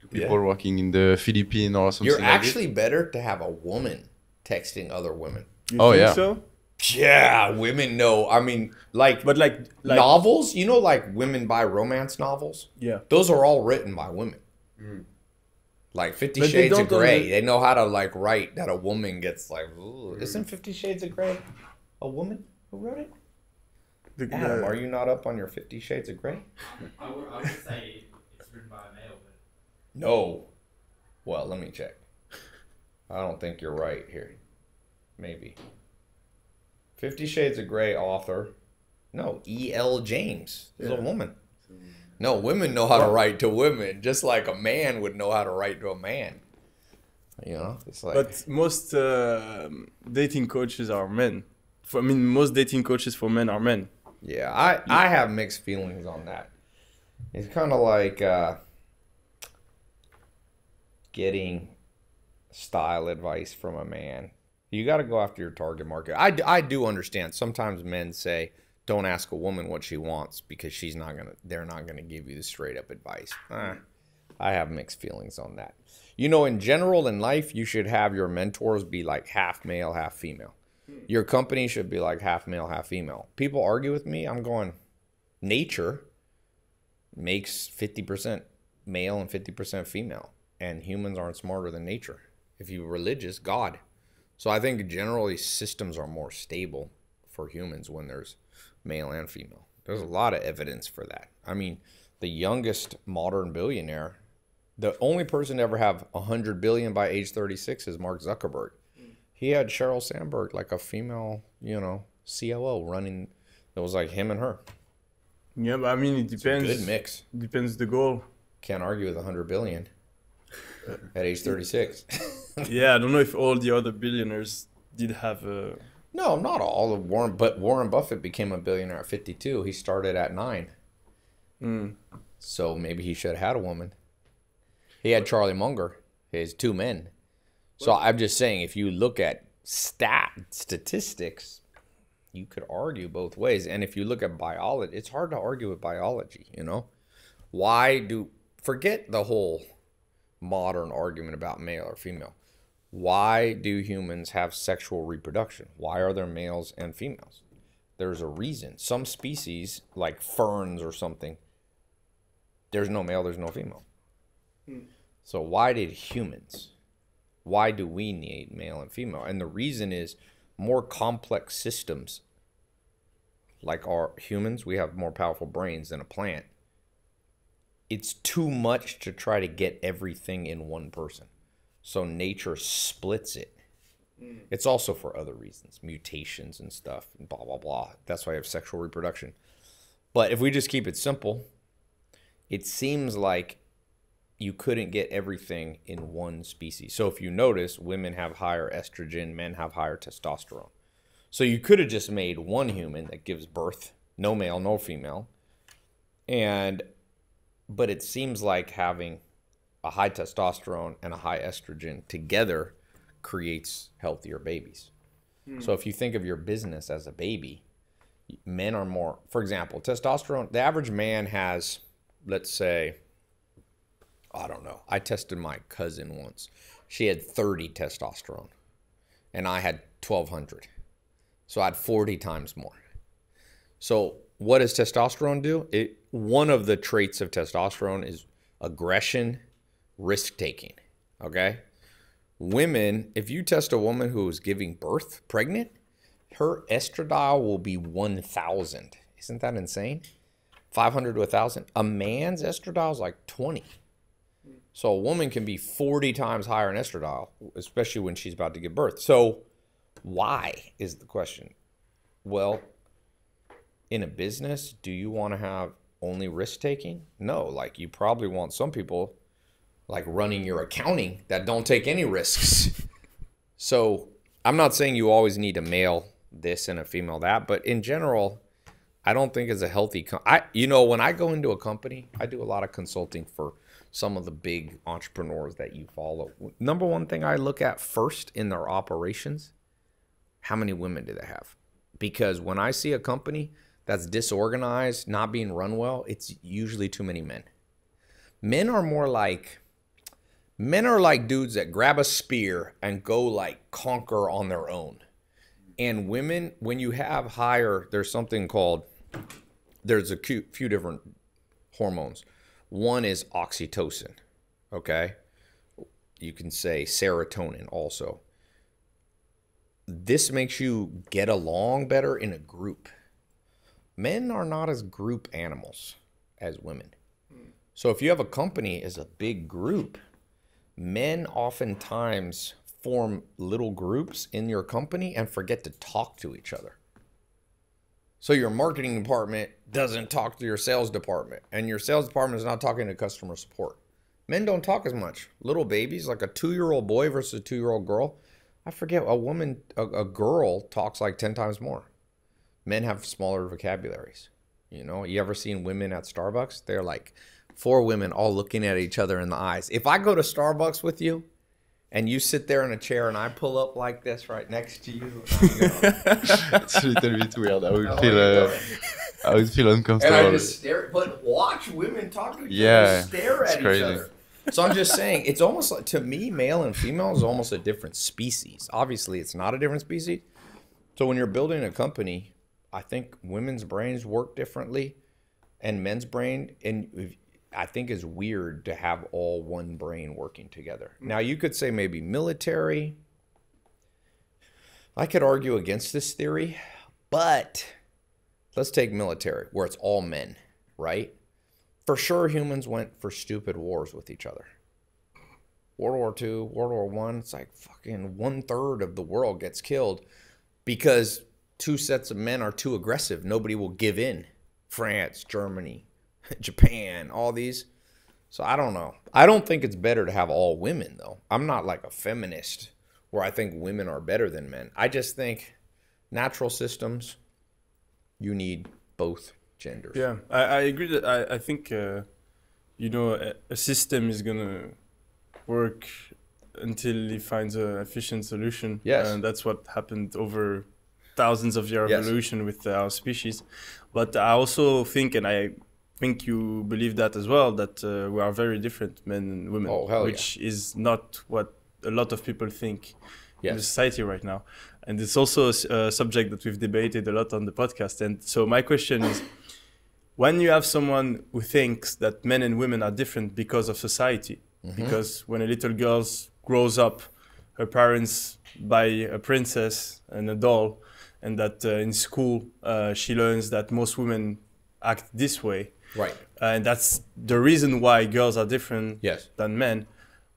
to Yeah. people working in the Philippines or something. You're like actually better to have a woman texting other women. You Oh, think yeah. So? Yeah, women know. I mean, like, But like, like novels, you know, like women buy romance novels? yeah. Those are all written by women. Mm. Like Fifty But Shades of Grey, under- they know how to like write that a woman gets like. Ooh, mm. isn't Fifty Shades of Grey a woman who wrote it? The, Adam, the- are you not up on your Fifty Shades of Grey? I would, I would say it's written by a male, but No. Well, let me check. I don't think you're right here. Maybe. Fifty Shades of Grey author. No, E. L. James is a woman. No, women know how to write to women, just like a man would know how to write to a man. You know, it's like But most uh, dating coaches are men. For, I mean, most dating coaches for men are men. Yeah, I I have mixed feelings on that. It's kind of like uh, getting style advice from a man. You got to go after your target market. I I do understand. Sometimes men say, don't ask a woman what she wants because she's not to, they're not going to give you the straight up advice. Eh, I have mixed feelings on that. You know, in general, in life, you should have your mentors be like half male, half female. Your company should be like half male, half female. People argue with me. I'm going, nature makes 50% male and 50% female. And humans aren't smarter than nature. If you're religious, God. So I think generally systems are more stable for humans when there's male and female. There's a lot of evidence for that. I mean, the youngest modern billionaire, the only person to ever have 100 billion by age 36 is Mark Zuckerberg. He had Sheryl Sandberg, like a female, you know, COO running. It was like him and her. Yeah, but I mean, it It's a depends. good mix. Depends the goal. Can't argue with 100 billion at age 36. [laughs] yeah, I don't know if all the other billionaires did have a. no, not all of Warren, but Warren Buffett became a billionaire at 52. He started at nine. Mm. So maybe he should have had a woman. He had Charlie Munger, his two men. So I'm just saying, if you look at stat statistics, you could argue both ways. And if you look at biology, it's hard to argue with biology. You know, why do forget the whole modern argument about male or female? Why do humans have sexual reproduction? Why are there males and females? There's a reason. Some species, like ferns or something, there's no male, there's no female. Hmm. So why did humans? Why do we need male and female? And the reason is more complex systems. Like our humans, we have more powerful brains than a plant. It's too much to try to get everything in one person. So nature splits it. Mm. It's also for other reasons, mutations and stuff, and blah blah blah. That's why I have sexual reproduction. But if we just keep it simple, it seems like you couldn't get everything in one species. So if you notice, women have higher estrogen, men have higher testosterone. So you could have just made one human that gives birth, no male, no female. And but it seems like having a high testosterone and a high estrogen together creates healthier babies. Hmm. So if you think of your business as a baby, men are more for example, testosterone, the average man has let's say I don't know. I tested my cousin once. She had 30 testosterone and I had 1200. So I had 40 times more. So what does testosterone do? It one of the traits of testosterone is aggression, risk taking. Okay? Women, if you test a woman who is giving birth, pregnant, her estradiol will be 1000. Isn't that insane? 500 to 1000. A man's estradiol is like 20. So a woman can be 40 times higher in estradiol, especially when she's about to give birth. So why is the question? Well, in a business, do you want to have only risk taking? No, like you probably want some people like running your accounting that don't take any risks. [laughs] so I'm not saying you always need a male this and a female that, but in general, I don't think it's a healthy. Com- I you know when I go into a company, I do a lot of consulting for some of the big entrepreneurs that you follow. Number one thing I look at first in their operations, how many women do they have? Because when I see a company that's disorganized, not being run well, it's usually too many men. Men are more like men are like dudes that grab a spear and go like conquer on their own. And women, when you have higher, there's something called there's a few different hormones. One is oxytocin, okay? You can say serotonin also. This makes you get along better in a group. Men are not as group animals as women. So if you have a company as a big group, men oftentimes form little groups in your company and forget to talk to each other. So your marketing department doesn't talk to your sales department, and your sales department is not talking to customer support. Men don't talk as much. Little babies, like a two-year-old boy versus a two-year-old girl. I forget a woman, a, a girl talks like ten times more. Men have smaller vocabularies. You know, you ever seen women at Starbucks? They're like four women all looking at each other in the eyes. If I go to Starbucks with you, and you sit there in a chair, and I pull up like this right next to you, and, [laughs] it's a little bit weird. I would feel, uh. I would feel uncomfortable. and uncomfortable. I just stare. But watch women talk to each Yeah, other, stare it's at crazy. each other. So I'm just saying, it's almost like to me, male and female is almost a different species. Obviously, it's not a different species. So when you're building a company, I think women's brains work differently, and men's brain, and if- I think is weird to have all one brain working together. Mm. Now you could say maybe military. I could argue against this theory, but let's take military, where it's all men, right? For sure, humans went for stupid wars with each other. World War II, World War One, it's like fucking one third of the world gets killed because two sets of men are too aggressive. Nobody will give in. France, Germany, [laughs] Japan, all these. So I don't know. I don't think it's better to have all women though. I'm not like a feminist where I think women are better than men. I just think natural systems you need both genders. Yeah, I, I agree that I, I think, uh, you know, a, a system is going to work until it finds an efficient solution. Yes. And that's what happened over thousands of years Yes. evolution with our species. But I also think, and I think you believe that as well, that uh, we are very different, men and women, Oh, hell yeah. which is not what a lot of people think in the society right now. And it's also a subject that we've debated a lot on the podcast. And so my question is, when you have someone who thinks that men and women are different because of society, because when a little girl grows up, her parents buy a princess and a doll, and that uh, in school uh, she learns that most women act this way, Right. and that's the reason why girls are different Yes. than men.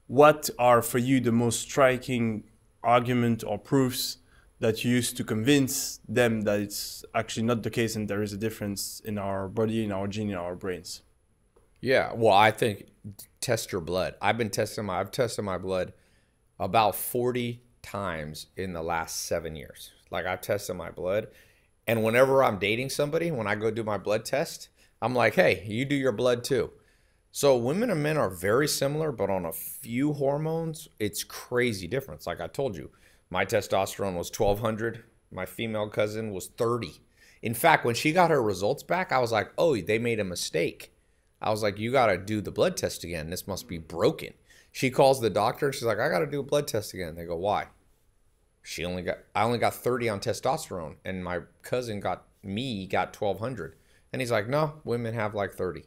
What are for you the most striking argument or proofs that you use to convince them that it's actually not the case and there is a difference in our body, in our gene, in our brains? Yeah, well, I think test your blood. I've been testing my I've tested my blood about 40 times in the last 7 years. Like I've tested my blood and whenever I'm dating somebody, when I go do my blood test, I'm like, "Hey, you do your blood too." So women and men are very similar, but on a few hormones, it's crazy difference. Like I told you, my testosterone was 1200, my female cousin was 30. In fact, when she got her results back, I was like, "Oh, they made a mistake." I was like, you got to do the blood test again. This must be broken. She calls the doctor she's like, I got to do a blood test again. They go, why? She only got, I only got 30 on testosterone and my cousin got, me got 1200. And he's like, no, women have like 30.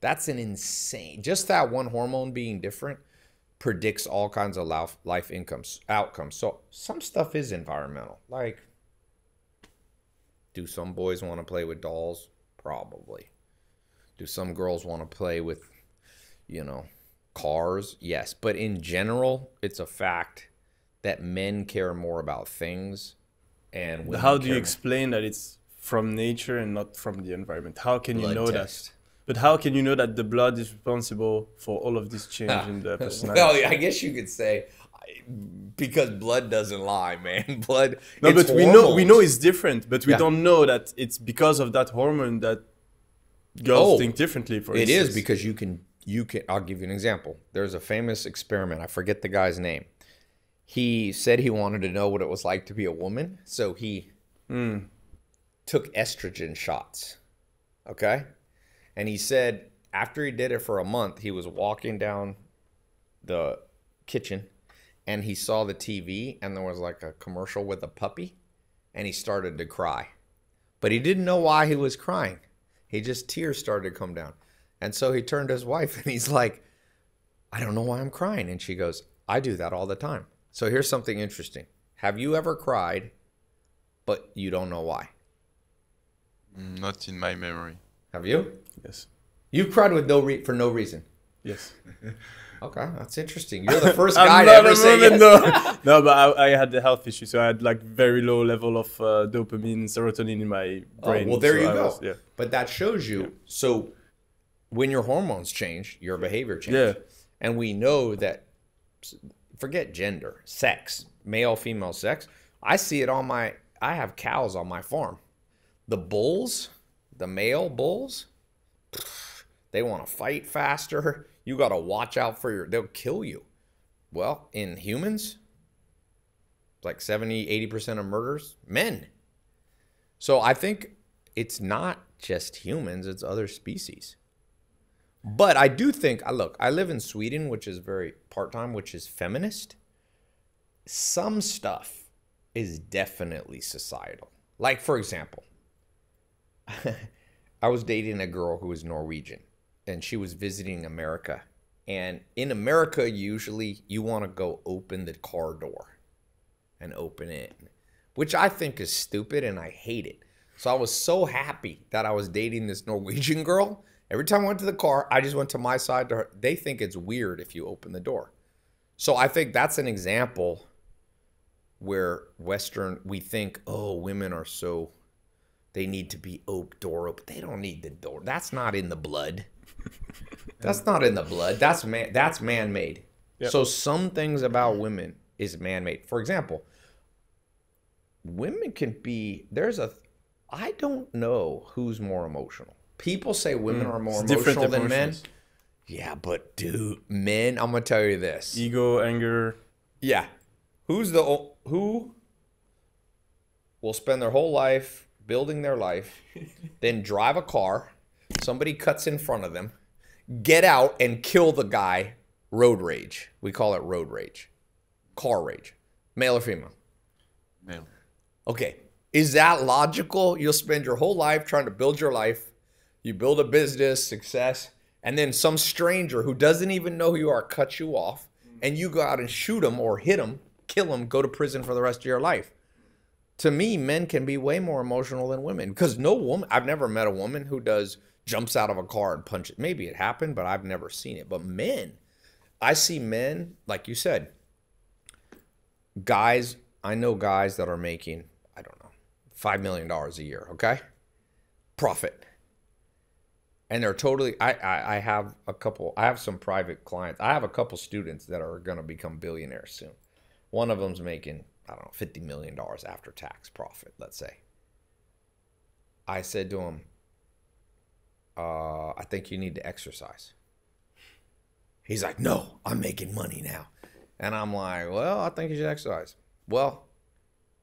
That's an insane, just that one hormone being different predicts all kinds of life, life incomes, outcomes. So some stuff is environmental. Like, do some boys want to play with dolls? Probably. Do some girls want to play with, you know, cars? Yes. But in general, it's a fact that men care more about things and How do you explain that it's from nature and not from the environment? How can you know test. that? But how can you know that the blood is responsible for all of this change ah. in the [laughs] personality? Well, I guess you could say because blood doesn't lie, [laughs] man. Blood. no, it's but we know we know it's different, but we Yeah. don't know that it's because of that hormone that girls Oh, think differently. For It instance. is because you can you can I'll give you an example. There's a famous experiment. I forget the guy's name. He said he wanted to know what it was like to be a woman, so he hmm. Took estrogen shots. Okay? And he said after he did it for a month, he was walking down the kitchen and he saw the TV and there was like a commercial with a puppy and he started to cry. But he didn't know why he was crying. He just tears started to come down. And so he turned to his wife and he's like, I don't know why I'm crying. And she goes, I do that all the time. So here's something interesting. Have you ever cried, but you don't know why? Not in my memory. Have you? yes, You've cried with no re- for no reason. yes. [laughs] Okay, that's interesting. You're the first [laughs] guy to not ever a say yes. no. [laughs] no, but I, I had the health issue, so I had like very low level of uh, dopamine, serotonin in my brain. Oh, brain. well, there so you I go. was- yeah. But that shows you. So when your hormones change, your behavior changes. Yeah. And we know that, forget gender, sex, male, female sex. I see it on my, I have cows on my farm. The bulls, the male bulls, [sighs] they want to fight faster. You got to watch out for your, they'll kill you. Well, in humans, like 70, 80% of murders, men. So I think it's not just humans, it's other species. But I do think, I look, I live in Sweden, which is very part time, which is feminist. Some stuff is definitely societal. Like, for example, [laughs] I was dating a girl who was Norwegian and she was visiting America. And in America, usually you want to go open the car door and open it, which I think is stupid and I hate it. So I was so happy that I was dating this Norwegian girl. Every time I went to the car, I just went to my side to her. They think it's weird if you open the door. So I think that's an example where Western, we think, oh, women are so, they need to be oak door open. They don't need the door. That's not in the blood. [laughs] that's not in the blood. That's man. That's man made. Yep. So some things about women is man made. For example, women can be. There's a. I don't know who's more emotional. People say women mm. are more emotional than men. Yeah, but dude, men. I'm gonna tell you this. Ego, anger. Yeah. Who's the who will spend their whole life building their life, [laughs] then drive a car, somebody cuts in front of them, get out and kill the guy, road rage. We call it road rage. Car rage. Male or female? Male. Okay. Is that logical? You'll spend your whole life trying to build your life. You build a business, success, and then some stranger who doesn't even know who you are cuts you off, and you go out and shoot him or hit him, kill him, go to prison for the rest of your life. To me, men can be way more emotional than women because no woman, I've never met a woman who does jumps out of a car and punches. Maybe it happened, but I've never seen it. But men, I see men, like you said, guys, I know guys that are making, I don't know, $5 million a year, okay? Profit. And they're totally, I, I, I have a couple, I have some private clients. I have a couple students that are going to become billionaires soon. One of them's making, I don't know, $50 million after tax profit, let's say. I said to him, uh, I think you need to exercise. He's like, no, I'm making money now. And I'm like, well, I think you should exercise. Well,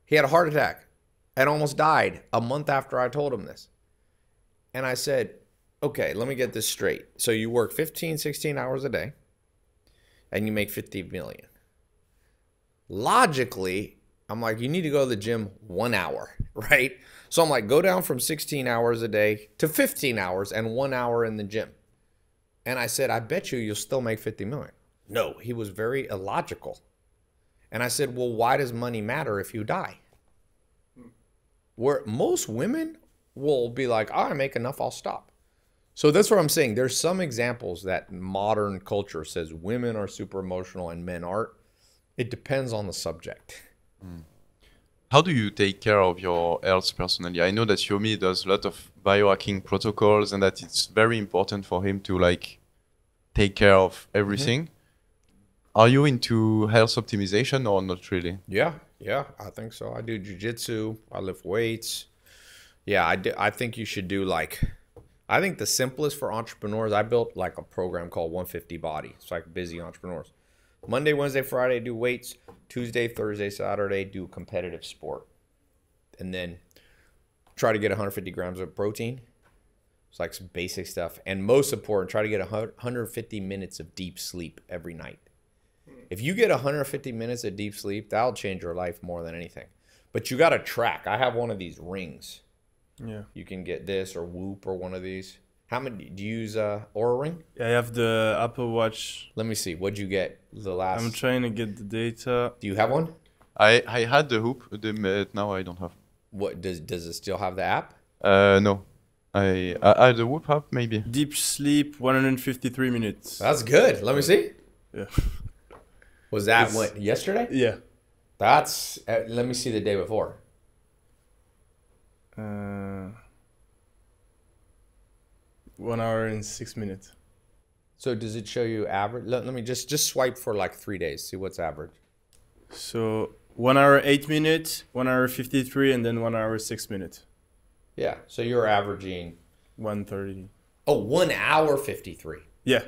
he had a heart attack and almost died a month after I told him this. And I said, okay, let me get this straight. So you work 15, 16 hours a day and you make 50 million. Logically, I'm like, you need to go to the gym one hour, [laughs] right? So I'm like, go down from 16 hours a day to 15 hours and one hour in the gym. And I said, I bet you you'll still make 50 million. No, he was very illogical. And I said, well, why does money matter if you die? Where most women will be like, oh, I make enough, I'll stop. So that's what I'm saying. There's some examples that modern culture says women are super emotional and men aren't. It depends on the subject. How do you take care of your health personally? I know that Yomi does a lot of biohacking protocols and that it's very important for him to like take care of everything. Mm-hmm. Are you into health optimization or not really? Yeah, yeah, I think so. I do jujitsu. I lift weights. Yeah, I, do, I think you should do like, I think the simplest for entrepreneurs, I built like a program called 150 Body. It's like busy entrepreneurs. Monday, Wednesday, Friday, do weights. Tuesday, Thursday, Saturday, do competitive sport. And then try to get 150 grams of protein. It's like some basic stuff. And most important, try to get 150 minutes of deep sleep every night. If you get 150 minutes of deep sleep, that'll change your life more than anything. But you got to track. I have one of these rings. Yeah. You can get this or Whoop or one of these. How many do you use? Uh, Oura Ring? I have the Apple Watch. Let me see. What'd you get the last? I'm trying to get the data. do you have one? I, I had the Whoop, the, uh, now I don't have. What does does it still have the app? Uh, no. I, I, I the whoop app maybe. Deep sleep, 153 minutes. That's good. Let me see. Yeah. [laughs] Was that It's- what yesterday? Yeah. That's. Uh, let me see the day before. Uh, one hour and six minutes. So does it show you average? Let, let me just just swipe for like three days. See what's average. So one hour eight minutes, one hour 53, and then one hour six minutes. Yeah. So you're averaging 130. oh one hour fifty three. Yeah.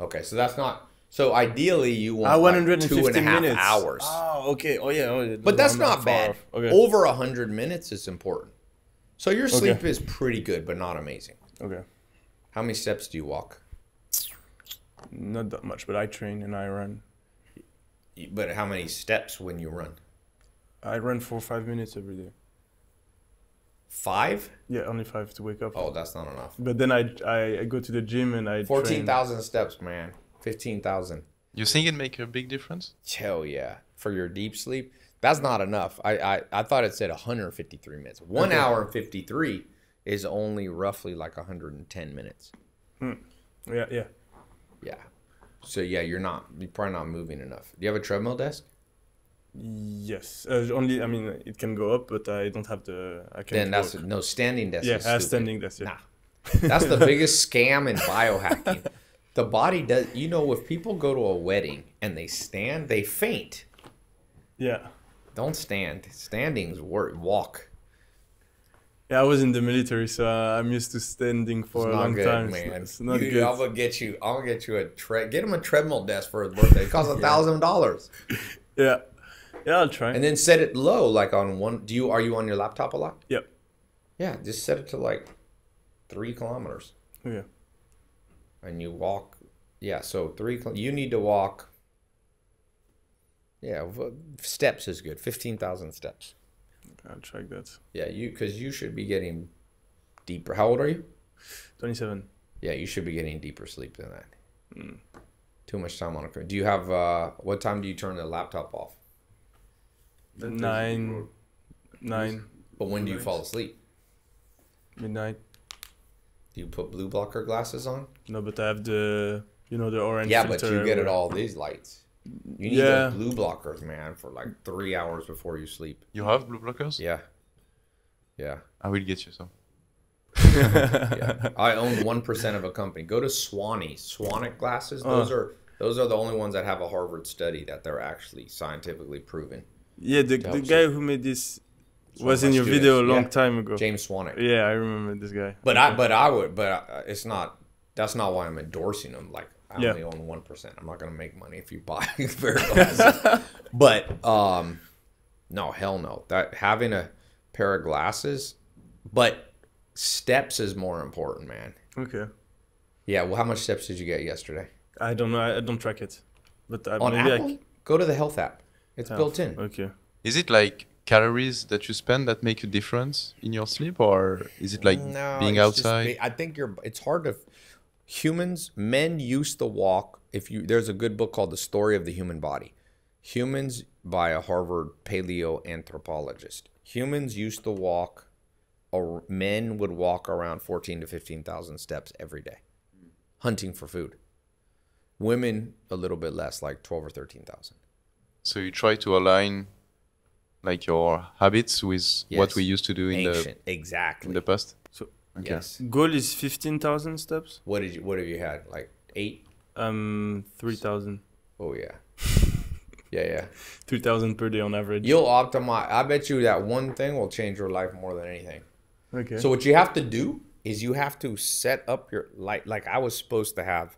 Okay, so that's not So ideally, you want Ah, like 150 two and a half minutes. hours. Oh, okay. Oh, yeah. Oh, but that's I'm not bad. Okay. Over a hundred minutes is important. So your sleep Okay. is pretty good, but not amazing. Okay. How many steps do you walk? Not that much, but I train and I run. But how many steps when you run? I run for five minutes every day. Five? Yeah, only five to wake up. Oh, that's not enough. But then I, I, I go to the gym and I Fourteen train. steps, man. Fifteen thousand. You think it make a big difference? Hell yeah. For your deep sleep. That's not enough. I, I, I thought it said 153 minutes. One Okay. hour and 53 is only roughly like 110 minutes. Yeah, yeah. Yeah. So yeah, you're not you're probably not moving enough. Do you have a treadmill desk? Yes. Uh, only, I mean, it can go up, but I don't have the. I can't. Then that's no standing desk. Yeah, is I have stupid. standing desk. Yeah. Nah. That's the biggest scam in biohacking. The body does you know if people go to a wedding and they stand, they faint. Yeah. Don't stand. Standing's work walk. Yeah, I was in the military, so uh, I'm used to standing for It's a not long good, time. man. It's not You- good. I'm gonna get you. I'm gonna get you a tre- get him a treadmill desk for his birthday. It costs [laughs] a thousand dollars, [laughs] Yeah. Yeah, I'll try. and then set it low, like on one. Do you are you on your laptop a lot? Yep. Yeah, just set it to like three kilometers, Yeah. and you walk. Yeah, so three. You need to walk. Yeah, steps is good. Fifteen thousand steps. I'll try that. Yeah, you because you should be getting deeper. How old are you? 27. Yeah, you should be getting deeper sleep than that. Too much time on a. Do you have? uh What time do you turn the laptop off? Nine. Nine. But when do you fall asleep? Midnight. Do you put blue blocker glasses on? No, but I have the, you know, the orange. Yeah, but filter you get it all these lights. You need Yeah. those blue blockers, man, for like three hours before you sleep. You have blue blockers? Yeah. Yeah. I will get you some. [laughs] Yeah. I own one percent of a company. Go to Swanee. Swanwick glasses. Uh. Those Oh. are those are the only ones that have a Harvard study that they're actually scientifically proven. Yeah, the, the guy you. who made this one was in my your video a long yeah. time ago. James Swanwick. Yeah, I remember this guy. But I, but I would, but I, it's not. That's not why I'm endorsing them. Like I Yeah. only own one percent. I'm not gonna make money if you buy a pair of glasses. but um, no, hell no. That having a pair of glasses, but steps is more important, man. Okay. Yeah. Well, how much steps did you get yesterday I don't know. I, I don't track it. But uh, on maybe Apple? I c- Go to the health app. It's Oh, built in. Okay. Is it like calories that you spend that make a difference in your sleep, or is it like being it's just outside? I think you're. It's hard to. Humans, men used to walk. If you, there's a good book called "The Story of the Human Body." Humans, by a Harvard paleoanthropologist. Humans used to walk. Or men would walk around fourteen to fifteen thousand steps every day, hunting for food. Women a little bit less, like twelve or thirteen thousand. So you try to align like your habits with what we used to do in the Ancient, exactly. in the past. So Okay. Yes. goal is fifteen thousand steps. What did you? What have you had? Like eight? Um, three thousand. Oh yeah. [laughs] Yeah, yeah. Three thousand per day on average. You'll optimize. I bet you that one thing will change your life more than anything. Okay. So what you have to do is you have to set up your like like I was supposed to have.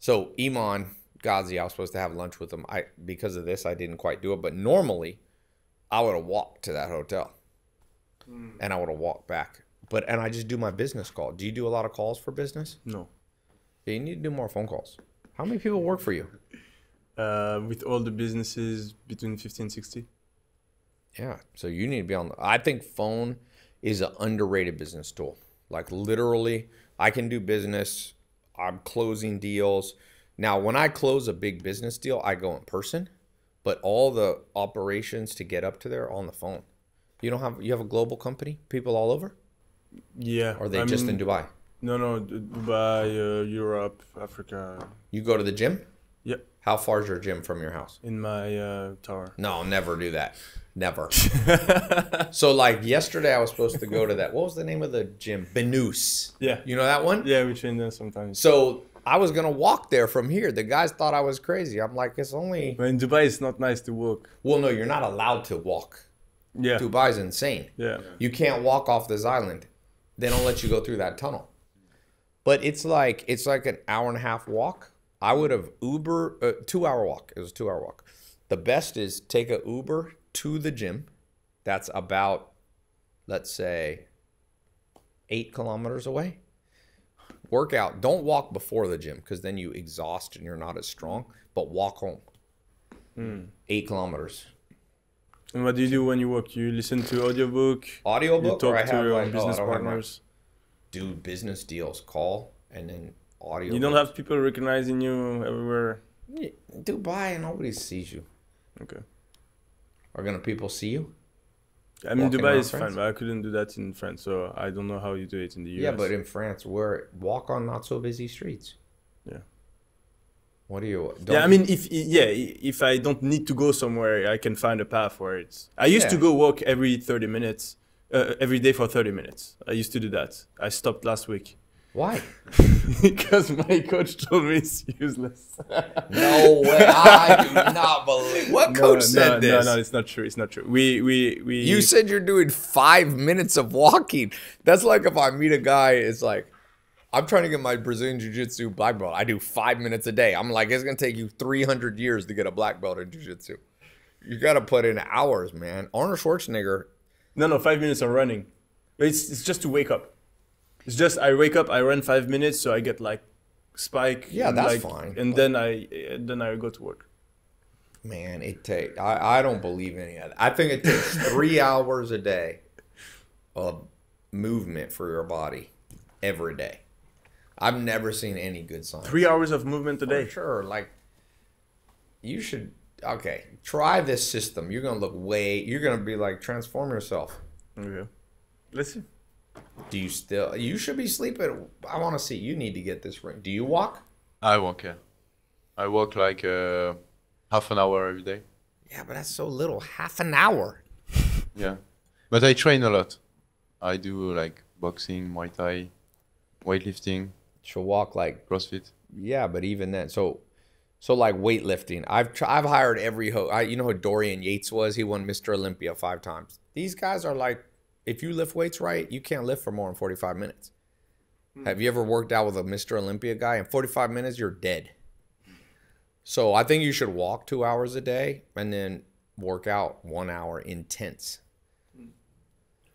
So Iman Gadzhi, I was supposed to have lunch with him. I because of this I didn't quite do it, but normally I would have walked to that hotel. And I would have walked back. But and I just do my business call. Do you do a lot of calls for business? no. Yeah, you need to do more phone calls. How many people work for you? Uh, with all the businesses between 50 and 60. Yeah. So you need to be on. The, I think phone is an underrated business tool. Like literally, I can do business. I'm closing deals. Now, when I close a big business deal, I go in person, but all the operations to get up to there are on the phone. You don't have you have a global company, people all over, Yeah. or are they I just mean, in Dubai? No, no, Dubai, uh, Europe, Africa. You go to the gym. Yep. How far is your gym from your house? In my uh, tower. No, never do that. Never. [laughs] so like yesterday, I was supposed to go to that. What was the name of the gym? Benus. Yeah. You know that one? Yeah, we train there sometimes. So I was gonna walk there from here. The guys thought I was crazy. I'm like, it's only. But in Dubai, it's not nice to walk. Well, no, you're not allowed to walk. Yeah. Dubai's insane. Yeah. You can't walk off this island. They don't let you go through that tunnel. But it's like it's like an hour and a half walk I would have Uber uh, two hour walk. It was a two hour walk. The best is take a Uber to the gym. That's about, let's say, eight kilometers away. Work out. Don't walk before the gym because then you exhaust and you're not as strong. But walk home. Eight kilometers. And what do you do when you walk? You listen to audiobook. You Audiobook or I talk to have your like, oh, business my- partners. do business deals, call, and then audio. You don't have people recognizing you everywhere. Yeah, Dubai, nobody sees you. Okay. Are gonna people see you? I mean, Dubai is France? fine, but I couldn't do that in France, so I don't know how you do it in the US. Yeah, but in France, where walk on not so busy streets. Yeah. What do you? Don't yeah, I mean, if yeah, if I don't need to go somewhere, I can find a path where it's. I used to go walk every thirty minutes, uh, every day for thirty minutes. I used to do that. I stopped last week why? [laughs] because my coach told me it's useless. No way! I do not believe. What No, coach said no, this? No, no, it's not true. It's not true. We we we. You said you're doing five minutes of walking. That's like if I meet a guy, it's like, I'm trying to get my Brazilian Jiu Jitsu black belt. I do five minutes a day. I'm like, it's gonna take you 300 years to get a black belt in Jiu Jitsu. You gotta put in hours, man. Arnold Schwarzenegger. No, no, five minutes of running. It's it's just to wake up. It's just I wake up, I run five minutes, so I get like spike. Yeah, and, that's like, fine. And then I then I go to work. Man, it take. I, I don't believe any of that. I think it takes [laughs] three hours a day of movement for your body every day. I've never seen any good signs. Three hours of movement a For sure. Like you should okay, try this system. You're gonna look way you're gonna be like transform yourself. Okay. Let's. Do you still you should be sleeping I wanna see you need to get this ring. Do you walk? I walk, yeah. I walk like uh, half an hour every day. Yeah, but that's so little. Half an hour. [laughs] Yeah. But I train a lot. I do like boxing, Muay Thai, weightlifting, She'll walk like CrossFit. yeah, but even then, so so like weightlifting. I've tr- I've hired every ho I you know who Dorian Yates was? He won Mr. Olympia five times. These guys are like, if you lift weights right, you can't lift for more than forty five minutes. Hmm. Have you ever worked out with a Mr. Olympia guy? In forty five minutes, you're dead. So I think you should walk two hours a day and then work out one hour intense. Hmm.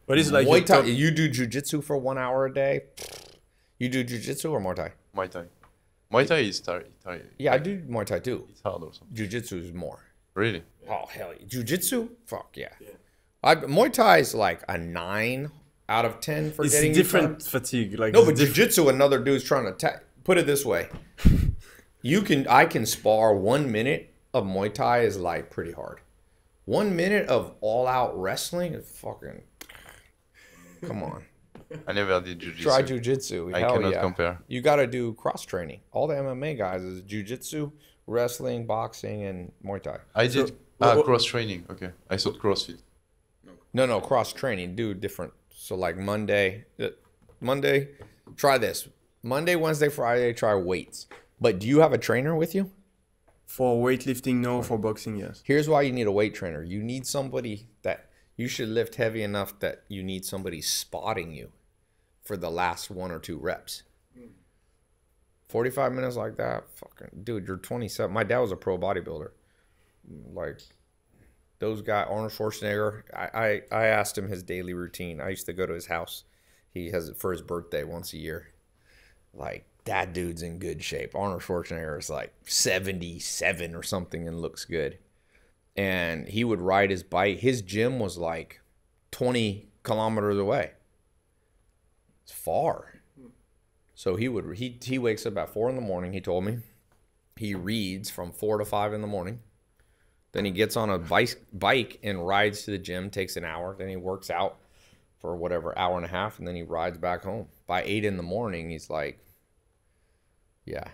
What is like Muay your Thai, top- you do jujitsu for one hour a day. You do jujitsu or Muay Thai? Muay Thai. Muay Thai is tar- tar- Yeah, I do Muay Thai too. It's hard or something. Jujitsu is more. Really? Oh hell, yeah. jujitsu? Fuck yeah. I, Muay Thai is like a nine out of ten for It's getting you different tired. fatigue. Like No, but diff- jujitsu, another dude's trying to ta- put it this way. [laughs] You can, I can spar one minute of Muay Thai is like pretty hard. One minute of all out wrestling is fucking. Come on, I never did jiu-jitsu. try jujitsu. I Hell cannot yeah. compare. You got to do cross training. All the MMA guys is jujitsu, wrestling, boxing, and Muay Thai. I did So, ah, what- cross training. Okay. I thought CrossFit. No, no, cross training. Do different. So like Monday, uh, Monday, try this. Monday, Wednesday, Friday, try weights. But do you have a trainer with you? for weightlifting, no. For boxing, yes. Here's why you need a weight trainer. You need somebody that you should lift heavy enough that you need somebody spotting you for the last one or two reps. 45 minutes like that, fucking dude, you're 27. My dad was a pro bodybuilder. Like those guys, Arnold Schwarzenegger. I, I I asked him his daily routine. I used to go to his house. He has it for his birthday once a year. Like that dude's in good shape. Arnold Schwarzenegger is like 77 or something and looks good. And he would ride his bike. His gym was like 20 kilometers away. It's far. So he would he he wakes up at four in the morning. He told me he reads from four to five in the morning. Then he gets on a bike bike and rides to the gym. Takes an hour. Then he works out for whatever hour and a half, and then he rides back home. By eight in the morning, he's like, "Yeah,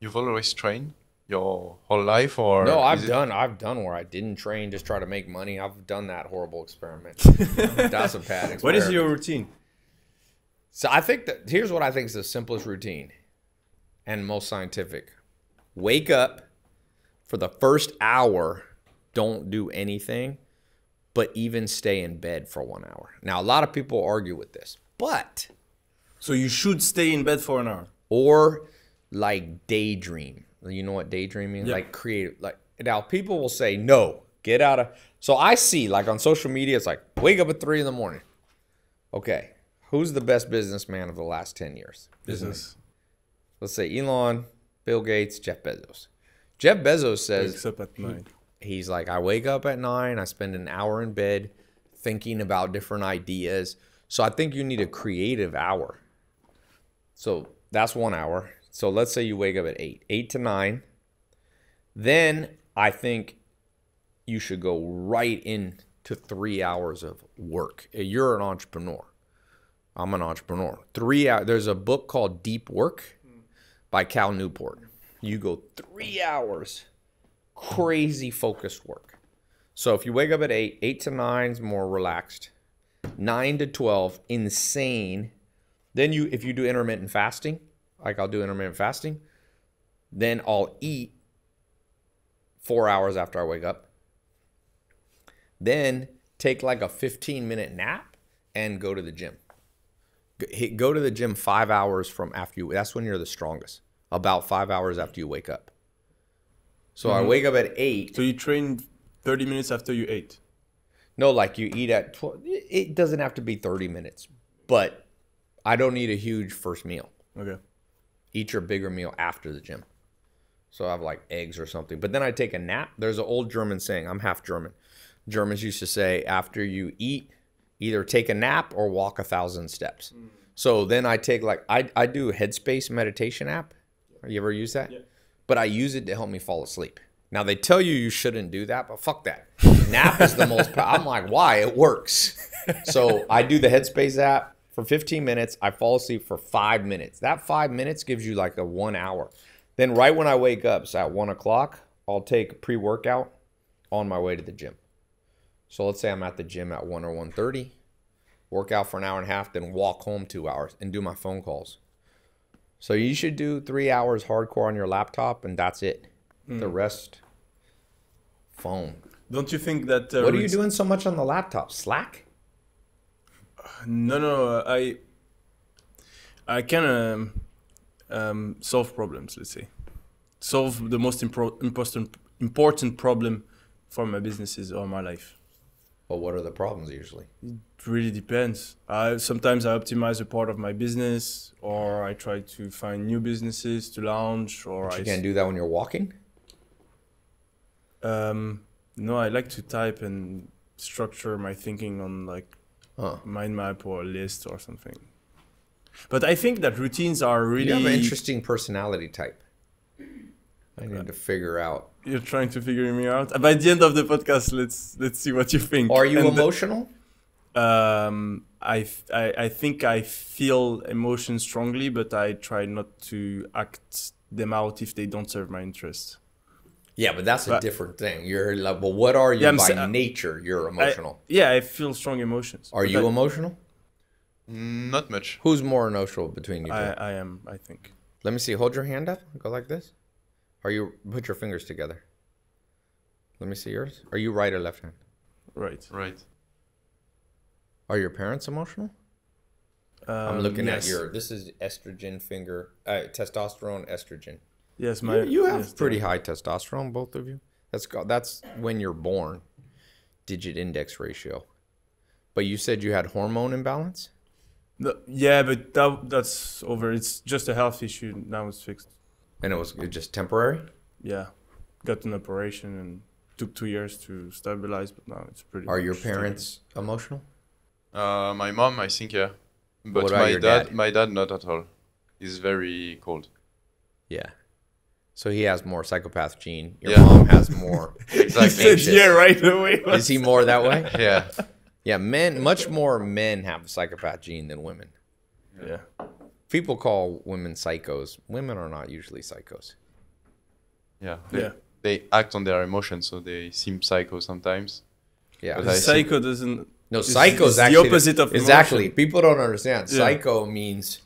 You've always trained your whole life, or no, I've it- done I've done where I didn't train, just try to make money. I've done that horrible experiment. That's a bad experiment. What is your routine? So I think that here's what I think is the simplest routine and most scientific. Wake up for the first hour, don't do anything, but even stay in bed for one hour. Now, a lot of people argue with this, but So you should stay in bed for an hour. or like daydream. You know what daydreaming? Yeah. Like creative. Like now, people will say no. Get out of. So I see like on social media, it's like wake up at three in the morning. Okay, who's the best businessman of the last ten years? Business. Let's say Elon, Bill Gates, Jeff Bezos. Jeff Bezos says Wakes up at night. he's like i wake up at nine i spend an hour in bed thinking about different ideas so i think you need a creative hour so that's one hour so let's say you wake up at eight eight to nine then i think you should go right into three hours of work you're an entrepreneur i'm an entrepreneur three hours there's a book called deep work by cal newport you go three hours crazy focused work. So if you wake up at 8, 8 to 9 is more relaxed. 9 to 12 insane. Then you if you do intermittent fasting, like I'll do intermittent fasting, then I'll eat 4 hours after I wake up. Then take like a 15 minute nap and go to the gym. Go to the gym 5 hours from after you that's when you're the strongest. About 5 hours after you wake up. So I mm-hmm. wake up at 8 So you train 30 minutes after you ate. No, like you eat at 12. It doesn't have to be 30 minutes, but I don't need a huge first meal. Okay. Eat your bigger meal after the gym. So I have like eggs or something. But then I take a nap. There's an old German saying, I'm half German. Germans used to say, after you eat, either take a nap or walk a thousand steps. Mm. So then I take like, I, I do a Headspace meditation app. Have you ever used that? But I use it to help me fall asleep. Now they tell you you shouldn't do that, but fuck that. [laughs] Nap is the most. I'm like, why? It works. So I do the Headspace app for 15 minutes. I fall asleep for five minutes. That five minutes gives you like a one hour. Then right when I wake up, so at one o'clock, I'll take pre workout on my way to the gym. So let's say I'm at the gym at one or 1:30, work out for an hour and a half, then walk home two hours and do my phone calls. So you should do three hours hardcore on your laptop, and that's it. The rest, phone. Don't you think that? Uh, What are you doing so much on the laptop? Slack? No, no. I I can um, um, solve problems. Let's say solve the most impro- important important problem for my businesses or my life. But what are the problems usually? It really depends. I sometimes I optimize a part of my business, or I try to find new businesses to launch, or I You can't do that when you're walking. Um, no, I like to type and structure my thinking on like Huh. mind map or a list or something. But I think that routines are really. You have an interesting personality type. I need to figure out. You're trying to figure me out. By the end of the podcast, let's let's see what you think. Are you And, emotional? Um, I think I feel emotions strongly, but I try not to act them out if they don't serve my interest. Yeah, but that's a different thing. You're like, well, what are you Yeah, by sa- uh, nature? You're I- emotional. yeah, I feel strong emotions. are you I, emotional? Not much. Who's more emotional between you two? I, I am. I think. Let me see. Hold your hand up. Go like this. Are you put your fingers together? Let me see yours. Are you right or left hand? Right. Right. Are your parents emotional? I'm Um, looking yes. at your. This is estrogen finger, uh, testosterone, estrogen. Yes, my. You, you have yes, pretty high testosterone, both of you. That's that's when you're born, digit index ratio. But you said you had hormone imbalance. The- yeah, but that that's over. It's just a health issue. Now it's fixed. And it was just temporary. Yeah, got an operation and took two years to stabilize, but now it's pretty. Are your much stable. parents emotional? Uh, my mom, I think, yeah. But my dad, dad? my dad, not at all. He's very cold. Yeah. So he has more psychopath gene. Your Yeah. mom has more. [laughs] He Exactly. said anxious. yeah right away. Is he more that way? [laughs] yeah. Yeah, men. Much more men have the psychopath gene than women. Yeah. People call women psychos. Women are not usually psychos. Yeah. They, Yeah. they act on their emotions, so they seem psycho sometimes. Yeah. But I see- Psycho doesn't. No, It's- psycho is it's the actually opposite of exactly. emotion. People don't understand. Yeah. Psycho means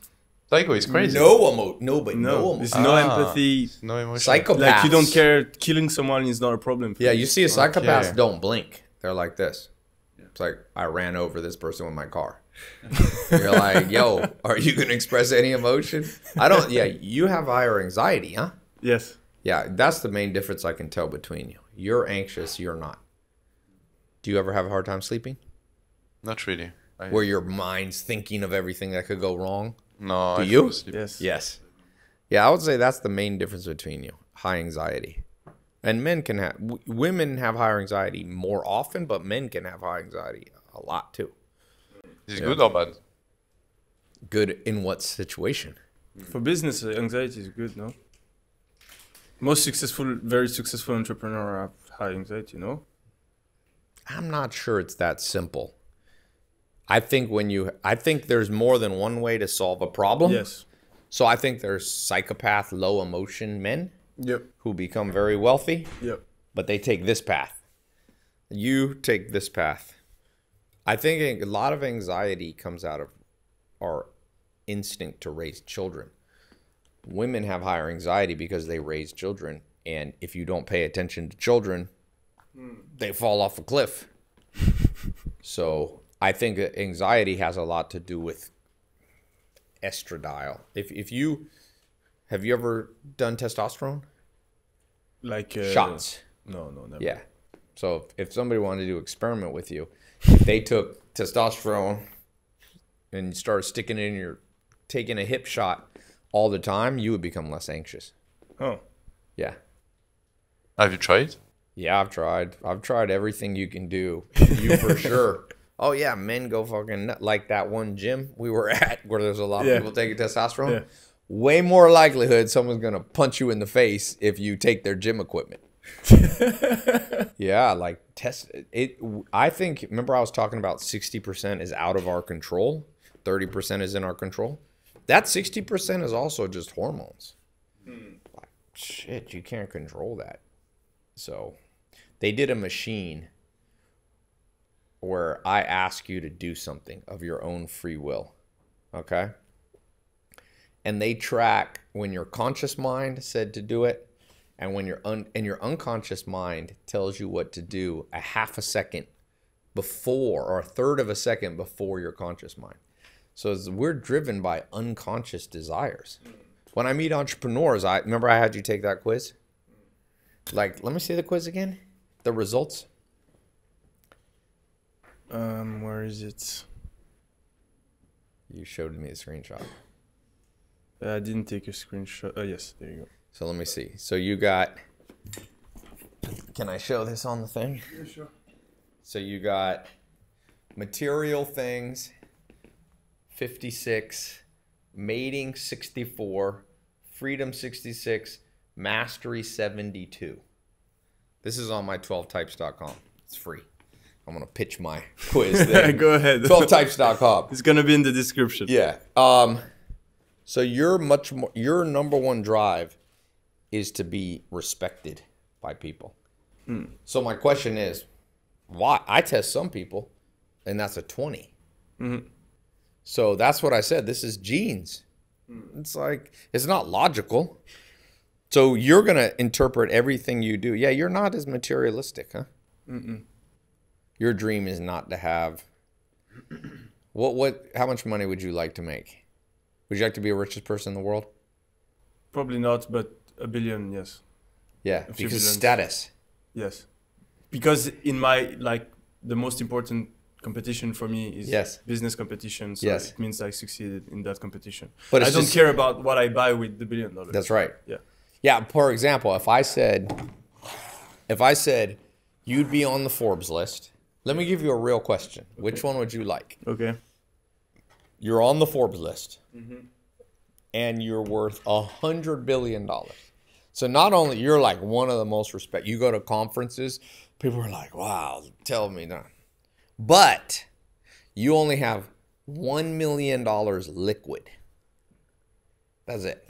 Psycho is crazy. no emo, no, but no, No, emotion. there's no Ah. empathy. No emotion. Psychopaths. Like you don't care. Killing someone is not a problem. For Yeah, you see, psychopaths Okay. don't blink. They're like this. It's like I ran over this person with my car. [laughs] You're like, yo, are you gonna express any emotion? I don't. Yeah, you have higher anxiety, huh? Yes. Yeah, that's the main difference I can tell between you. You're anxious, you're not. Do you ever have a hard time sleeping? Not really. I, Where your mind's thinking of everything that could go wrong? No, Do I you? Yes. Yes. Yeah, I would say that's the main difference between you. High anxiety. And men can have w- women have higher anxiety more often, but men can have high anxiety a lot too. Is it good or bad? Good in what situation? For business, uh, anxiety is good, no? Most successful, very successful entrepreneur have high anxiety, no? I'm not sure it's that simple. I think when you I think there's more than one way to solve a problem. Yes. So I think there's psychopath low emotion men Yep. who become very wealthy, Yep. but they take this path. You take this path. I think a lot of anxiety comes out of our instinct to raise children. Women have higher anxiety because they raise children, and if you don't pay attention to children, hmm. they fall off a cliff. [laughs] so I think anxiety has a lot to do with estradiol. If if you have you ever done testosterone Like uh, shots? No, no, never. Yeah. So if, if somebody wanted to do experiment with you, if they took testosterone and started sticking it in your taking a hip shot all the time, you would become less anxious. Oh. Yeah. Have you tried? Yeah, I've tried. I've tried everything you can do. [laughs] You for sure. Oh yeah, men go fucking like that one gym we were [laughs] at where there's a lot of Yeah. people taking testosterone. Yeah. Way more likelihood someone's gonna punch you in the face if you take their gym equipment. [laughs] yeah, like test it. I think. Remember, I was talking about sixty percent is out of our control. Thirty percent is in our control. That sixty percent is also just hormones. Hmm. Like, shit, you can't control that. So, they did a machine where I ask you to do something of your own free will. Okay? And they track when your conscious mind said to do it and when your un- and your unconscious mind tells you what to do a half a second before or a third of a second before your conscious mind. So we're driven by unconscious desires. When I meet entrepreneurs, I remember I had you take that quiz. Like, let me see the quiz again. The results. Um, where is it? You showed me a screenshot. Uh, I didn't take a screenshot. Oh, yes, there you go. So let me see. So you got. Can I show this on the thing? Yeah, sure. So you got material things, 56, mating 64, freedom 66, mastery 72. This is on my 12types.com. It's free. I'm going to pitch my [laughs] quiz [laughs] there. go ahead. [laughs] 12types.com. It's gonna be in the description. Yeah. Um so your much more your number one drive is to be respected by people. So my question is, why I test some people and that's a 20. Hmm. So that's what I said. This is genes. It's like it's not logical. So you're gonna interpret everything you do. Yeah, you're not as materialistic, huh? Your dream is not to have. What what? How much money would you like to make? Would you like to be the richest person in the world? Probably not, but a billion, yes. Yeah, few because status. Yes. Because in my like the most important competition for me is Yes. business competition. So Yes. it means I succeeded in that competition. But But I don't just- care about what I buy with the billion dollars. That's right. Yeah. Yeah. For example, if I said, if I said, you'd be on the Forbes list. Let me give you a real question. Which one would you like? Okay. You're on the Forbes list, mm-hmm. and you're worth a hundred billion dollars. So not only you're like one of the most respect. You go to conferences, people are like, "Wow, tell me that," but you only have one million dollars liquid. That's it.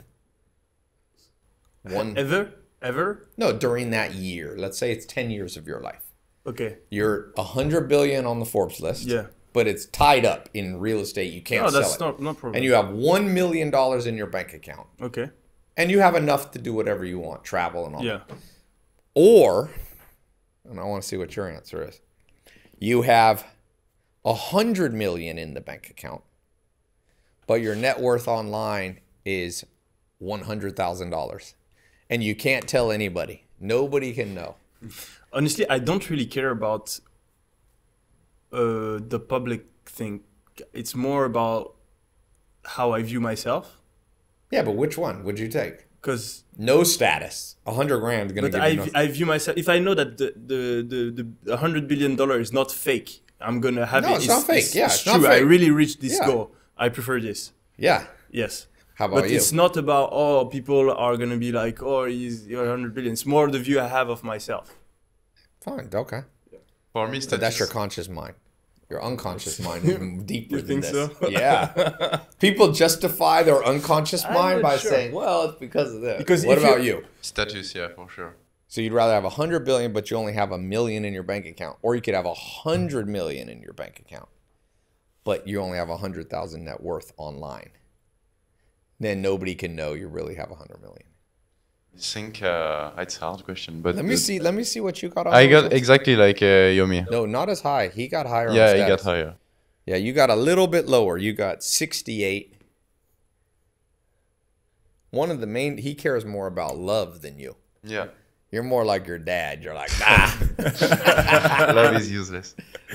One Ever? Ever? no during that year. Let's say it's ten years of your life. Okay. You're a hundred billion on the Forbes list. Yeah. But it's tied up in real estate. You can't No, sell that's it. not problem. and you have one million dollars in your bank account, Okay. and you have enough to do whatever you want, travel and all. Yeah. Or, and I want to see what your answer is. You have a hundred million in the bank account, but your net worth online is one hundred thousand dollars, and you can't tell anybody. Nobody can know. [laughs] Honestly, I don't really care about uh, the public thing. It's more about how I view myself. Yeah, but which one would you take? Because No status. A hundred grand is gonna but I, no I view myself if I know that the the the, the hundred billion dollar is not fake, I'm gonna have No, it. it's not fake. Yeah, it's, it's not true. I really reached this Yeah. goal. I prefer this. Yeah. Yes. How about But you? it's not about oh people are gonna be like oh he's you're 100 billion. It's more the view I have of myself. Fine. Okay. For me, But that's your conscious mind. Your unconscious [laughs] mind is deeper You than think this. so? yeah. [laughs] People justify their unconscious mind by sure. saying, "Well, it's because of this." Because what about you- you? status, yeah, for sure. So you'd rather have a hundred billion, but you only have a million in your bank account, or you could have a hundred million in your bank account, but you only have a hundred thousand net worth online. Then nobody can know you really have a hundred million. I think uh, it's a hard question, but Let me see. Let me see what you got. On I got ones. exactly like uh, Yomi. no, not as high. He got higher. on Yeah, he got higher. Yeah, you got a little bit lower. You got 68. One of the main, he cares more about love than you. Yeah, You're more like your dad. You're like, [laughs] ah. [laughs] love is useless. [laughs]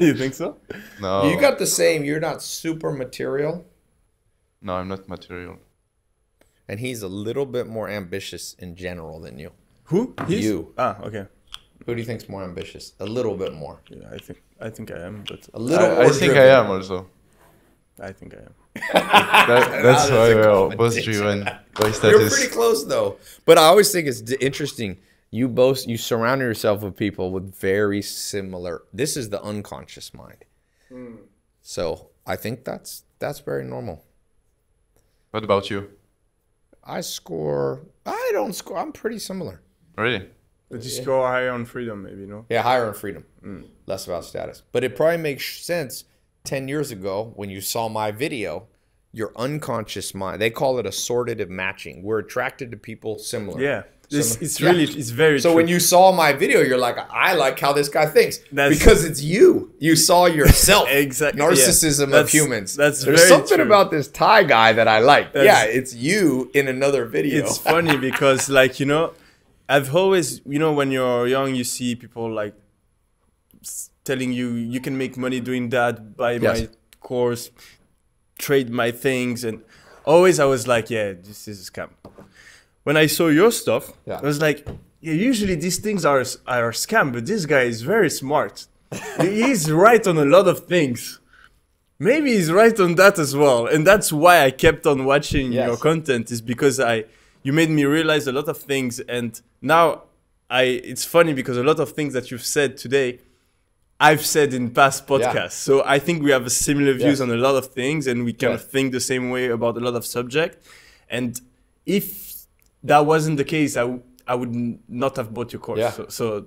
you think so? No, You got the same. You're not super material. no, I'm not material. And he's a little bit more ambitious in general than you. Who? He's? You. Ah, okay. Who do you think's more ambitious? A little bit more. Yeah, I think I think I am, but A little I, I think driven. I am also. I think I am. That, [laughs] that's That why is a we're both competition. driven by You're status. pretty close though. But I always think it's d- interesting. You both you surround yourself with people with very similar. This is the unconscious mind. So I think that's that's very normal. What about you? I score. I don't score. I'm pretty similar. Really? But you score higher on freedom, maybe no. Yeah, higher on freedom, mm. less about status. But it probably makes sense. Ten years ago, when you saw my video, your unconscious mind. They call it assortative matching. We're attracted to people similar. Yeah, it's, it's Yeah. really it's very. So true. when you saw my video, you're like, I like how this guy thinks That's- because it's you. You saw yourself. [laughs] Exactly, yeah. Narcissism of humans. that's There's something true. about this Tai guy that I like. That's- yeah, it's you in another video. it's funny [laughs] because like you know i've always you know when you're young you see people like telling you you can make money doing that buy Yes. my course trade my things and always i was like yeah this is a scam when i saw your stuff Yeah. i was like yeah usually these things are are a scam but this guy is very smart [laughs] he's right on a lot of things maybe he's right on that as well and that's why i kept on watching Yes. your content is because i you made me realize a lot of things and now i it's funny because a lot of things that you've said today i've said in past podcasts so i think we have a similar views Yes. on a lot of things and we kind Yes. of think the same way about a lot of subject and if that wasn't the case I I would not have bought your course Yeah. so, so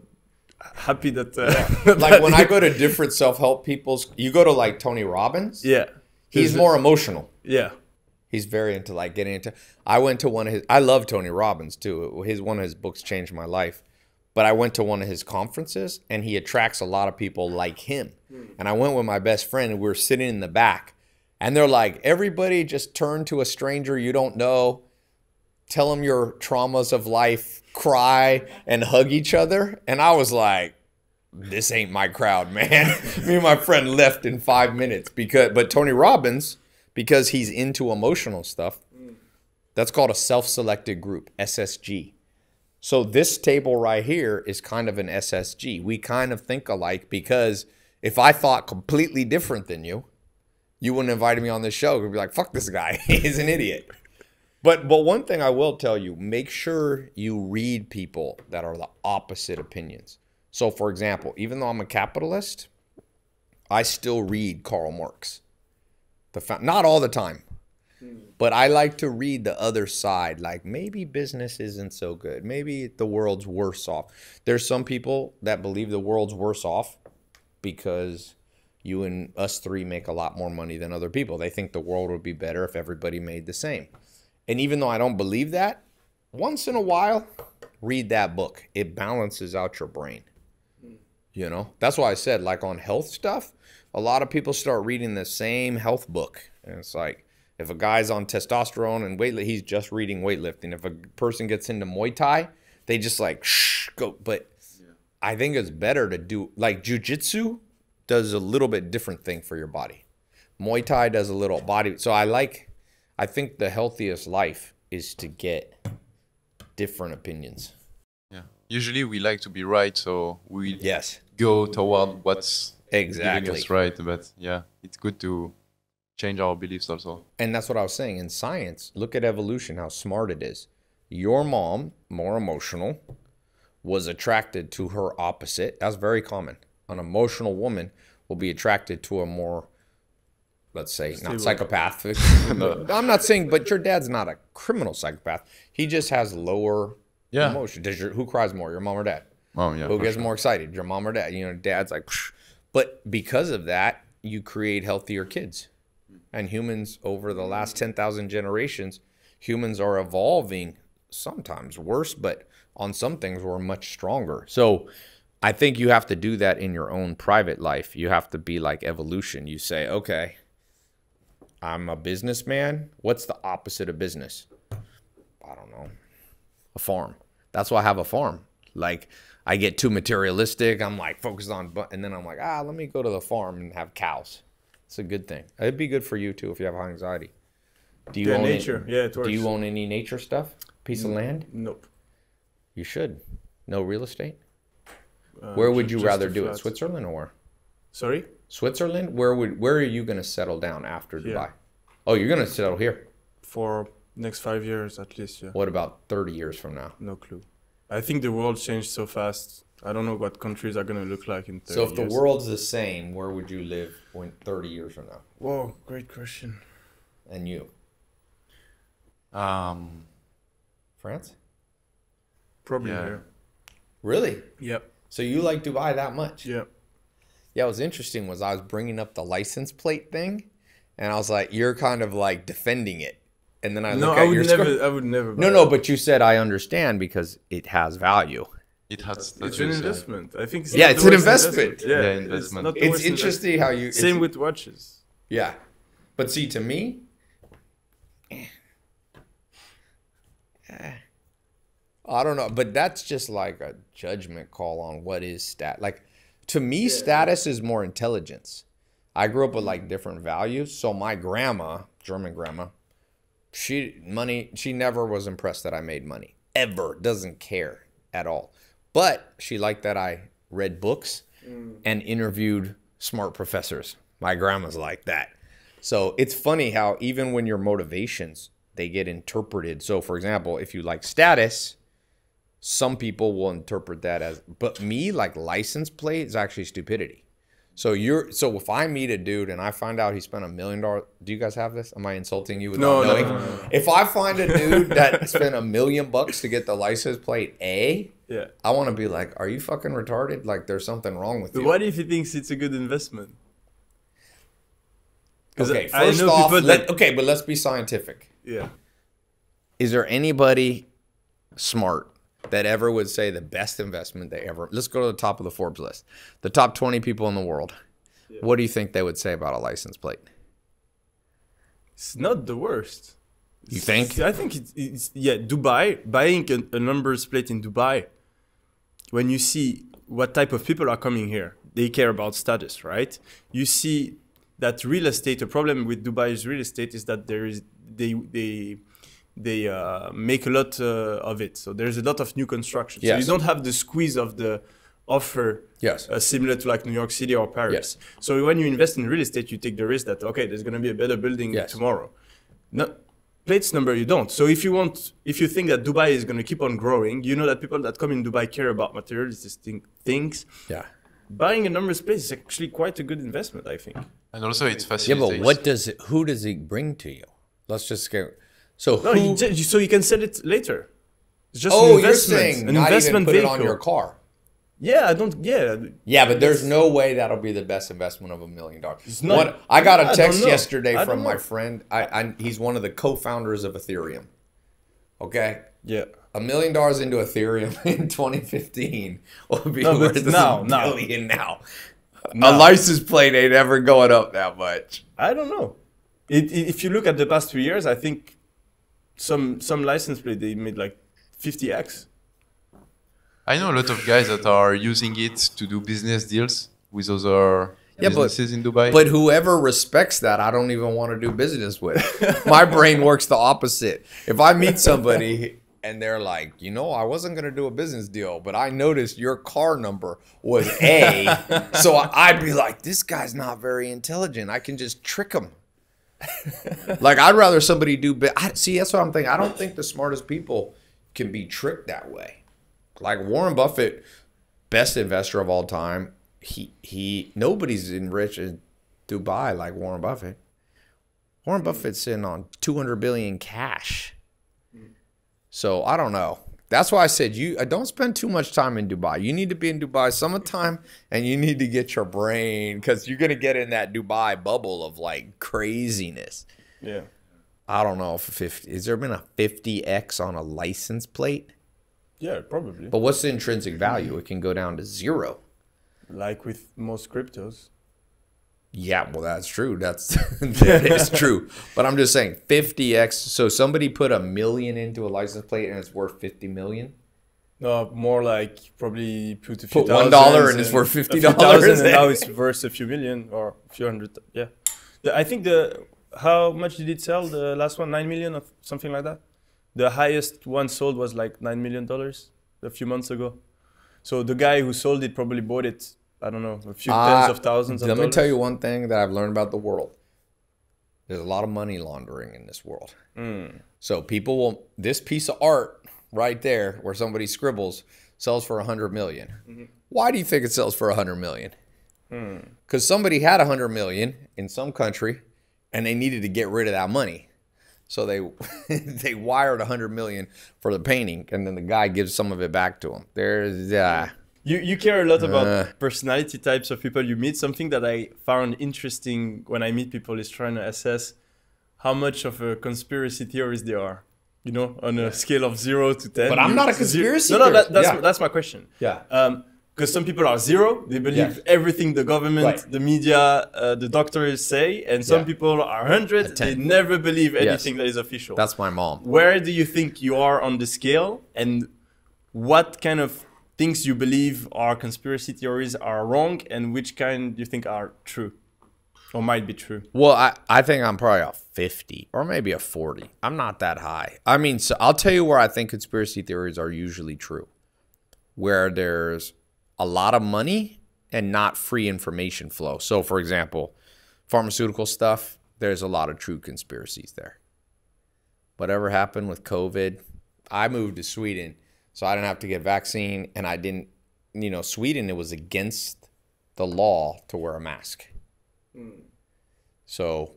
happy that uh, [laughs] like when I go to different self-help people's, you go to like Tony Robbins. yeah He's more emotional. yeah He's very into like getting into. I went to one of his. I love Tony Robbins too. His one of his books changed my life. But I went to one of his conferences, and he attracts a lot of people like him. And I went with my best friend, and we were sitting in the back, and they're like, "Everybody, just turn to a stranger you don't know, tell them your traumas of life, cry, and hug each other." And I was like, "This ain't my crowd, [laughs] man." Me and my friend left in five minutes because, but Tony Robbins because he's into emotional stuff. That's called a self selected group, SSG. So this table right here is kind of an SSG. We kind of think alike because if I thought completely different than you, you wouldn't invite me on this show. You'd be like, fuck this guy. [laughs] He's an idiot. But but one thing I will tell you, make sure you read people that are the opposite opinions. So for example, even though I'm a capitalist, I still read Karl Marx. The not all the time but i like to read the other side like maybe business isn't so good. Maybe the world's worse off. There's some people that believe the world's worse off because you and us three make a lot more money than other people. They think the world would be better if everybody made the same and even though i don't believe that once in a while read that book it balances out your brain You know, that's why I said, like on health stuff, a lot of people start reading the same health book. And it's like, if a guy's on testosterone and weight, he's just reading weightlifting. If a person gets into Muay Thai, they just like, shh, go. But I think it's better to do, like, jujitsu does a little bit different thing for your body. Muay Thai does a little body. So I like, I think the healthiest life is to get different opinions. Yeah. Usually we like to be right, so we Yes, go toward what's giving exactly. us right. But yeah, it's good to change our beliefs also. And that's what I was saying. In science, look at evolution, how smart it is. Your mom, more emotional, was attracted to her opposite. That's very common. An emotional woman will be attracted to a more, let's say, not psychopathic. [laughs] I'm not saying, but your dad's not a criminal psychopath. He just has lower Yeah. emotion. Does your who cries more, your mom or dad? Oh yeah. Who gets sure. more excited, your mom or dad? You know, dad's like, "Psh." but because of that, you create healthier kids. And humans, over the last 10,000 generations, humans are evolving sometimes worse, but on some things, we're much stronger. So I think you have to do that in your own private life. You have to be like evolution. You say, okay, I'm a businessman. What's the opposite of business? I don't know a farm. That's why I have a farm. Like I get too materialistic. I'm like focused on, bu- and then I'm like, ah, let me go to the farm and have cows. It's a good thing. It'd be good for you too if you have high anxiety. Do you Yeah, own any- nature. Yeah, it works. Do you own any nature stuff? Piece of land? Nope. You should. No real estate. Uh, Where would you rather do it? Switzerland or where? Sorry. Switzerland? Where would? Where are you going to settle down after Here. Dubai? Oh, you're going to settle here. For next five years at least. Yeah. What about 30 years from now? No clue. I think the world changed so fast. I don't know what countries are gonna look like in 30 So if the years. world's the same, where would you live when 30 years from now? Whoa, great question. And you, Um. France? Probably Yeah. here. Really? Yep. So you like Dubai that much? Yeah. Yeah, what was interesting was I was bringing up the license plate thing, and I was like, "You're kind of like defending it," and then I No, look I at would your never. score- I would never. No, buy no, it. but you said I understand because it has value. It has. it's that's an investment. I think. It's Yeah, it's an worst investment. Yeah, Yeah, investment. not the It's worst interesting how you. Same with watches. Yeah, but see, to me, eh, I don't know, but that's just like a judgment call on what is stat. Like to me, status is more intelligence. I grew up with like mm. different values, so my grandma, German grandma, she money. She never was impressed that I made money ever. Doesn't care at all. But she liked that I read books mm. and interviewed smart professors. My grandma's like that. So it's funny how even when your motivations they get interpreted. So for example, if you like status, some people will interpret that as but me like license plate is actually stupidity. So you're so if I meet a dude and I find out he spent a million dollars, do you guys have this? Am I insulting you without No, no, no, no. If I find a dude that spent a million bucks to get the license plate A, Yeah. I want to be like, are you fucking retarded? Like there's something wrong with But you. what if he thinks it's a good investment? Okay, first know off, let, that- okay, but let's be scientific. Yeah. Is there anybody smart that ever would say the best investment they ever? Let's go to the top of the Forbes list. The top 20 people in the world. What do you think they would say about a license plate? It's not the worst. You think? I think it's, it's yeah. Dubai buying a, a numbers plate in Dubai. When you see what type of people are coming here, they care about status, right? You see that real estate. A problem with Dubai's real estate is that there is they they they uh, make a lot uh, of it. So there's a lot of new construction. So you don't have the squeeze of the offer Yes. uh, similar to like New York City or Paris. So when you invest in real estate, you take the risk that okay, there's going to be a better building Yes. tomorrow. No, plates number you don't. So if you want, if you think that Dubai is going to keep on growing, you know that people that come in Dubai care about materialistic thing- things. Yeah. Buying a numbers plate is actually quite a good investment, I think. And also, it's Yeah, but what does it, who does he bring to you? Let's just go. So No, who, you ju- so you can sell it later. It's just oh, an you're investment, saying an not investment even put vehicle. it on your car. Yeah, I don't. Yeah, Yeah, but there's no way that'll be the best investment of a million dollars. What- I got a text yesterday from my friend. I, I he's one of the co-founders of Ethereum. Okay, yeah. A million dollars into Ethereum [laughs] in 2015 will be No, worth now, a now. million now. A license plate ain't ever going up that much. I don't know. It, it, if you look at the past two years, I think some some license plate they made like 50x. I know a lot of guys that are using it to do business deals with other Yeah, but- businesses in Dubai. But whoever respects that, I don't even want to do business with. [laughs] My brain works the opposite. If I meet somebody and they're like, you know, I wasn't going to do a business deal, but I noticed your car number was A. [laughs] so I'd be like, this guy's not very intelligent. I can just trick him. [laughs] like, I'd rather somebody do. I, see, that's what I'm thinking. I don't think the smartest people can be tricked that way. Like Warren Buffett, best investor of all time. He he nobody's enriched in Dubai like Warren Buffett. Warren Buffett's sitting on 200 billion cash. So I don't know. That's why I said you uh, don't spend too much time in Dubai. You need to be in Dubai summertime and you need to get your brain cuz you're going to get in that Dubai bubble of like craziness. Yeah. I don't know if 50 is there been a 50x on a license plate? Yeah, probably. But what's the intrinsic value? It can go down to zero. Like with most cryptos. Yeah, well, that's true. That's [laughs] that is true. But I'm just saying, 50x. So somebody put a million into a license plate and it's worth 50 million. No, more like probably put a few Put one dollar and it's worth a $50. and now [laughs] it's worth a few million or a few hundred. Yeah, the, I think the how much did it sell? The last one, nine million or something like that. The highest one sold was like nine million dollars a few months ago. So the guy who sold it probably bought it. I don't know, a few tens Uh, of thousands. Let of me dollars. tell you one thing that I've learned about the world. There's a lot of money laundering in this world. Hmm. So people will this piece of art right there where somebody scribbles sells for a hundred million. Mm-hmm. Why do you think it sells for a hundred million? Hmm. Because somebody had a hundred million in some country and they needed to get rid of that money. So they [laughs] they wired a hundred million for the painting, and then the guy gives some of it back to him. There's uh, You you care a lot about Uh. personality types of people you meet. Something that I found interesting when I meet people is trying to assess how much of a conspiracy theories they are. You know, on a scale of zero to ten. But I'm not a Zero- conspiracy No, no, that, that's Yeah. that's my question. yeah. Um, Because some people are zero, they believe Yes. everything the government, Right. the media, uh, the doctors say, and some Yeah. people are hundred, they never believe anything that is official. That's my mom. Where do you think you are on the scale, and what kind of things you believe are conspiracy theories are wrong, and which kind you think are true, or might be true? Well, I, I think I'm probably a 50 or maybe a 40. I'm not that high. I mean, so I'll tell you where I think conspiracy theories are usually true. Where there's a lot of money and not free information flow. So, for example, pharmaceutical stuff, there's a lot of true conspiracies there. Whatever happened with COVID, I moved to Sweden, so I didn't have to get vaccine and I didn't, you know, Sweden it was against the law to wear a mask. Hmm. So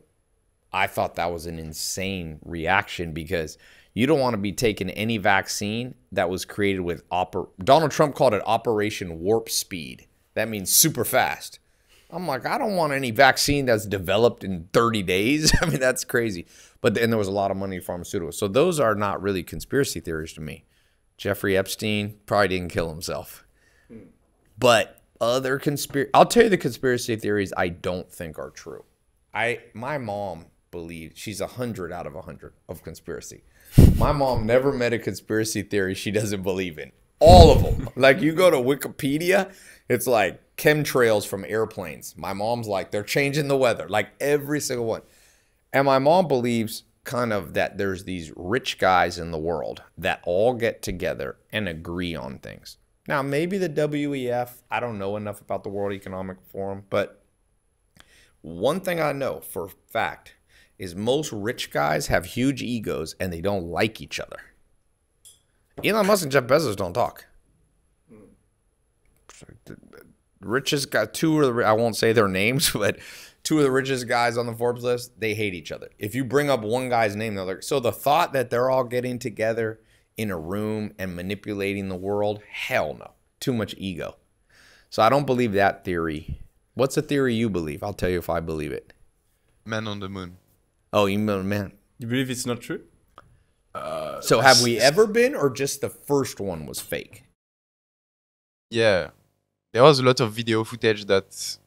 I thought that was an insane reaction because you don't want to be taking any vaccine that was created with oper- Donald Trump called it Operation Warp Speed. That means super fast. I'm like, I don't want any vaccine that's developed in 30 days. [laughs] I mean, that's crazy. But then there was a lot of money in pharmaceuticals. So those are not really conspiracy theories to me. Jeffrey Epstein probably didn't kill himself. But other conspiracy, I'll tell you the conspiracy theories I don't think are true. I my mom believes she's a hundred out of a hundred of conspiracy. My mom never met a conspiracy theory she doesn't believe in. All of them. like you go to Wikipedia, it's like chemtrails from airplanes. My mom's like they're changing the weather. Like every single one. And my mom believes kind of that there's these rich guys in the world that all get together and agree on things. Now, maybe the WEF, I don't know enough about the World Economic Forum, but one thing I know for a fact is most rich guys have huge egos and they don't like each other. Elon Musk and Jeff Bezos don't talk. Hmm. The richest got two of the, I won't say their names, [laughs] but two of the richest guys on the Forbes list, they hate each other. If you bring up one guy's name, they're like, so the thought that they're all getting together in a room and manipulating the world, hell no. Too much ego. So I don't believe that theory. What's the theory you believe? I'll tell you if I believe it. Man on the moon. Oh, you mean man. You believe it's not true? Uh, so have we ever been, or just the first one was fake? Yeah, there was a lot of video footage that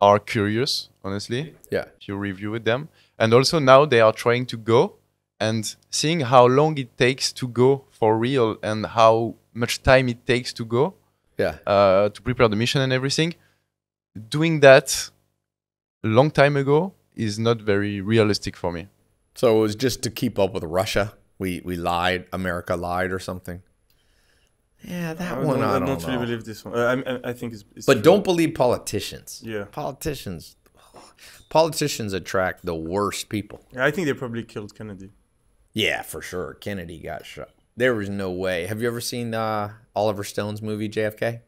are curious, honestly. Yeah. if you review with them. And also now they are trying to go and seeing how long it takes to go for real and how much time it takes to go Yeah. uh, to prepare the mission and everything. Doing that a long time ago is not very realistic for me. So it was just to keep up with Russia. We we lied. America lied or something. Yeah, that I one don't, I I don't, don't know. really believe this one. Uh, I, I, I think it's, it's but true. don't believe politicians. Yeah. Politicians. Politicians attract the worst people. Yeah, I think they probably killed Kennedy. Yeah, for sure. Kennedy got shot. There was no way. Have you ever seen uh, Oliver Stone's movie JFK?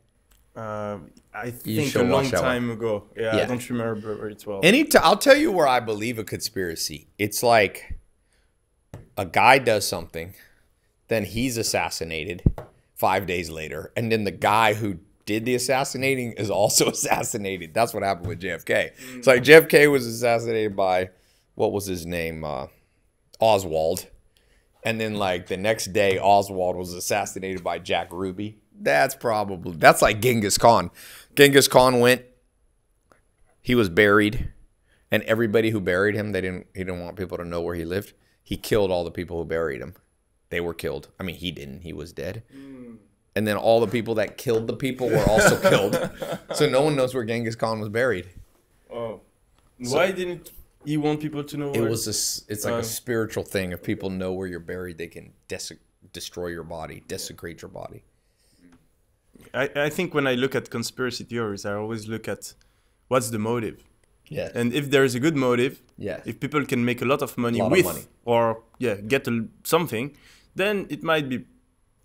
Uh, I think a long watch one. time ago. Yeah, Yeah. I don't remember it well. Any t- I'll tell you where I believe a conspiracy. It's like a guy does something, then he's assassinated five days later, and then the guy who did the assassinating is also [laughs] assassinated. That's what happened with JFK. It's like JFK was assassinated by what was his name? Uh, Oswald. And then like the next day Oswald was assassinated by Jack Ruby. That's probably that's like Genghis Khan. Genghis Khan went he was buried and everybody who buried him they didn't he didn't want people to know where he lived he killed all the people who buried him they were killed i mean he didn't he was dead and then all the people that killed the people were also [laughs] killed. So no one knows where genghis khan was buried. Oh, why didn't he want people to know? it where- was a it's like Uh, a spiritual thing. If people know where you're buried they can destroy your body desecrate your body. I, I think when I look at conspiracy theories, I always look at what's the motive. yeah. And if there is a good motive, yeah. if people can make a lot of money Lot of with money. or yeah get a, something, then it might be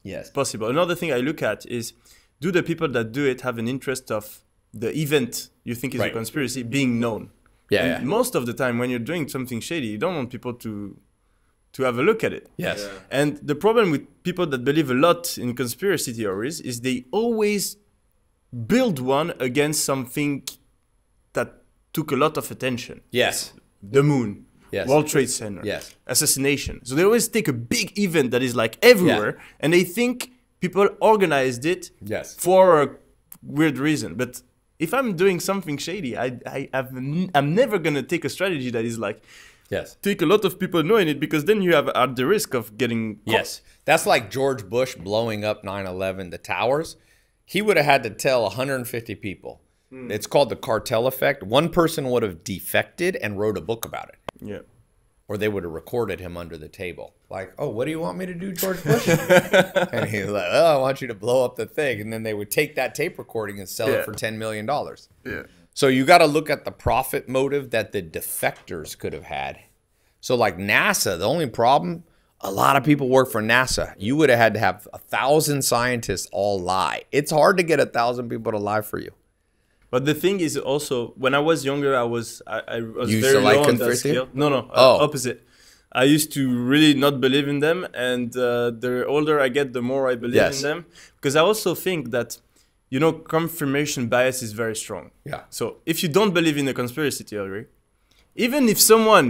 yes possible. Another thing I look at is do the people that do it have an interest of the event you think is Right. a conspiracy being known? yeah, yeah. most of the time when you're doing something shady, you don't want people to to have a look at it. yes And the problem with people that believe a lot in conspiracy theories is they always build one against something that took a lot of attention. yes The moon, Yes. World Trade Center, Yes. assassination. So they always take a big event that is like everywhere and they think people organized it yes for a weird reason. But if I'm doing something shady, I, I I'm never going to take a strategy that is like, yes take a lot of people knowing it because then you have at the risk of getting caught. Yes. That's like George Bush blowing up 9 11, the towers. He would have had to tell 150 people. Hmm. It's called the cartel effect. One person would have defected and wrote a book about it, Yeah. or they would have recorded him under the table. Like, oh, what do you want me to do, George Bush? [laughs] and he's like, oh, I want you to blow up the thing. And then they would take that tape recording and sell Yeah. it for $10 million. Yeah. So you got to look at the profit motive that the defectors could have had. So like NASA, the only problem, a lot of people work for NASA. You would have had to have a thousand scientists all lie. It's hard to get a thousand people to lie for you. But the thing is also, when I was younger, I was I, I was You used very to like low on that conspiracy? No, no, uh, Oh. opposite. I used to really not believe in them, and uh, the older I get, the more I believe Yes. in them. Because I also think that, you know, confirmation bias is very strong. Yeah. So if you don't believe in a conspiracy theory, even if someone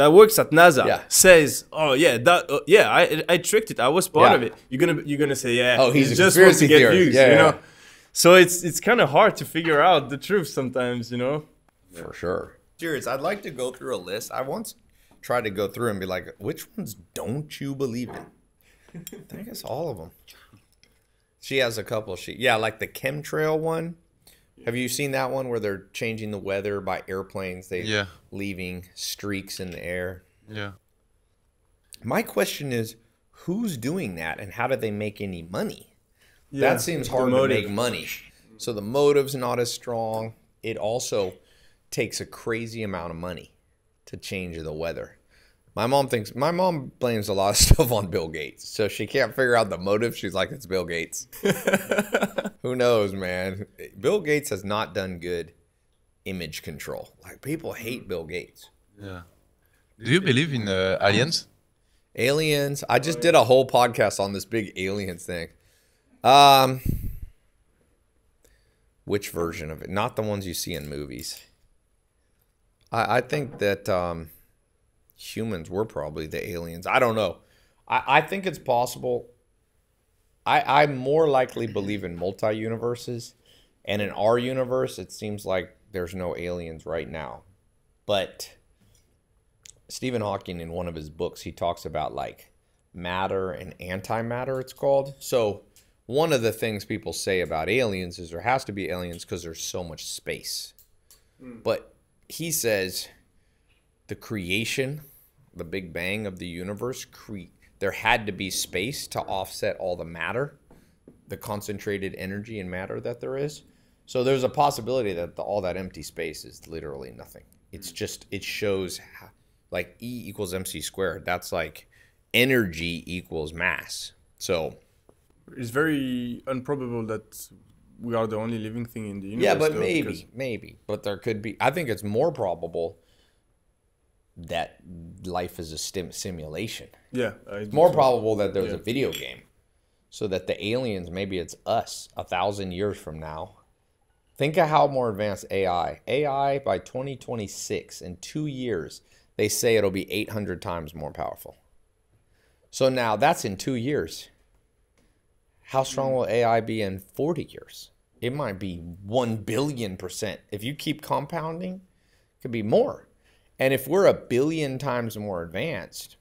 that works at NASA Yeah. says, "Oh yeah, that uh, yeah, I I tricked it. I was part Yeah. of it," you're gonna you're gonna say, "Yeah, Oh, he's just conspiracy to get theorist. views," Yeah, you know. So it's it's kind of hard to figure out the truth sometimes, you know. For sure. Serious, I'd like to go through a list. I once tried to go through and be like, which ones don't you believe in? I guess all of them. She has a couple. She yeah, like the chemtrail one. Have you seen that one where they're changing the weather by airplanes? They Yeah. leaving streaks in the air. Yeah. My question is, who's doing that, and how do they make any money? Yeah, that seems hard to make money. So the motive's not as strong. It also takes a crazy amount of money to change the weather. My mom thinks my mom blames a lot of [laughs] stuff on Bill Gates. So she can't figure out the motive. She's like, it's Bill Gates. [laughs] Who knows, man? Bill Gates has not done good image control. Like people hate Bill Gates. Yeah. Do you believe in uh, aliens? Aliens. I just did a whole podcast on this big aliens thing. Um, which version of it? Not the ones you see in movies. I, I think that um, humans were probably the aliens. I don't know. I, I think it's possible. I, I more likely believe in multi universes. And in our universe, it seems like there's no aliens right now. But Stephen Hawking, in one of his books, he talks about like matter and antimatter, it's called. So, one of the things people say about aliens is there has to be aliens because there's so much space. Hmm. But he says the creation, the Big Bang of the universe, cre- there had to be space to offset all the matter, the concentrated energy and matter that there is. So there's a possibility that the, all that empty space is literally nothing. It's hmm. just it shows how, like E equals mc squared. That's like energy equals mass. So It's very improbable that we are the only living thing in the universe. yeah, but though, maybe, maybe, but there could be. I think it's more probable that life is a stim- simulation. Yeah, It's more so. probable that there's Yeah. a video game, so that the aliens maybe it's us a thousand years from now. Think of how more advanced AI. AI by 2026 in two years, they say it'll be 800 times more powerful. So now that's in two years. How strong will AI be in 40 years? It might be 1 billion percent. If you keep compounding, it could be more. And if we're a billion times more advanced,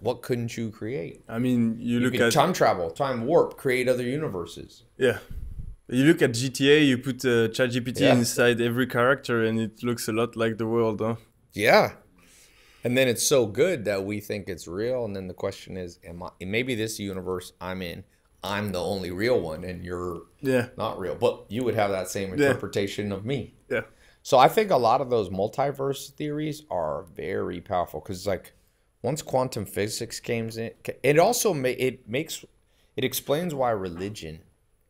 what couldn't you create? I mean, you, You look at time travel, time warp, create other universes. yeah, you look at GTA. You put uh, ChatGPT Yeah. inside every character, and it looks a lot like the world, huh? Yeah. And then it's so good that we think it's real. And then the question is, am I maybe this universe I'm in, I'm the only real one and you're Yeah, not real. But you would have that same Yeah. interpretation of me. yeah, So I think a lot of those multiverse theories are very powerful because like once quantum physics came in, it also ma- it makes it explains why religion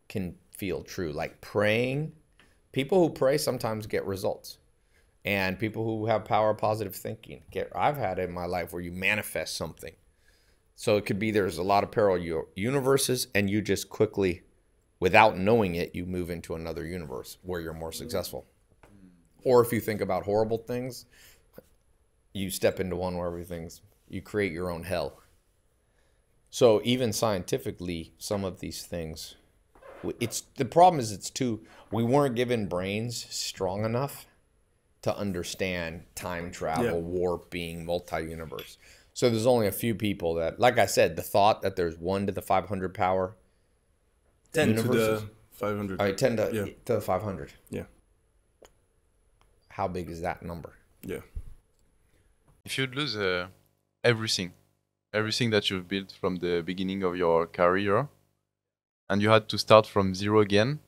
can feel true. Like praying, people who pray sometimes get results, and people who have power of positive thinking get. I've had it in my life where you manifest something. So it could be there's a lot of parallel universes, and you just quickly, without knowing it, you move into another universe where you're more successful. Mm-hmm. Or if you think about horrible things, you step into one where everything's you create your own hell. So even scientifically, some of these things, it's the problem is it's too we weren't given brains strong enough to understand time travel, Yeah. warping, multi-universe. So there's only a few people that, like I said, the thought that there's one to the 500 power, ten to the five hundred. I mean, 10 to, Yeah. to the 500. Yeah, How big is that number? yeah. If you'd lose uh, everything, everything that you've built from the beginning of your career, and you had to start from zero again,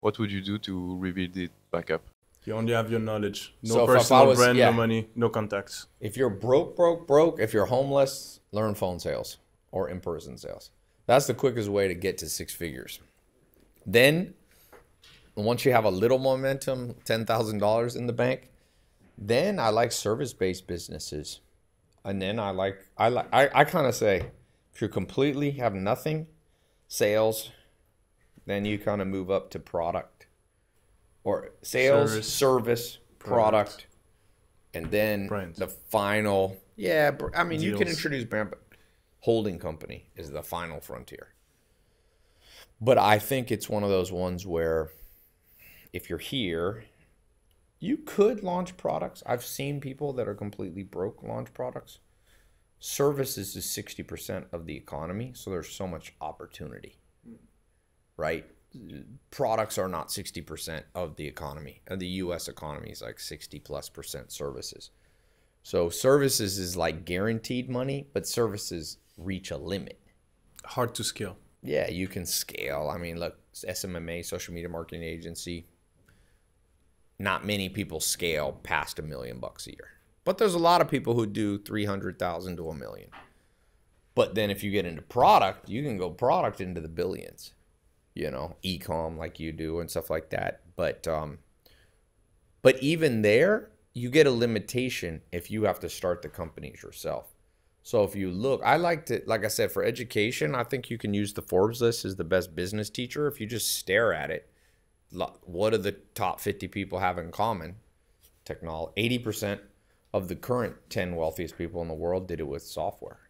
what would you do to rebuild it back up? You only have your knowledge. No So personal was- brand, yeah. no money, no contacts. If you're broke, broke, broke, if you're homeless, learn phone sales or in person sales. That's the quickest way to get to six figures. Then, once you have a little momentum, $10,000 in the bank, then I like service based businesses. And then I like, I like, I, I kind of say, if you completely have nothing, sales, then you kind of move up to product or sales, Service, service, product, product. and then Brands. the final. Yeah, br- I mean, you can introduce brand, but holding company is the final frontier. But I think it's one of those ones where if you're here, you could launch products. I've seen people that are completely broke launch products. Services is 60% of the economy, so there's so much opportunity. Right? Products are not 60% of the economy. And the US economy is like 60 plus percent services. So services is like guaranteed money, but services reach a limit. Hard to scale. Yeah, you can scale. I mean, look, SMMA, social media marketing agency. Not many people scale past a million bucks a year, but there's a lot of people who do three hundred thousand to a million. But then if you get into product, you can go product into the billions. You know, ecom like you do and stuff like that. But um, but even there, you get a limitation if you have to start the companies yourself. So if you look, I like to, like I said, for education, I think you can use the Forbes list as the best business teacher. If you just stare at it, what do the top 50 people have in common? Technology. 80% of the current 10 wealthiest people in the world did it with software.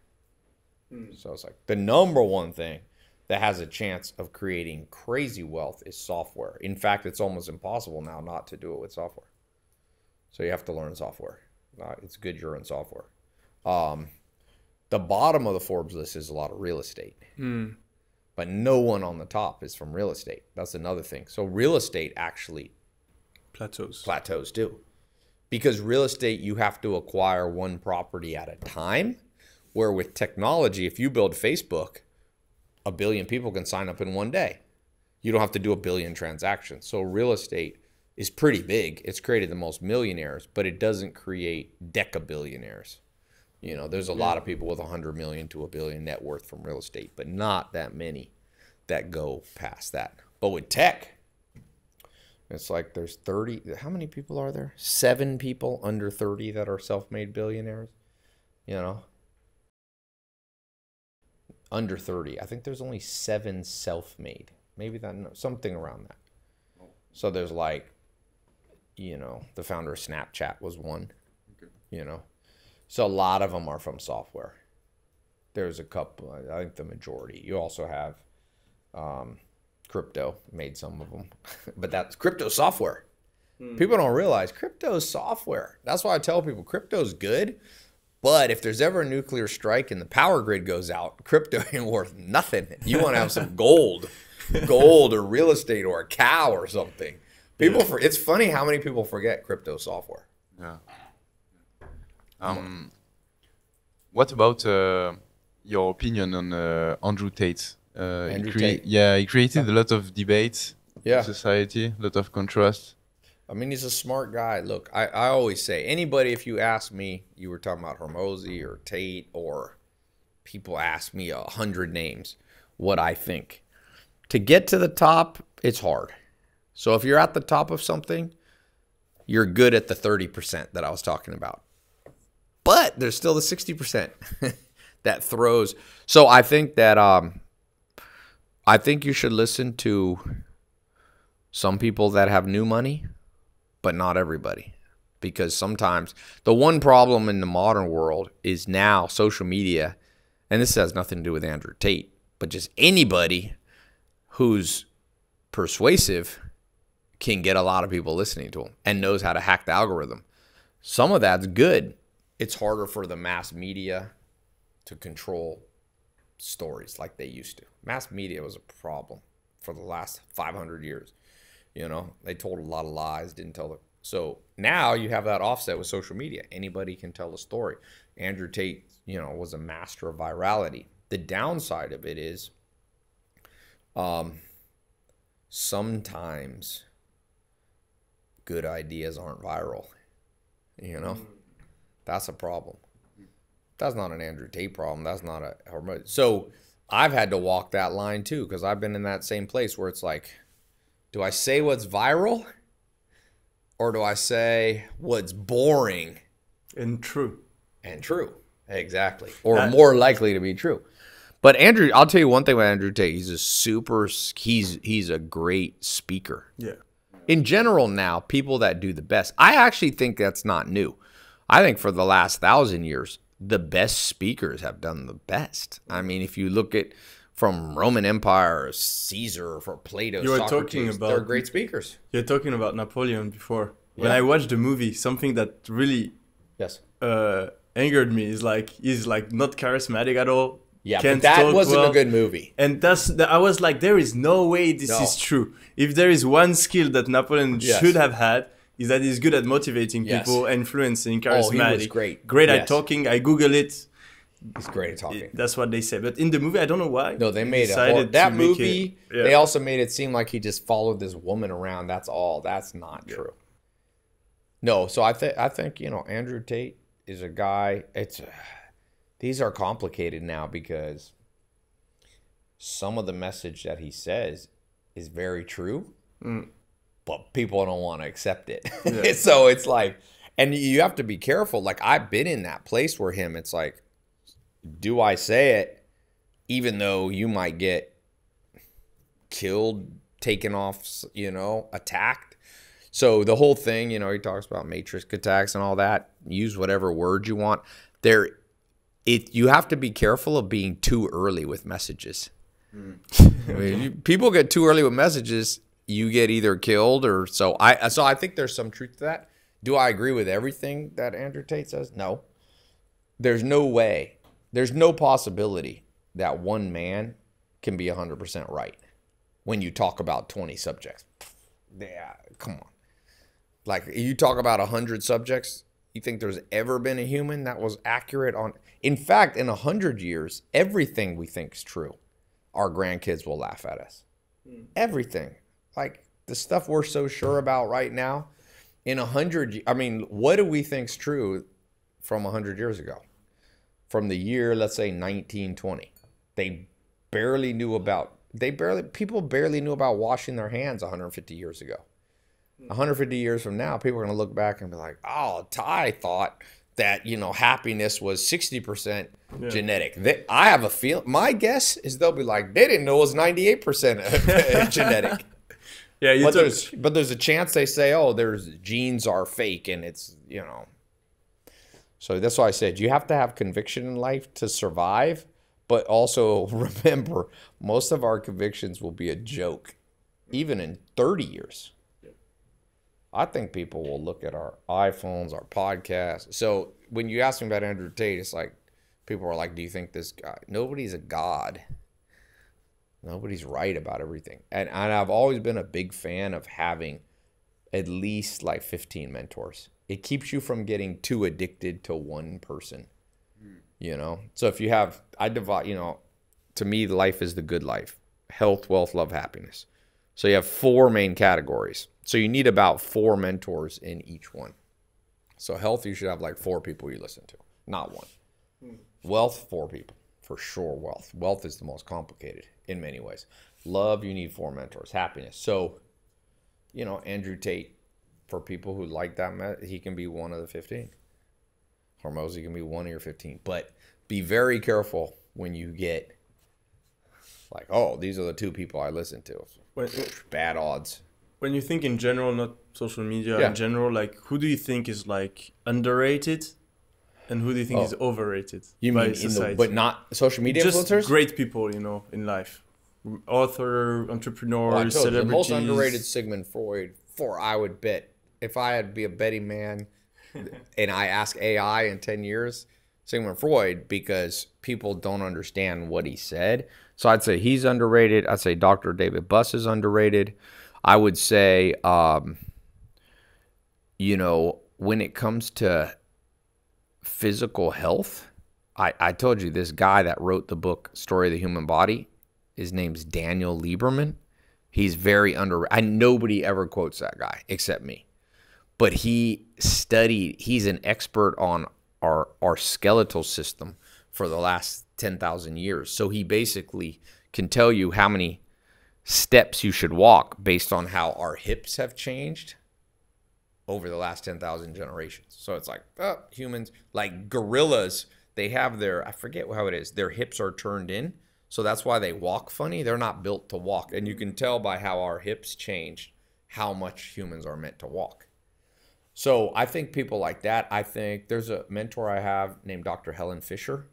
So it's like the number one thing that has a chance of creating crazy wealth is software. In fact, it's almost impossible now not to do it with software. So you have to learn software. Uh, it's good you're in software. Um, the bottom of the Forbes list is a lot of real estate, but no one on the top is from real estate. That's another thing. So real estate actually Plateaus. plateaus too. Because real estate, you have to acquire one property at a time. Where with technology, if you build Facebook, a billion people can sign up in one day. You don't have to do a billion transactions. So real estate is pretty big. It's created the most millionaires, but it doesn't create decabillionaires. You know, there's a lot of people with 100 million to a billion net worth from real estate, but not that many that go past that. But with tech, it's like there's 30. How many people are there? Seven people under 30 that are self made billionaires. You know? Under 30. I think there's only seven self made. Maybe that, something around that. So there's like, you know, the founder of Snapchat was one. You know? So a lot of them are from software. There's a couple, I think the majority. You also have um, crypto made some of them [laughs] but that's crypto software people don't realize crypto is software that's why i tell people crypto's good but if there's ever a nuclear strike and the power grid goes out crypto [laughs] ain't worth nothing you want to have some gold [laughs] gold or real estate or a cow or something people for it's funny how many people forget crypto software Yeah. Um, what about uh, your opinion on uh, Andrew Tate? Uh, Andrew Tate. Yeah, he created a lot of debates Yeah. in society, a lot of contrast. I mean, he's a smart guy. Look, I, I always say anybody, if you ask me, you were talking about Hormozi or Tate, or people ask me a hundred names, what I think. To get to the top, it's hard. So if you're at the top of something, you're good at the 30% that I was talking about. But there's still the 60% [laughs] that throws. So I think that um I think you should listen to some people that have new money but not everybody. Because sometimes the one problem in the modern world is now social media, and this has nothing to do with Andrew Tate, but just anybody who's persuasive can get a lot of people listening to him and knows how to hack the algorithm. Some of that's good. It's harder for the mass media to control stories like they used to. Mass media was a problem for the last 500 years. You know, they told a lot of lies, didn't tell the. So now you have that offset with social media. Anybody can tell a story. Andrew Tate, you know, was a master of virality. The downside of it is, um, sometimes good ideas aren't viral. You know, that's a problem. That's not an Andrew Tate problem. That's not a. So I've had to walk that line too because I've been in that same place where it's like, do I say what's viral or do I say what's boring And true. and true? Exactly. Or That- more likely to be true. But Andrew, I'll tell you one thing about Andrew Tate. He's a super he's he's a great speaker. Yeah. In general now, people that do the best. I actually think that's not new. I think for the last 1000 years, the best speakers have done the best. I mean, if you look at from Roman Empire, Caesar, for Plato, You were Socrates, talking they're about- great speakers. You're talking about Napoleon before. When Yeah. I watched the movie, something that really Yes. uh, angered me is like he's like not charismatic at all. Yeah, can't but that wasn't well. a good movie. And that's the, I was like, there is no way this No. is true. If there is one skill that Napoleon Yes. should have had, is that he's good at motivating Yes. people, influencing, Oh, he was great. Great Yes. at talking. I Google it. He's great at talking. That's what they say. But in the movie, I don't know why. No, they made that movie. it- yeah. They also made it seem like he just followed this woman around. That's all. That's not true. No, so I think I think you know Andrew Tate is a guy. It's [sighs] these are complicated now because some of the message that he says is very true, mm. but people don't want to accept it. Yeah. [laughs] so it's like, and you have to be careful. Like I've been in that place where him. It's like, do I say it, even though you might get killed, taken off, you know, attacked? So the whole thing, you know, he talks about matrix attacks and all that. Use whatever word you want. There, it you have to be careful of being too early with messages. Hmm. [laughs] I mean, you, people get too early with messages, you get either killed or so. I uh, so I think there's some truth to that. Do I agree with everything that Andrew Tate says? No. There's no way. There's no possibility that one man can be 100% right when you talk about 20 subjects. Yeah, come on. Like you talk about 100 subjects, you think there's ever been a human that was accurate on In fact, in 100 years, everything we think is true, our grandkids will laugh at us. Hmm. Everything. Like the stuff we're so sure about right now, in 100 I mean, what do we think's true from 100 years ago? From the year, let's say 1920. They barely knew about they barely people barely knew about washing their hands 150 years ago. 150 years from now, people are going to look back and be like, "Oh, Tai thought that you know happiness was 60% genetic." They, I have a feel. My guess is they'll be like, "They didn't know it was 98% [laughs] genetic." Yeah, you but talk- there's but there's a chance they say, "Oh, there's genes are fake," and it's you know. So that's why I said you have to have conviction in life to survive, but also [laughs] remember most of our convictions will be a joke, even in 30 years. I think people will look at our iPhones, our podcasts. So when you ask me about Andrew Tate, it's like people are like, "Do you think this guy?" Nobody's a god. Nobody's right about everything. And, and I've always been a big fan of having at least like 15 mentors. It keeps you from getting too addicted to one person. Hmm. You know? So if you have, I divide, you know, to me, life is the good life health, wealth, love, happiness. So you have four main categories. So you need about four mentors in each one. So health, you should have like four people you listen to, not one. Hmm. Wealth, four people for sure. Wealth, wealth is the most complicated in many ways. Love, you need four mentors. Happiness, so you know Andrew Tate. For people who like that, me- he can be one of the fifteen. Hormozi can be one of your fifteen, but be very careful when you get like, oh, these are the two people I listen to. when, Bad odds. when you think in general, not social media Yeah. in general, like who do you think is like underrated, and who do you think Oh. is overrated You mean in the, but not social media just influencers? great people, you know, in life, author, entrepreneur, Well, oh, I told you, the celebrities. most underrated Sigmund Freud. For I would bet if I had to be a betting man, [laughs] and I ask AI in ten years, Sigmund Freud, because people don't understand what he said. So I'd say he's underrated. I'd say Dr. David Buss is underrated. I would say, um, you know, when it comes to physical health, I, I told you this guy that wrote the book Story of the Human Body, his name's Daniel Lieberman. He's very under I nobody ever quotes that guy except me. But he studied he's an expert on our our skeletal system for the last 10,000 years. So he basically can tell you how many steps you should walk based on how our hips have changed over the last 10,000 generations. So it's like, oh, humans, like gorillas, they have their, I forget how it is, their hips are turned in. So that's why they walk funny. They're not built to walk. And you can tell by how our hips changed how much humans are meant to walk. So I think people like that. I think there's a mentor I have named Dr. Helen Fisher.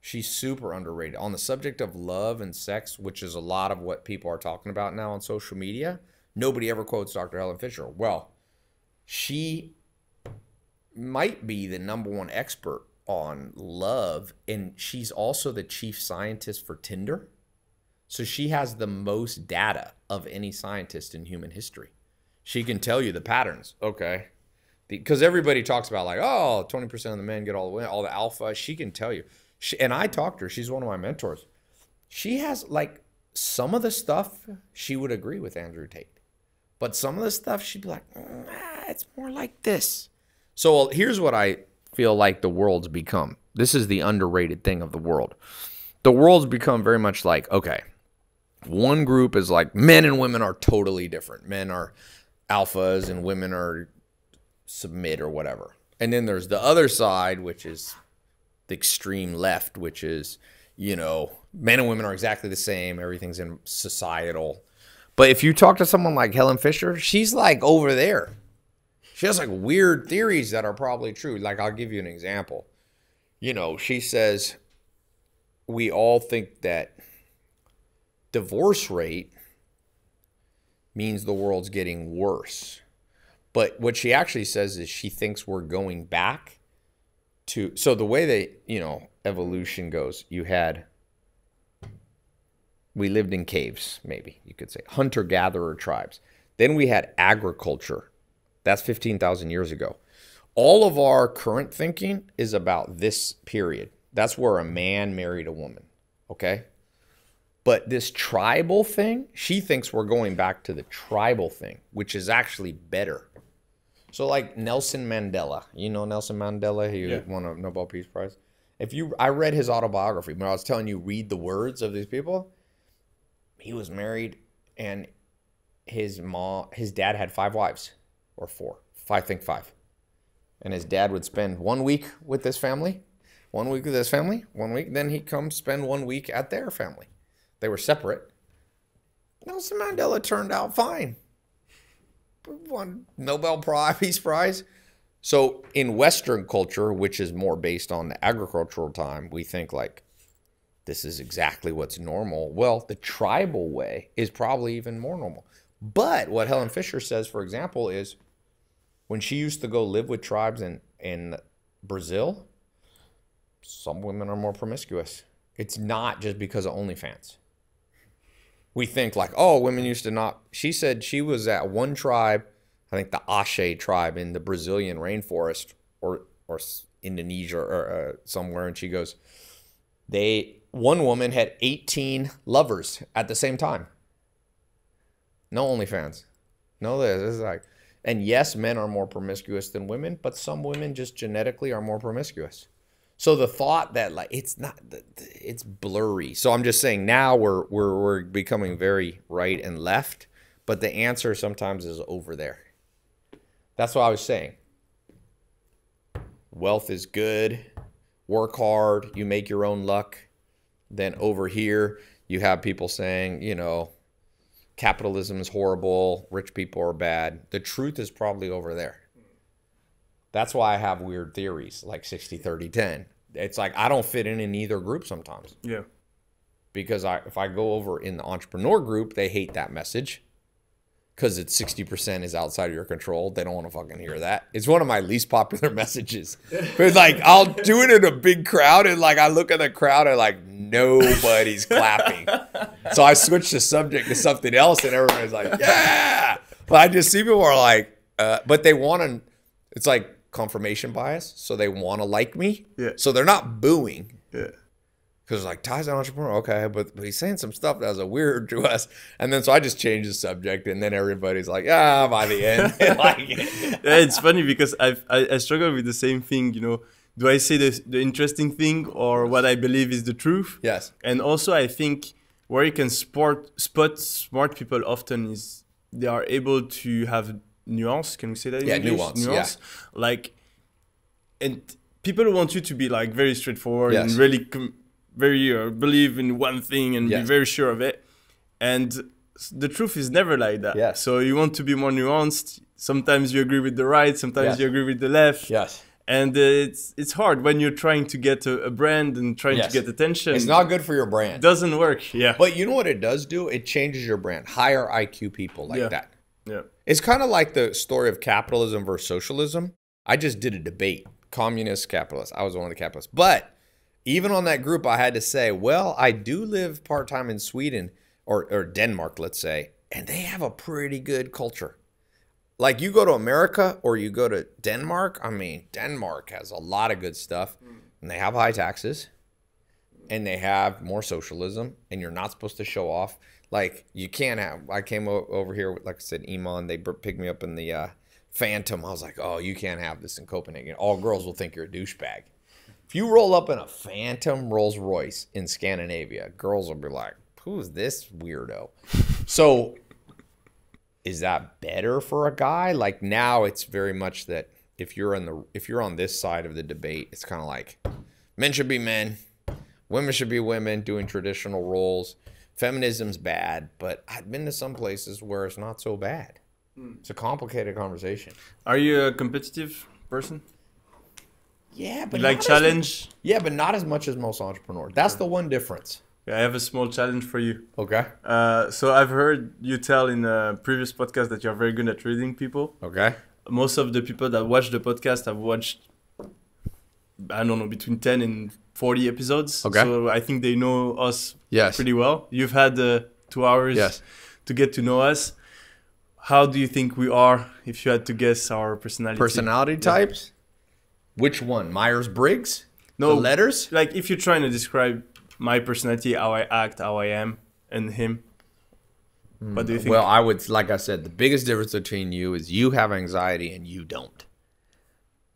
She's super underrated on the subject of love and sex, which is a lot of what people are talking about now on social media. Nobody ever quotes Dr. Helen Fisher. Well, she might be the number one expert on love, and she's also the chief scientist for Tinder. So she has the most data of any scientist in human history. She can tell you the patterns. Okay. Because everybody talks about like, oh, 20% of the men get all the women, all the alpha. She can tell you. She, and I talked to her. She's one of my mentors. She has like some of the stuff she would agree with Andrew Tate. But some of the stuff she'd be like, "Mm, it's more like this. So here's what I feel like the world's become. This is the underrated thing of the world. The world's become very much like, okay, one group is like men and women are totally different. Men are alphas and women are submit or whatever. And then there's the other side, which is the extreme left, which is, you know, men and women are exactly the same. Everything's in societal. But if you talk to someone like Helen Fisher, she's like over there. She has like weird theories that are probably true. Like I'll give you an example. you know, she says we all think that divorce rate means the world's getting worse. But what she actually says is she thinks we're going back to so the way they, you know, evolution goes, you had we lived in caves, maybe you could say, hunter gatherer tribes. Then we had agriculture. That's 15,000 years ago. All of our current thinking is about this period. That's where a man married a woman. Okay? But this tribal thing, she thinks we're going back to the tribal thing, which is actually better. So, like Nelson Mandela, you know Nelson Mandela, he Yeah. won a Nobel Peace Prize. If you, I read his autobiography. When I was telling you, read the words of these people. He was married, and his mom, his dad had five wives, or four, I think five. And his dad would spend one week with this family, one week with his family, one week. Then he'd come spend one week at their family. They were separate. Nelson Mandela turned out fine. Won Nobel Prize, [laughs] Peace Prize. So in Western culture, which is more based on the agricultural time, we think like this is exactly what's normal. Well, the tribal way is probably even more normal. But what Helen Fisher says, for example, is when she used to go live with tribes in, in Brazil, some women are more promiscuous. It's not just because of OnlyFans. We think like, oh, women used to not. She said she was at one tribe, I think the Ashe tribe in the Brazilian rainforest or or Indonesia or uh, somewhere, and she goes, they one woman had 18 lovers at the same time. No OnlyFans. No this. This is like, and yes, men are more promiscuous than women, but some women just genetically are more promiscuous. So the thought that like it's not, it's blurry. So I'm just saying now we're we're we're becoming very right and left, but the answer sometimes is over there. That's what I was saying. Wealth is good. Work hard. You make your own luck. Then over here, you have people saying, you know, capitalism is horrible. Rich people are bad. The truth is probably over there. That's why I have weird theories like 60, 30, 10. It's like I don't fit in in either group sometimes Yeah. because I if I go over in the entrepreneur group, they hate that message because it's 60% is outside of your control. They don't want to fucking hear that. It's one of my least popular [laughs] messages. But like I'll do it in a big crowd and like I look at the crowd and like nobody's [laughs] clapping. So I switch the subject to something else and everybody's like, yeah. But I just see people are like, uh, but they want to, it's like confirmation bias. So they want to like me. Yeah. So they're not booing. Yeah. Because like Tai's an entrepreneur, okay, but, but he's saying some stuff that was a weird to us, and then so I just changed the subject, and then everybody's like, ah, by the end, [laughs] [laughs] like it. yeah, it's funny because I've, I I struggle with the same thing. You know, do I say the the interesting thing or what I believe is the truth? Yes. And also, I think where you can spot spot smart people often is they are able to have nuance. Can we say that? In Yeah, English? nuance, Like, and people want you to be like very straightforward Yes. and really very uh, believe in one thing and Yes. be very sure of it. And the truth is never like that. Yes. So you want to be more nuanced. Sometimes you agree with the right. Sometimes Yes. you agree with the left. Yes. And uh, it's it's hard when you're trying to get a, a brand and trying Yes. to get attention. It's not good for your It brand. doesn't work. Yeah. But you know what it does do? It changes your brand. Higher IQ people like Yeah. that. yeah. It's kind of like the story of capitalism versus socialism. I just did a debate, communist, capitalist. I was one of the capitalists. But even on that group, I had to say, well, I do live part time in Sweden or, or Denmark, let's say, and they have a pretty good culture. Like you go to America or you go to Denmark, I mean, Denmark has a lot of good stuff and they have high taxes and they have more socialism and you're not supposed to show off like you can't have i came over here with like i said iman they picked me up in the uh, phantom. I was like oh you can't have this in copenhagen. All girls will think you're a douchebag. If you roll up in a phantom rolls royce in scandinavia girls will be like who's this weirdo? [laughs] So is that better for a guy? Like now it's very much that if you're in the if you're on this side of the debate it's kind of like men should be men women should be women doing traditional roles. Feminism's bad, but I've been to some places where it's not so bad. It's a complicated conversation. Are you a competitive person? Yeah, but You like challenge? yeah, but not as much as most entrepreneurs. That's the one difference. I have a small challenge for you. Okay. Uh, so I've heard you tell in a previous podcast that you're very good at reading people. Okay. Most of the people that watch the podcast have watched, I don't know, between 10 and 40 episodes. Okay. So I think they know us Yes. pretty well. You've had uh, two hours Yes. to get to know us. How do you think we are if you had to guess our personality? Personality types. Which one? Myers Briggs. No, The letters. like if you're trying to describe my personality, how I act, how I am, and him. What do you think? Well, I would like I said, the biggest difference between you is you have anxiety and you don't.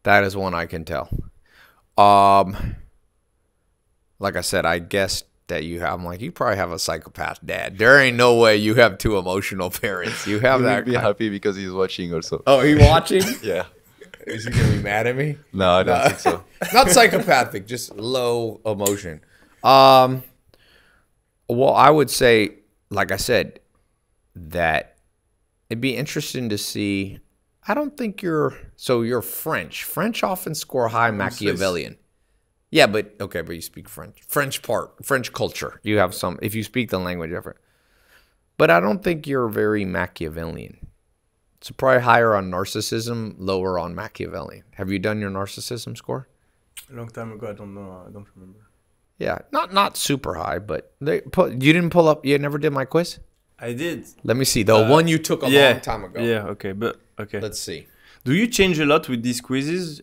That is one I can tell. Um like I said, I guess that you have I'm like, you probably have a psychopath dad. There ain't no way you have two emotional [laughs] parents. You have He will that be happy because he's watching also. Oh, he [laughs] watching? [laughs] Yeah. is he gonna be mad at me? No, I don't think so. Not psychopathic, just low emotion. Um well, I would say, like I said, that it'd be interesting to see. I don't think you're so you're French. French often score high Machiavellian. Yeah, but okay, but you speak French. French part, French culture. You have some if you speak the language different. But I don't think you're very Machiavellian. So probably higher on narcissism, lower on Machiavellian. Have you done your narcissism score? a long time ago, I don't know. I don't remember. Yeah, not not super high, but they put you didn't pull up. You never did my quiz. I did. Let me see the uh, one you took a yeah. long time ago. Yeah. Okay. But okay. Let's see. do you change a lot with these quizzes,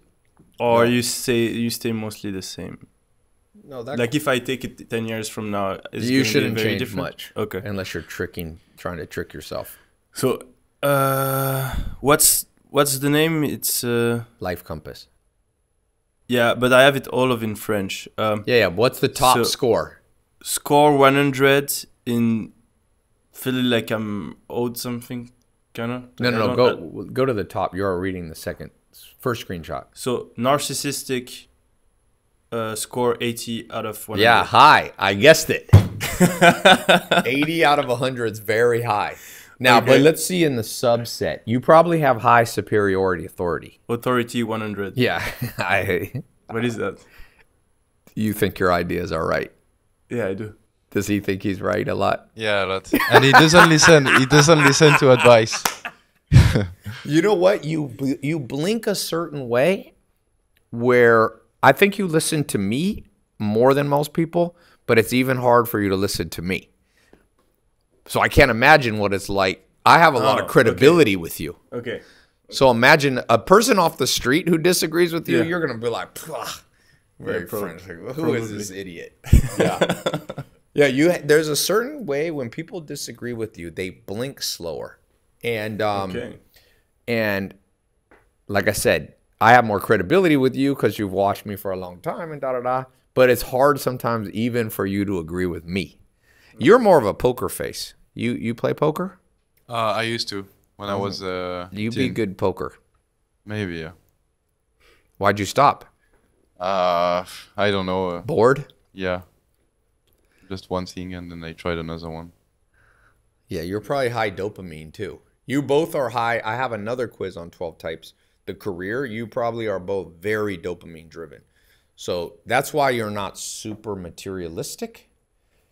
or No. you say you stay mostly the same? No, that Like if I take it ten years from now, you shouldn't change much. Okay. unless you're tricking, trying to trick yourself. So, uh, what's what's the name? It's uh, Life compass. yeah, but I have it all of in French. Um, Yeah, yeah. What's the top So- score? score one hundred in feeling like I'm owed something, kinda. No, no, no. Go go to the top. You're reading the second, first screenshot. So narcissistic uh, score 80 out of 100. Yeah, high. I guessed it. [laughs] 80 out of 100 is very high. Now, Okay. but let's see in the subset. You probably have high superiority authority. Authority 100. Yeah, [laughs] I. What is that? You think your ideas are right? Yeah, I do. Does he think he's right a lot? Yeah, a lot. And he doesn't listen. He doesn't listen to advice. [laughs] You know what? You you blink a certain way, where I think you listen to me more than most people, but it's even hard for you to listen to me. So I can't imagine what it's like. I have a lot Oh, of credibility with you. Okay. So imagine a person off the street who disagrees with you, Yeah. you're gonna be like, "Pah, very Yeah, prob- French. Like, Who is this idiot? Yeah, [laughs] yeah. You there's a certain way when people disagree with you, they blink slower, and um, Okay. and like I said, I have more credibility with you because you've watched me for a long time and da da da. But it's hard sometimes even for you to agree with me. You're more of a poker face. You you play poker? Uh, I used to when I was. Uh, You be good poker. Maybe. Yeah. Why'd you stop? Uh, I don't know. Bored? yeah. Just one thing, and then I tried another one. Yeah, you're probably high dopamine too. You both are high. I have another quiz on 12 types. The career, you probably are both very dopamine driven. So that's why you're not super materialistic.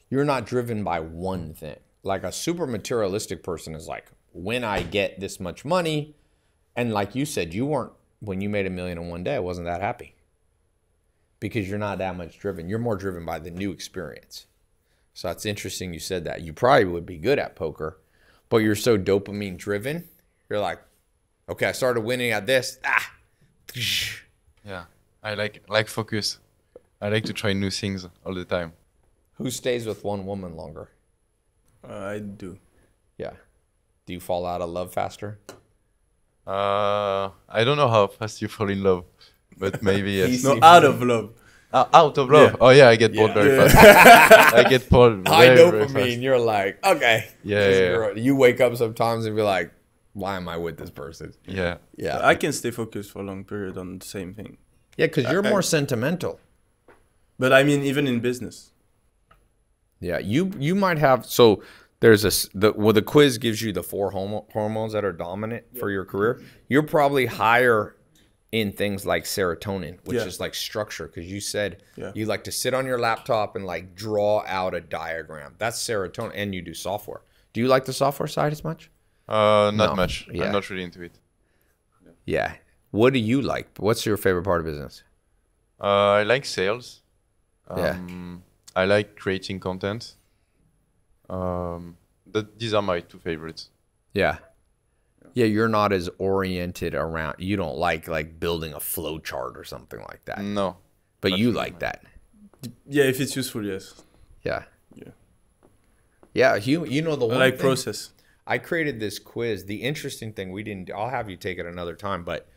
You're not driven by one thing. Like a super materialistic person is like, when I get this much money, and like you said, you weren't, when you made a million in one day, I wasn't that happy because you're not that much driven. You're more driven by the new experience. So that's interesting you said that. You probably would be good at poker, but you're so dopamine driven. You're like, okay, I started winning at this. Ah. Yeah. I like like focus. I like to try new things all the time. Who stays with one woman longer? Uh, I do. Yeah. Do you fall out of love faster? Uh, I don't know how fast you fall in love, but maybe [laughs] yes. No, out of love. Uh, out of love. Yeah. Oh yeah, I get bored very Yeah. fast. [laughs] I get bored High very, very fast. dopamine. You're like, okay. Yeah, yeah, yeah. You wake up sometimes and be like, why am I with this person? Yeah. Yeah. I can stay focused for a long period on the same thing. yeah, because you're more sentimental. But I mean, even in business. Yeah, you you might have so there's a the well the quiz gives you the four homo, hormones that are dominant for your career. You're probably higher in things like serotonin, which Yeah. is like structure. Because you said Yeah. you like to sit on your laptop and like draw out a diagram. That's serotonin, and you do software. Do you like the software side as much? Uh, not No. much. Yeah. I'm not really into it. Yeah. What do you like? What's your favorite part of business? Uh, I like sales. Yeah. Um, I like creating content. Um, that these are my two favorites. Yeah. Yeah, you're not as oriented around. You don't like like building a flow chart or something like that. No. But you really like that. Yeah, if it's useful, yes. Yeah. Yeah. Yeah, you you know the I one like thing- process. I created this quiz. The interesting thing we didn't I'll have you take it another time, but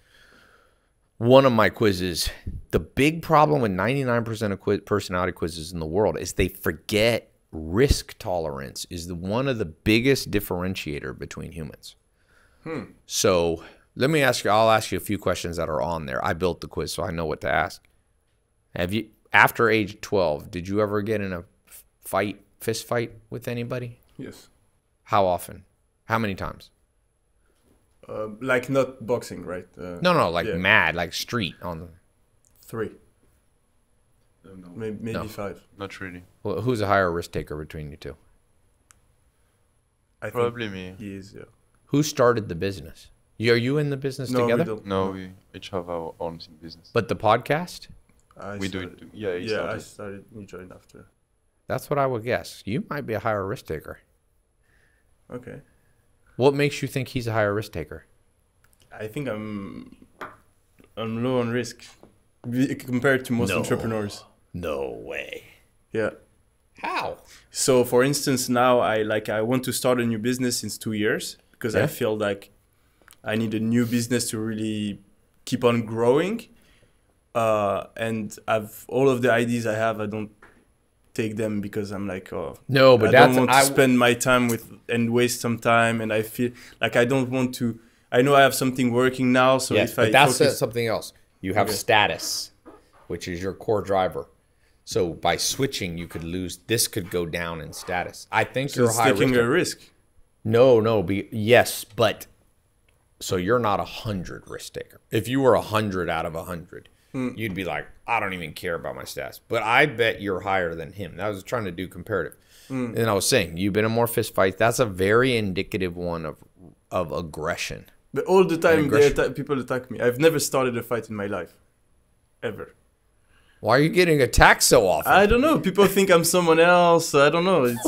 one of my quizzes, the big problem with 99% of quiz, personality quizzes in the world is they forget risk tolerance is the one of the biggest differentiator between humans. So, let me ask you I'll ask you a few questions that are on there. I built the quiz so I know what to ask. Have you after age 12, did you ever get in a fight, fist fight with anybody? Yes. How often? How many times? Uh, like not boxing, right? Uh, No, no, like Yeah. mad, like street on the. Three, maybe, maybe No. five. Not really. Well, who's a higher risk taker between you two? I think Probably me. he is. Yeah. Who started the business? You, are you in the business No, together? we don't. No, we each have our own business. But the podcast? I we do started- it. to- Yeah, he Yeah, I started. started. You joined after. That's what I would guess. You might be a higher risk taker. Okay. What makes you think he's a higher risk taker? I think I'm I'm low on risk compared to most No. entrepreneurs. No way. Yeah. How? So for instance, now I like I want to start a new business since two years because Yeah. I feel like I need a new business to really keep on growing. Uh, and I've all of the ideas I have, I don't take them because I'm like, oh, No, but I don't want to I, spend my time with and waste some time. And I feel like I don't want to. I know I have something working now, so yes, if I that's focus, something else. You have Okay. status, which is your core driver. So by switching, you could lose. This could go down in status. I think so you're high taking risk. a risk. No, no, be yes, but so you're not a hundred risk taker. If you were a hundred out of a hundred, hmm. you'd be like, I don't even care about my stats. But I bet you're higher than him. I was trying to do comparative, hmm. and I was saying you've been in more fist fights. That's a very indicative one of of aggression. But all the time, atta- people attack me. I've never started a fight in my life, ever. Why are you getting attacked so often? I don't know. People think I'm someone else. I don't know. It's,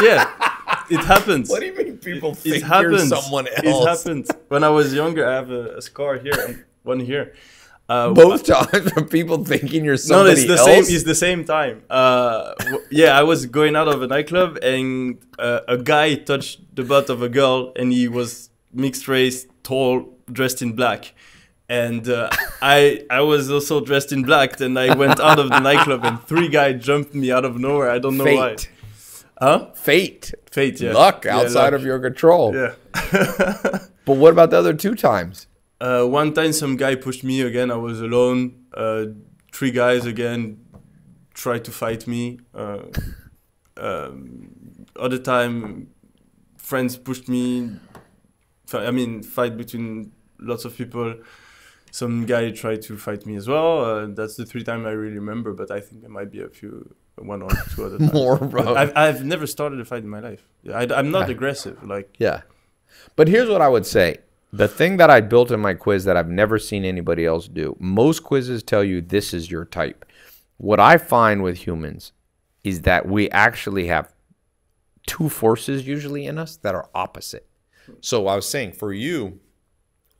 yeah, [laughs] it happens. what do you mean people it think happens. you're someone else? It happens. When I was younger, I have a, a scar here and one here. Uh, Both [laughs] times from people thinking you're somebody no, it's the else. same. It's the same time. Uh, yeah, I was going out of a nightclub and uh, a guy touched the butt of a girl, and he was mixed race, tall, dressed in black. And uh, I I was also dressed in black, and I went out of the nightclub, and three guys jumped me out of nowhere. I don't know why. Fate, Huh? fate, Fate, yeah. luck Yeah, outside luck. of your control. Yeah. [laughs] But what about the other two times? Uh, one time, some guy pushed me again. I was alone. Uh, three guys again tried to fight me. Uh, um, other time, friends pushed me. I mean, fight between lots of people. Some guy tried to fight me as well. Uh, that's the three time I really remember. But I think there might be a few, one or two other times. More, bro. I've, I've never started a fight in my life. I, I'm not aggressive. Like Yeah. But here's what I would say. The thing that I built in my quiz that I've never seen anybody else do. Most quizzes tell you this is your type. What I find with humans is that we actually have two forces usually in us that are opposite. So I was saying for you,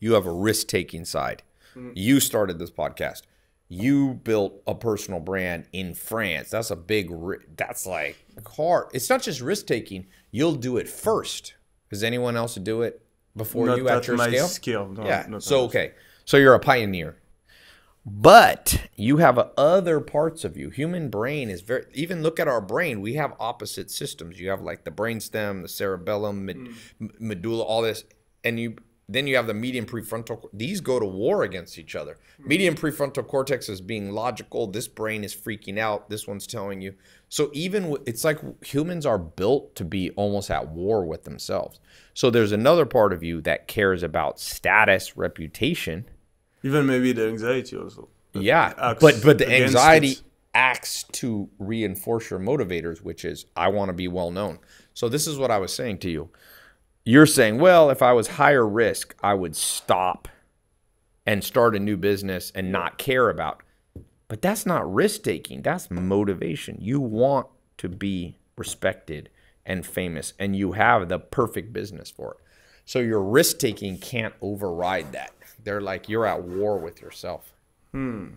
you have a risk taking side. Mm. You started this podcast. You built a personal brand in France. That's a big. That's like hard. It's not just risk taking. You'll do it first. Does anyone else do it before not you at your my scale? scale. No, yeah. So okay. So you're a pioneer. But you have other parts of you. Human brain is very even look at our brain. We have opposite systems. You have like the brainstem, the cerebellum, med, mm. m- medulla, all this, and you then you have the median prefrontal. These go to war against each other. Hmm. Median prefrontal cortex is being logical. This brain is freaking out. This one's telling you. So even it's like humans are built to be almost at war with themselves. So there's another part of you that cares about status, reputation, Even maybe the anxiety also. Yeah, but but the anxiety it. acts to reinforce your motivators, which is I want to be well known. So this is what I was saying to you. You're saying, well, if I was higher risk, I would stop and start a new business and not care about. But that's not risk taking. That's motivation. You want to be respected and famous, and you have the perfect business for it. So your risk taking can't override that. They're like you're at war with yourself. Hmm.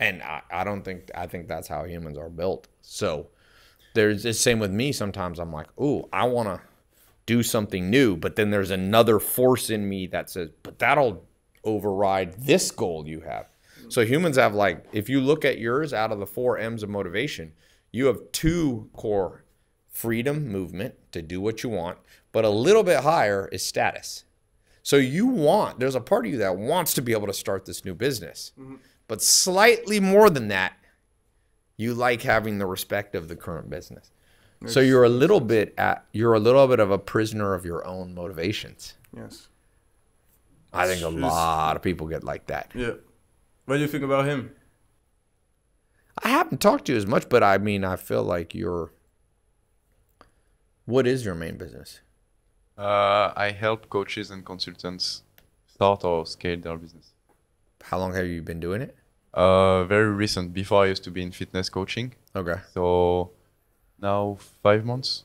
And I, I don't think I think that's how humans are built. So there's the same with me. Sometimes I'm like, ooh, I want to do something new, but then there's another force in me that says, but that'll override this goal you have. So humans have like, if you look at yours out of the four M's of motivation, you have two core freedom, movement to do what you want, but a little bit higher is status. So you want, there's a part of you that wants to be able to start this new business. But slightly more than that, you like having the respect of the current business. So you're a little bit at you're a little bit of a prisoner of your own motivations. Yes. I think a Jeez. lot of people get like that. Yeah. What do you think about him? I haven't talked to you as much, but I mean, I feel like you're. What is your main business? Uh, I help coaches and consultants start or scale their business. How long have you been doing it? Uh, very recent. Before I used to be in fitness coaching, Okay. so now five months.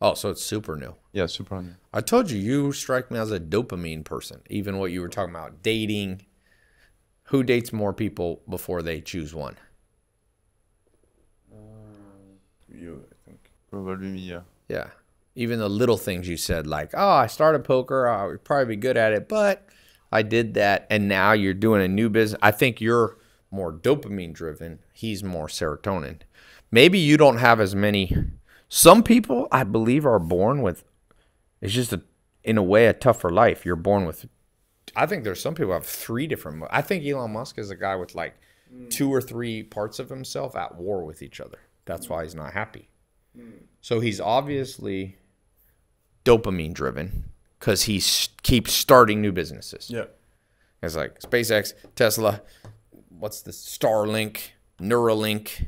Oh, so it's super new. Yeah, super new. I told you, you strike me as a dopamine person. Even what you were talking about, dating. Who dates more people before they choose one? Uh, you, I think. Probably me. Yeah. Yeah. Even the little things you said, like, oh, I started poker, I would probably be good at it, but I did that, and now you're doing a new business. I think you're more dopamine driven. He's more serotonin. Maybe you don't have as many. Some people, I believe, are born with. It's just a, in a way, a tougher life. You're born with. I think there's some people have three different. I think Elon Musk is a guy with like mm. two or three parts of himself at war with each other. That's why he's not happy. Mm. So he's obviously dopamine driven because he keeps starting new businesses. Yeah. It's like SpaceX, Tesla, what's the Starlink, Neuralink,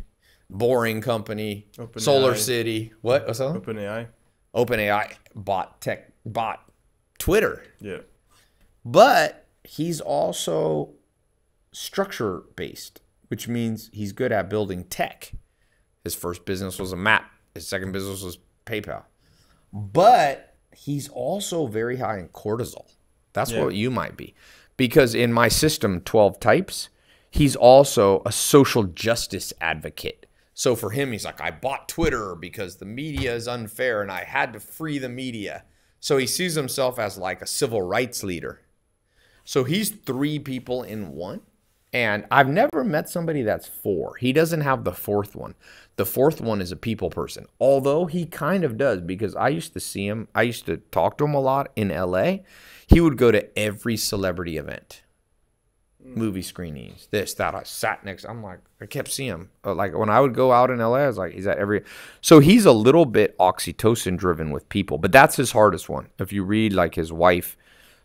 Boring Company, OpenAI. Solar City. What? What's that? OpenAI. OpenAI bought tech, bought Twitter. Yeah. But he's also structure based, which means he's good at building tech. His first business was a map, his second business was PayPal. But he's also very high in cortisol. That's Yeah. what you might be. Because in my system, 12 types, he's also a social justice advocate. So for him, he's like, I bought Twitter because the media is unfair and I had to free the media. So he sees himself as like a civil rights leader. So he's three people in one. And I've never met somebody that's four. He doesn't have the fourth one. The fourth one is a people person. Although he kind of does because I used to see him, I used to talk to him a lot in LA. He would go to every celebrity event, movie screenings, this, that. I sat next, I'm like, I kept seeing him. Uh, Like when I would go out in LA, I was like, he's at every. So he's a little bit oxytocin driven with people, but that's his hardest one. If you read like his wife,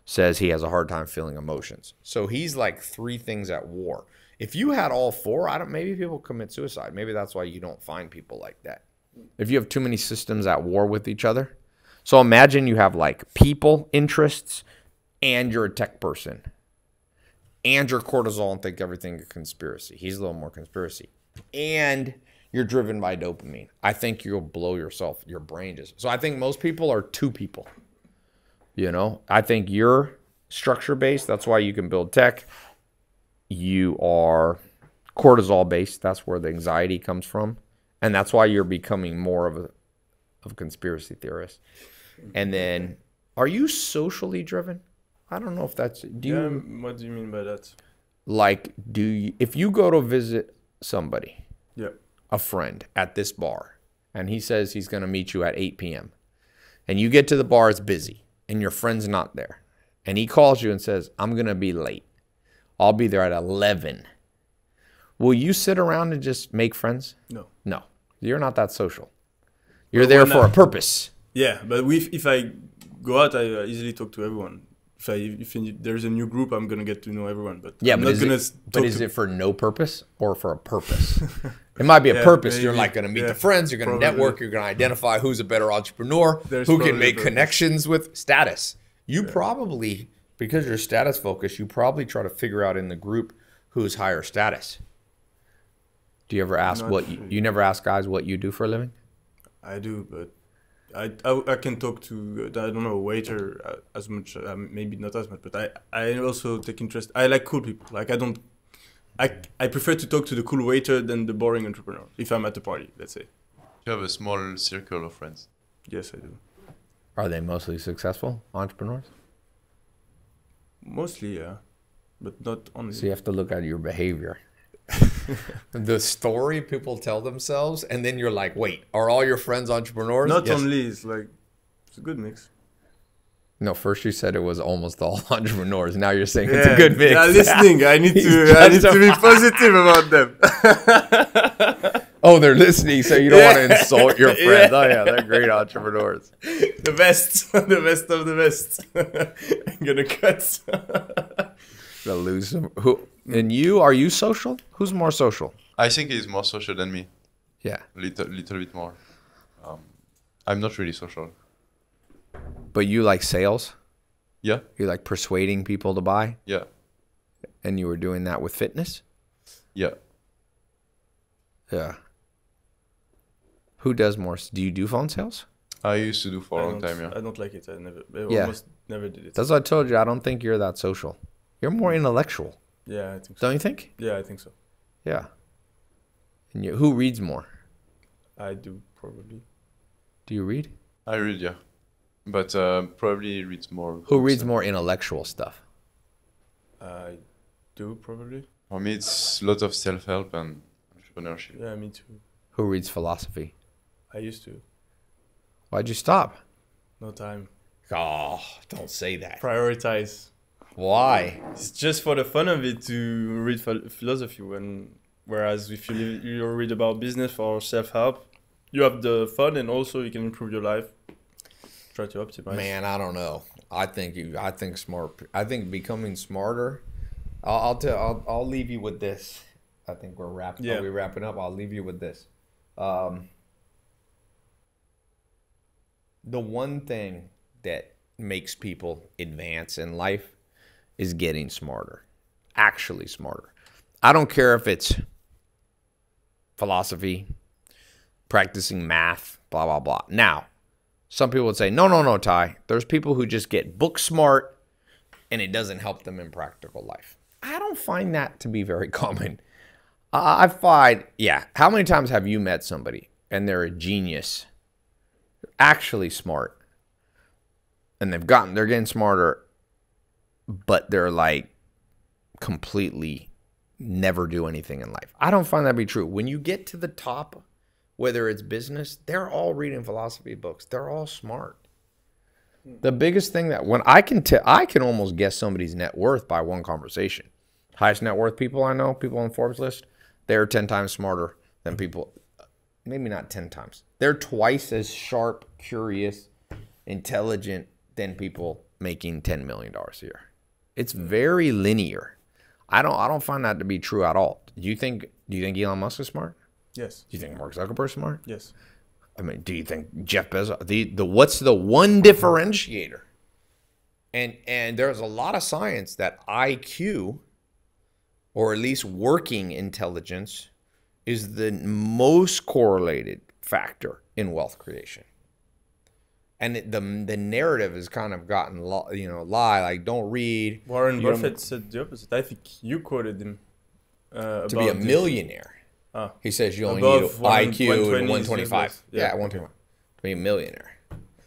says he has a hard time feeling emotions. So he's like three things at war. If you had all four, I don't maybe people commit suicide. Maybe that's why you don't find people like that. If you have too many systems at war with each other. So imagine you have like people interests and you're a tech person. And you're cortisol and think everything a conspiracy. He's a little more conspiracy. And you're driven by dopamine. I think you'll blow yourself, your brain just. So I think most people are two people. You know, I think you're structure based. That's why you can build tech. You are cortisol based. That's where the anxiety comes from, and that's why you're becoming more of a of a conspiracy theorist. And then, are you socially driven? I don't know if that's. Do you yeah. What do you mean by that? like? Do you if you go to visit somebody, Yeah. a friend at this bar and he says he's going to meet you at 8 p.m. and you get to the bar, it's busy and your friend's not there. And he calls you and says, I'm going to be late. I'll be there at 11. Will you sit around and just make friends? No. No, you're not that social. You're But there for I- a purpose. Yeah, but if if I go out, I easily talk to everyone. If, I, if there's a new group, I'm gonna get to know everyone. But Yeah, I'm but not is, gonna it, s- but is to- it for no purpose or for a purpose? it might be a [laughs] Yeah, purpose. You're maybe. like going to meet Yeah, the friends. You're going to probably. network. You're going to identify who's a better entrepreneur, There's who can make connections with status. You probably, because you're status focused, you probably try to figure out in the group who's higher status. Do you ever ask what you, you never ask guys what you do for a living? I do, but I, I, I can talk to uh, I don't know a waiter uh, as much, uh, maybe not as much, but I I also take interest. I like cool people. Like I don't, I I prefer to talk to the cool waiter than the boring entrepreneur. If I'm at a party, let's say. You have a small circle of friends. Yes, I do. Are they mostly successful entrepreneurs? Mostly, yeah, but not only. So you have to look at your behavior. [laughs] the story people tell themselves, and then you're like, wait, are all your friends entrepreneurs? not Yes. only. It's like it's a good mix. No, first you said it was almost all [laughs] entrepreneurs. Now you're saying it's a good mix. Yeah, listening. I need [laughs] to. I need to be positive about them. oh, they're listening, so you don't want to insult your friends. Yeah. Oh yeah, they're great entrepreneurs. the best, the best of the best. I'm gonna cut. To lose some. Who and you? Are you social? Who's more social? I think he's more social than me. Yeah, Little, little bit more. Um, I'm not really social. but you like sales. Yeah, You like persuading people to buy, yeah, and you were doing that with fitness. yeah. Yeah. Who does more? Do you do phone sales? I used to do for I a long time. Yeah. I don't like it. I never. I Yeah. almost never did it. That's what I told you. I don't think you're that social. You're more intellectual, yeah, I think so. don't you think? Yeah, I think so. Yeah. And you, who reads more? I do probably. Do you read? I read, yeah, but uh, probably reads more. Who reads and- more intellectual stuff? I do probably. For me, it's a lot of self-help and entrepreneurship. Yeah, me too. Who reads philosophy? I used to. Why'd you stop? No time. Oh, don't say that. Prioritize. Why? It's just for the fun of it to read philosophy. When whereas if you you read about business or self help, you have the fun and also you can improve your life. Try to optimize. Man, I don't know. I think you. I think smart. I think becoming smarter. I'll. I'll tell. I'll, I'll leave you with this. I think we're wrapping. Yeah. Are we wrapping up? I'll leave you with this. Um, the one thing that makes people advance in life is getting smarter, actually smarter. I don't care if it's philosophy, practicing math, blah blah blah. Now, some people would say, no, no, no, Tai. There's people who just get book smart and it doesn't help them in practical life. I don't find that to be very [laughs] common. I find, yeah, how many times have you met somebody and they're a genius, actually smart, and they've gotten, they're getting smarter, but they're like completely never do anything in life? I don't find that to be true. When you get to the top, whether it's business, they're all reading philosophy books. They're all smart. The biggest thing that when I can tell, I can almost guess somebody's net worth by one conversation. Highest net worth people I know, people on Forbes list, they're ten times smarter than people. Maybe not ten times. They're twice as sharp, curious, intelligent than people making ten million dollars a year. It's very linear. I don't. I don't find that to be true at all. Do you think? Do you think Elon Musk is smart? Yes. Do you think Mark Zuckerberg is smart? Yes. I mean, do you think Jeff Bezos the the what's the one differentiator? And and there's a lot of science that IQ or at least working intelligence is the most correlated factor in wealth creation. And it, the the narrative has kind of gotten lo- you know lie like don't read Warren don't- Buffett said the opposite. I think you quoted him. Uh, to be a millionaire. Ah. He says you only Above need one- IQ 120 and 125. Yeah, Yeah, 125. To be a millionaire.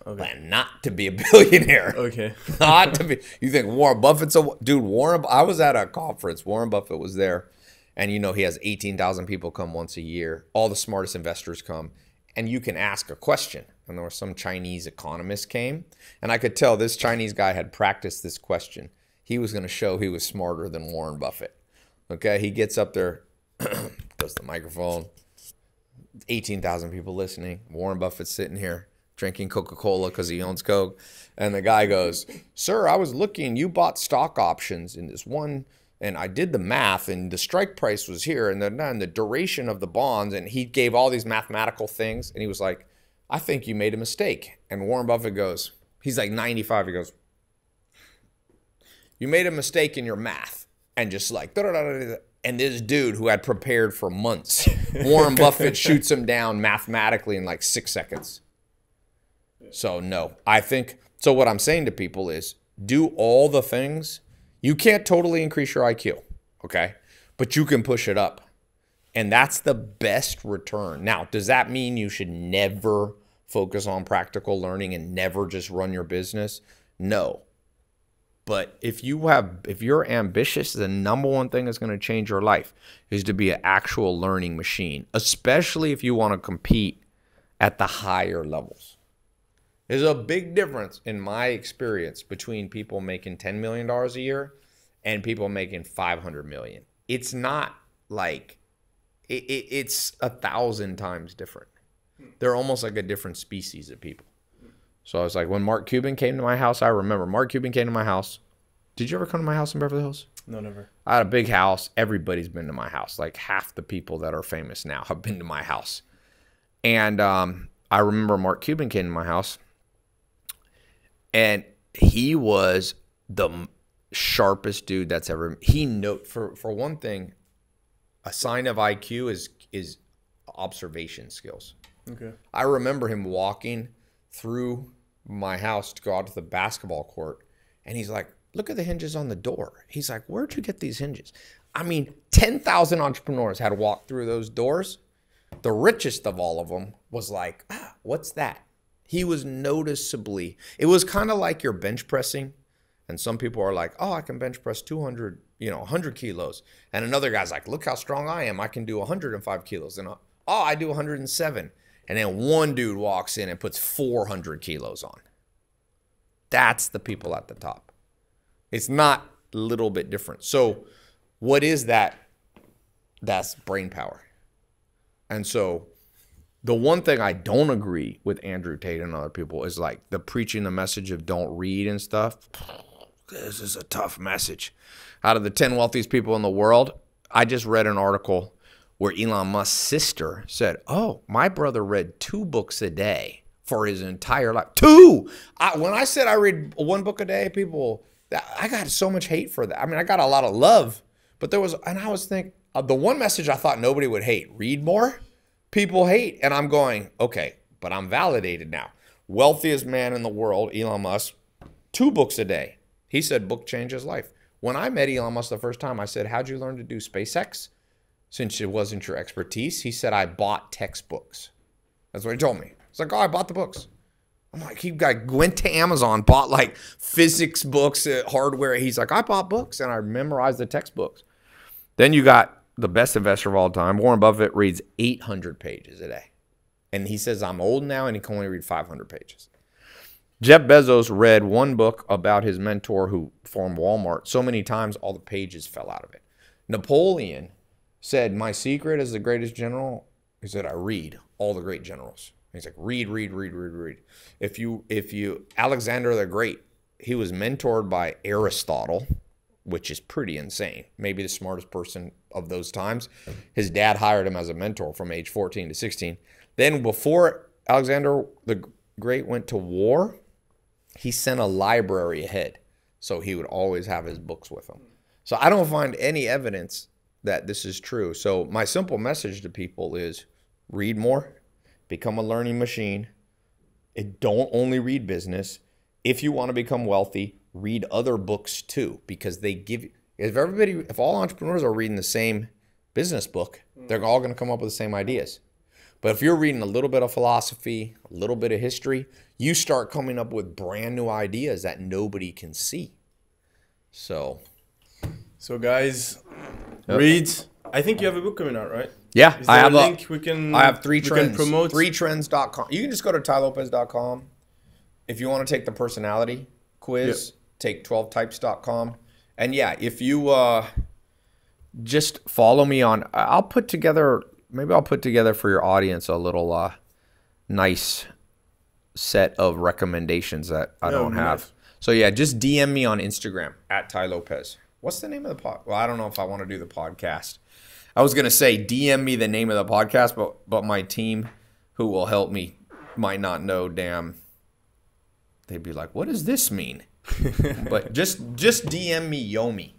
Okay. But not to be a [laughs] billionaire. Okay. [laughs] not to be. You think Warren Buffett's a dude? Warren. I was at a conference. Warren Buffett was there, and you know he has eighteen thousand people come once a year. All the smartest investors come, and you can ask a question. And there was some Chinese economist came, and I could tell this Chinese guy had practiced this question. He was going to show he was smarter than Warren Buffett. Okay, he gets up there, [clears throat] goes to the microphone. 18,000 people listening. Warren Buffett's sitting here drinking Coca Cola because he owns Coke. And the guy goes, Sir, I was looking, you bought stock options in this one, and I did the math, and the strike price was here, and the, and the duration of the bonds. And he gave all these mathematical things. And he was like, I think you made a mistake. And Warren Buffett goes, He's like 95. He goes, You made a mistake in your math. And just like, da-da-da-da-da. and this dude who had prepared for months, [laughs] Warren Buffett shoots him down mathematically in like six seconds. So, no, I think so. What I'm saying to people is do all the things. You can't totally increase your IQ, okay? But you can push it up. And that's the best return. Now, does that mean you should never focus on practical learning and never just run your business? No. But if you have if you're ambitious, the number one thing that's going to change your life is to be an actual learning machine, especially if you want to compete at the higher levels. There's a big difference in my experience between people making $10 million a year and people making 500 million. It's not like it, it, it's a thousand times different. They're almost like a different species of people. So I was like, when Mark Cuban came to my house, I remember Mark Cuban came to my house. Did you ever come to my house in Beverly Hills? No, never. I had a big house. Everybody's been to my house. Like half the people that are famous now have been to my house. And um, I remember Mark Cuban came to my house, and he was the sharpest dude that's ever. He know for for one thing, a sign of IQ is is observation skills. Okay. I remember him walking through my house to go out to the basketball court, and he's like, "Look at the hinges on the door." He's like, "Where'd you get these hinges?" I mean, ten thousand entrepreneurs had walked through those doors. The richest of all of them was like, ah, "What's that?" He was noticeably. It was kind of like you're bench pressing, and some people are like, "Oh, I can bench press 200, you know, 100 kilos," and another guy's like, "Look how strong I am! I can do 105 kilos," and oh, I do 107. And then one dude walks in and puts 400 kilos on. That's the people at the top. It's not a little bit different. So, what is that? That's brain power. And so, the one thing I don't agree with Andrew Tate and other people is like the preaching the message of don't read and stuff. This is a tough message. Out of the 10 wealthiest people in the world, I just read an article where Elon Musk's sister said, "Oh, my brother read two books a day for his entire life. Two. I, when I said I read one book a day, people, I got so much hate for that. I mean, I got a lot of love, but there was, and I was thinking, uh, the one message I thought nobody would hate: read more. People hate, and I'm going, okay, but I'm validated now. Wealthiest man in the world, Elon Musk, two books a day. He said book changed his life. When I met Elon Musk the first time, I said, "How'd you learn to do SpaceX?" since it wasn't your expertise. He said, I bought textbooks. That's what he told me. It's like, oh, I bought the books. I'm like, he got, went to Amazon, bought like physics books, uh, hardware. He's like, I bought books and I memorized the textbooks. Then you got the best investor of all time. Warren Buffett reads 800 pages a day. And he says, I'm old now and he can only read 500 pages. Jeff Bezos read one book about his mentor who formed Walmart so many times all the pages fell out of it. Napoleon said, My secret as the greatest general is that I read all the great generals. He's like, read, read, read, read, read. If you, if you, Alexander the Great, he was mentored by Aristotle, which is pretty insane. Maybe the smartest person of those times. His dad hired him as a mentor from age 14 to 16. Then, before Alexander the Great went to war, he sent a library ahead. So he would always have his books with him. So I don't find any evidence that this is true. So my simple message to people is read more, become a learning machine. And don't only read business. If you want to become wealthy, read other books too, because they give if everybody if all entrepreneurs are reading the same business book, they're all going to come up with the same ideas. But if you're reading a little bit of philosophy, a little bit of history, you start coming up with brand new ideas that nobody can see. So, So guys, read. I think you have a book coming out, right? yeah, I have a a, link we can I have three trends. Promote? Threetrends.com. You can just go to tailopez.com. If you want to take the personality quiz, take 12types.com. And yeah, if you uh, just follow me on, I'll put together, maybe I'll put together for your audience a little uh, nice set of recommendations that I Yeah, don't have. nice. So yeah, just DM me on Instagram at Tai Lopez. What's the name of the pod? Well, I don't know if I want to do the podcast. I was gonna say DM me the name of the podcast, but but my team, who will help me, might not know. Damn, they'd be like, "What does this mean?" [laughs] but just just DM me Yomi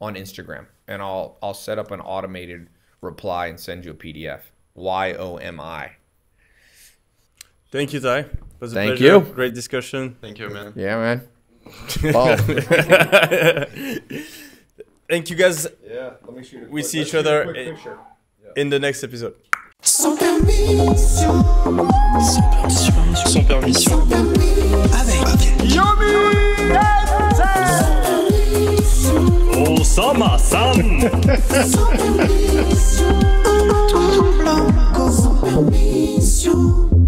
on Instagram, and I'll I'll set up an automated reply and send you a PDF. Y O M I. Thank you, Tai. It was a Thank pleasure. you. Great discussion. Thank you, man. Yeah, man. [laughs] [laughs] Thank you guys yeah. Let me shoot. We see each other in- in the next episode. Sans permission. Sans permission. Avec. Osama-san Sans permission. Tout blanc. Sans permission.